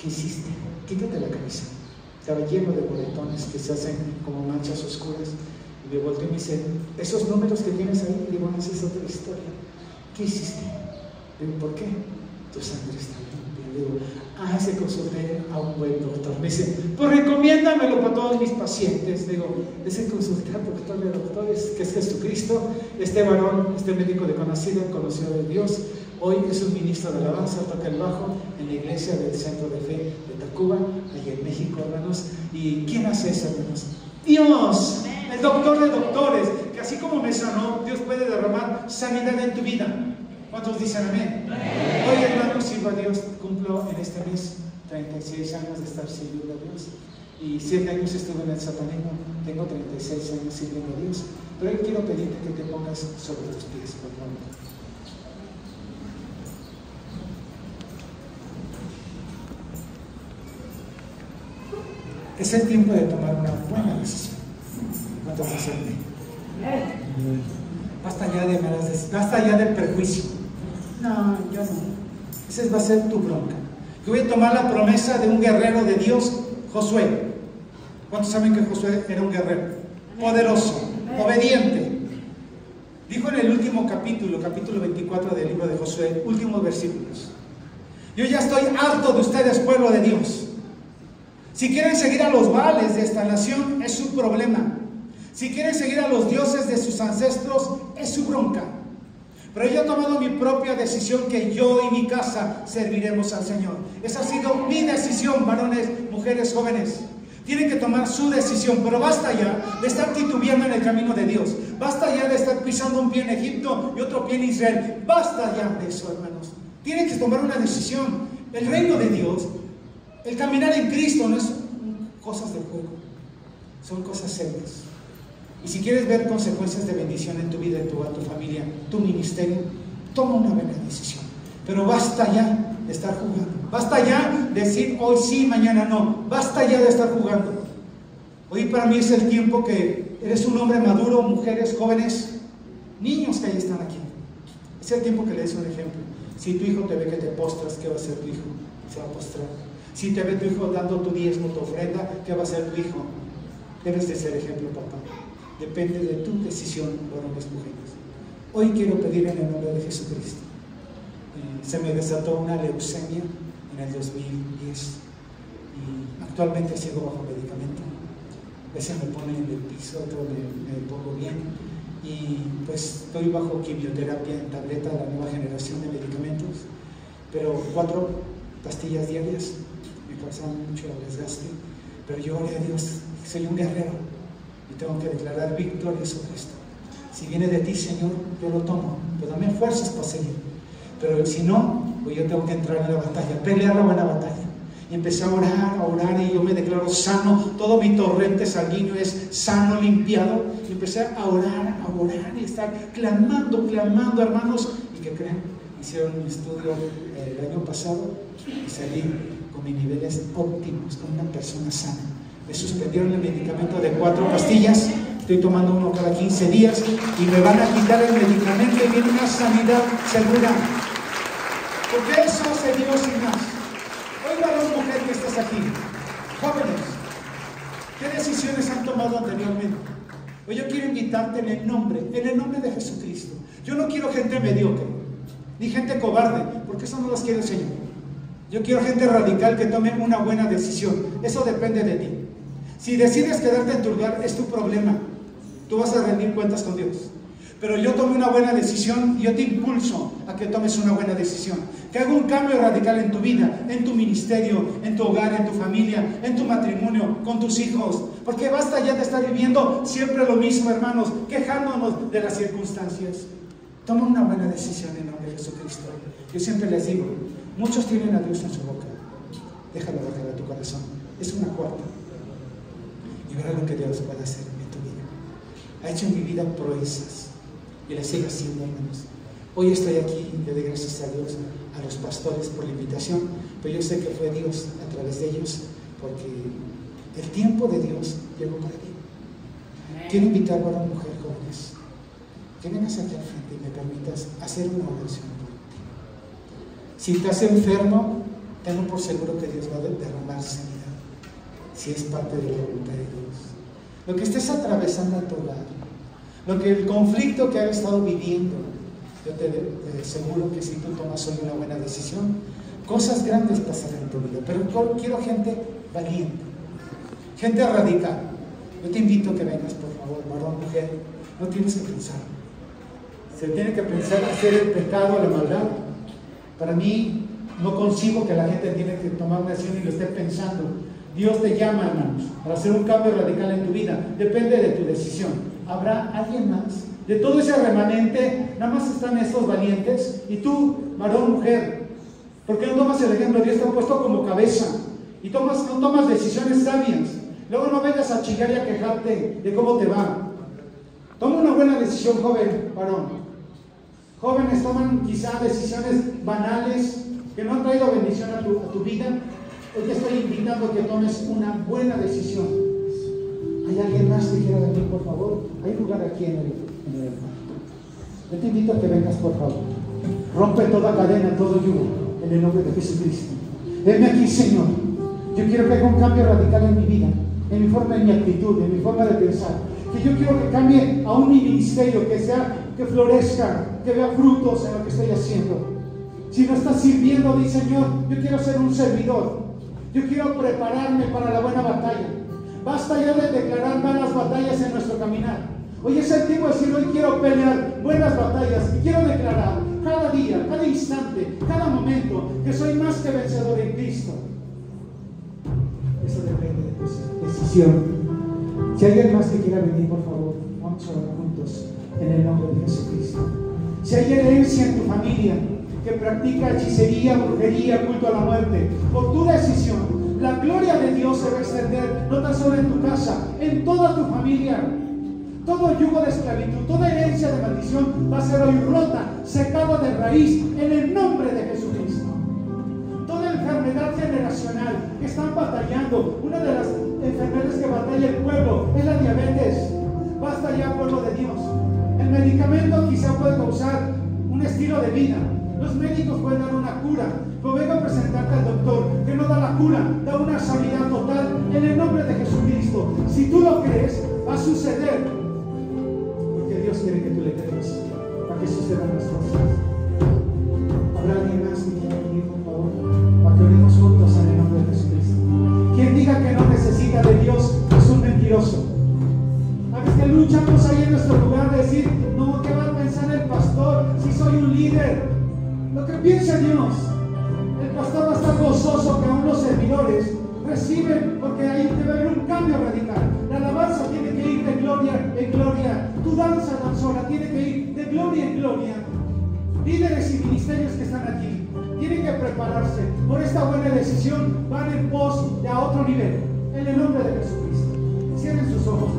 ¿qué hiciste? Quítate la camisa. Estaba lleno de moretones que se hacen como manchas oscuras. Y me volteó y me dice, esos números que tienes ahí, digo, esa es otra historia. ¿Qué hiciste? Digo, ¿por qué? Tu sangre está limpia. Digo, ah, se consulté a un buen doctor. Me dice, pues recomiéndamelo para todos mis pacientes. Digo, ese consultar doctor de doctores, que es Jesucristo, este varón, este médico de conocido, conoció de Dios. Hoy es un ministro de alabanza, toca el bajo en la iglesia del Centro de Fe de Tacuba, allí en México, hermanos. ¿Y quién hace eso, hermanos? Dios, el doctor de doctores, que así como me sanó, Dios puede derramar sanidad en tu vida. ¿Cuántos dicen amén? Hoy, hermanos, sirvo a Dios, cumplo en este mes 36 años de estar sirviendo a Dios. Y 7 años estuve en el satanismo, tengo 36 años sirviendo a Dios. Pero hoy quiero pedirte que te pongas sobre tus pies, por favor. Es el tiempo de tomar una buena decisión. ¿Cuántos dicen Basta ya de basta ya del prejuicio. No, yo no. Esa va a ser tu bronca. Yo voy a tomar la promesa de un guerrero de Dios, Josué. ¿Cuántos saben que Josué era un guerrero? Poderoso, obediente. Dijo en el último capítulo, capítulo 24 del libro de Josué, últimos versículos. Yo ya estoy harto de ustedes, pueblo de Dios. Si quieren seguir a los vales de esta nación, es su problema. Si quieren seguir a los dioses de sus ancestros, es su bronca. Pero yo he tomado mi propia decisión que yo y mi casa serviremos al Señor. Esa ha sido mi decisión, varones, mujeres, jóvenes. Tienen que tomar su decisión, pero basta ya de estar titubeando en el camino de Dios. Basta ya de estar pisando un pie en Egipto y otro pie en Israel. Basta ya de eso, hermanos. Tienen que tomar una decisión. El reino de Dios el caminar en Cristo no es cosas de juego, son cosas serias. Y si quieres ver consecuencias de bendición en tu vida, en tu, tu familia, tu ministerio, toma una buena decisión. Pero basta ya de estar jugando. Basta ya de decir hoy sí, mañana no. Basta ya de estar jugando. Hoy para mí es el tiempo que eres un hombre maduro, mujeres, jóvenes, niños que ahí están aquí. Es el tiempo que le des un ejemplo. Si tu hijo te ve que te postras, ¿qué va a hacer tu hijo? Se va a postrar. Si te ve tu hijo dando tu diezmo, tu ofrenda, ¿qué va a hacer tu hijo? Debes de ser ejemplo, papá. Depende de tu decisión, varones, mujeres. Hoy quiero pedir en el nombre de Jesucristo. Eh, se me desató una leucemia en el 2010 y actualmente sigo bajo medicamento. A veces me pone en el piso, otro me, me pongo bien y pues estoy bajo quimioterapia en tableta, la nueva generación de medicamentos, pero cuatro pastillas diarias pasaba mucho desgaste, pero yo oré a Dios, soy un guerrero y tengo que declarar victoria sobre esto. Si viene de ti, Señor, yo lo tomo, pero dame fuerzas para seguir. Pero si no, pues yo tengo que entrar en la batalla, pelear la buena batalla. Y empecé a orar, a orar y yo me declaro sano, todo mi torrente sanguíneo es sano, limpiado. Y empecé a orar, a orar y estar clamando, clamando, hermanos. ¿Y que creen? Hicieron un estudio eh, el año pasado y salí con mis niveles óptimos, con una persona sana. Me suspendieron el medicamento de cuatro pastillas, estoy tomando uno cada 15 días y me van a quitar el medicamento y viene una sanidad segura. Porque eso hace Dios y más. Oiga, dos mujeres que estás aquí, jóvenes, ¿qué decisiones han tomado anteriormente? Hoy yo quiero invitarte en el nombre, en el nombre de Jesucristo. Yo no quiero gente mediocre, ni gente cobarde, porque eso no las quiere el Señor. Yo quiero gente radical que tome una buena decisión. Eso depende de ti. Si decides quedarte en tu lugar, es tu problema. Tú vas a rendir cuentas con Dios. Pero yo tomé una buena decisión y yo te impulso a que tomes una buena decisión. Que haga un cambio radical en tu vida, en tu ministerio, en tu hogar, en tu familia, en tu matrimonio, con tus hijos. Porque basta ya de estar viviendo siempre lo mismo, hermanos, quejándonos de las circunstancias. Toma una buena decisión en nombre de Jesucristo. Yo siempre les digo, Muchos tienen a Dios en su boca. Déjalo bajar a tu corazón. Es una cuarta. Y verá lo que Dios puede hacer en tu vida. Ha hecho en mi vida proezas. Y le sigue haciendo, hermanos. Hoy estoy aquí y le doy gracias a Dios, a los pastores por la invitación, pero yo sé que fue Dios a través de ellos porque el tiempo de Dios llegó para ti. Quiero invitar a una mujer jóvenes que vengas aquí al frente y me permitas hacer una oración. Si estás enfermo, tengo por seguro que Dios va a derramar sanidad, si es parte de la voluntad de Dios. Lo que estés atravesando en tu hogar, lo que el conflicto que has estado viviendo, yo te, te aseguro que si tú tomas hoy una buena decisión, cosas grandes pasarán en tu vida. Pero quiero gente valiente, gente radical. Yo te invito a que vengas, por favor, varón, mujer. No tienes que pensar. Se tiene que pensar hacer el pecado, la maldad. Para mí, no consigo que la gente tiene que tomar una decisión y lo esté pensando. Dios te llama, hermanos, para hacer un cambio radical en tu vida. Depende de tu decisión. ¿Habrá alguien más? De todo ese remanente, nada más están estos valientes. Y tú, varón, mujer, ¿por qué no tomas el ejemplo? Dios te ha puesto como cabeza y tomas, no tomas decisiones sabias. Luego no vengas a chingar y a quejarte de cómo te va. Toma una buena decisión, joven, varón. Jóvenes toman quizá decisiones banales que no han traído bendición a tu, a tu vida. Hoy te estoy invitando a que tomes una buena decisión. ¿Hay alguien más que quiera venir, por favor? Hay lugar aquí en el, en Yo te invito a que vengas, por favor. Rompe toda cadena, todo yugo, en el nombre de Jesucristo. Venme aquí, Señor. Yo quiero que haga un cambio radical en mi vida, en mi forma, en mi actitud, en mi forma de pensar. Que yo quiero que cambie aún mi ministerio, que sea, que florezca, que vea frutos en lo que estoy haciendo. Si no estás sirviendo, di Señor, yo quiero ser un servidor. Yo quiero prepararme para la buena batalla. Basta ya de declarar malas batallas en nuestro caminar. Hoy es el tiempo de decir, hoy quiero pelear buenas batallas y quiero declarar cada día, cada instante, cada momento que soy más que vencedor en Cristo. Eso depende de tu decisión. Si hay alguien más que quiera venir, por favor, vamos a en el nombre de Jesucristo. Si hay herencia en tu familia que practica hechicería, brujería, culto a la muerte, por tu decisión, la gloria de Dios se va a extender no tan solo en tu casa, en toda tu familia. Todo yugo de esclavitud, toda herencia de maldición va a ser hoy rota, secado de raíz, en el nombre de Jesucristo. Toda enfermedad generacional que están batallando, una de las enfermedades que batalla el pueblo es la diabetes. Basta ya, pueblo de Dios. El medicamento quizá puede causar un estilo de vida. Los médicos pueden dar una cura. Pero vengo a presentarte al doctor que no da la cura, da una sanidad total en el nombre de Jesucristo. Si tú lo crees, va a suceder. Porque Dios quiere que tú le creas para que sucedan las cosas. Dios. El pastor va a estar gozoso que aún los servidores reciben, porque ahí debe haber un cambio radical. La alabanza tiene que ir de gloria en gloria. Tu danza danzora tiene que ir de gloria en gloria. Líderes y ministerios que están aquí tienen que prepararse. Por esta buena decisión van en pos de a otro nivel. En el nombre de Jesucristo. Cierren sus ojos,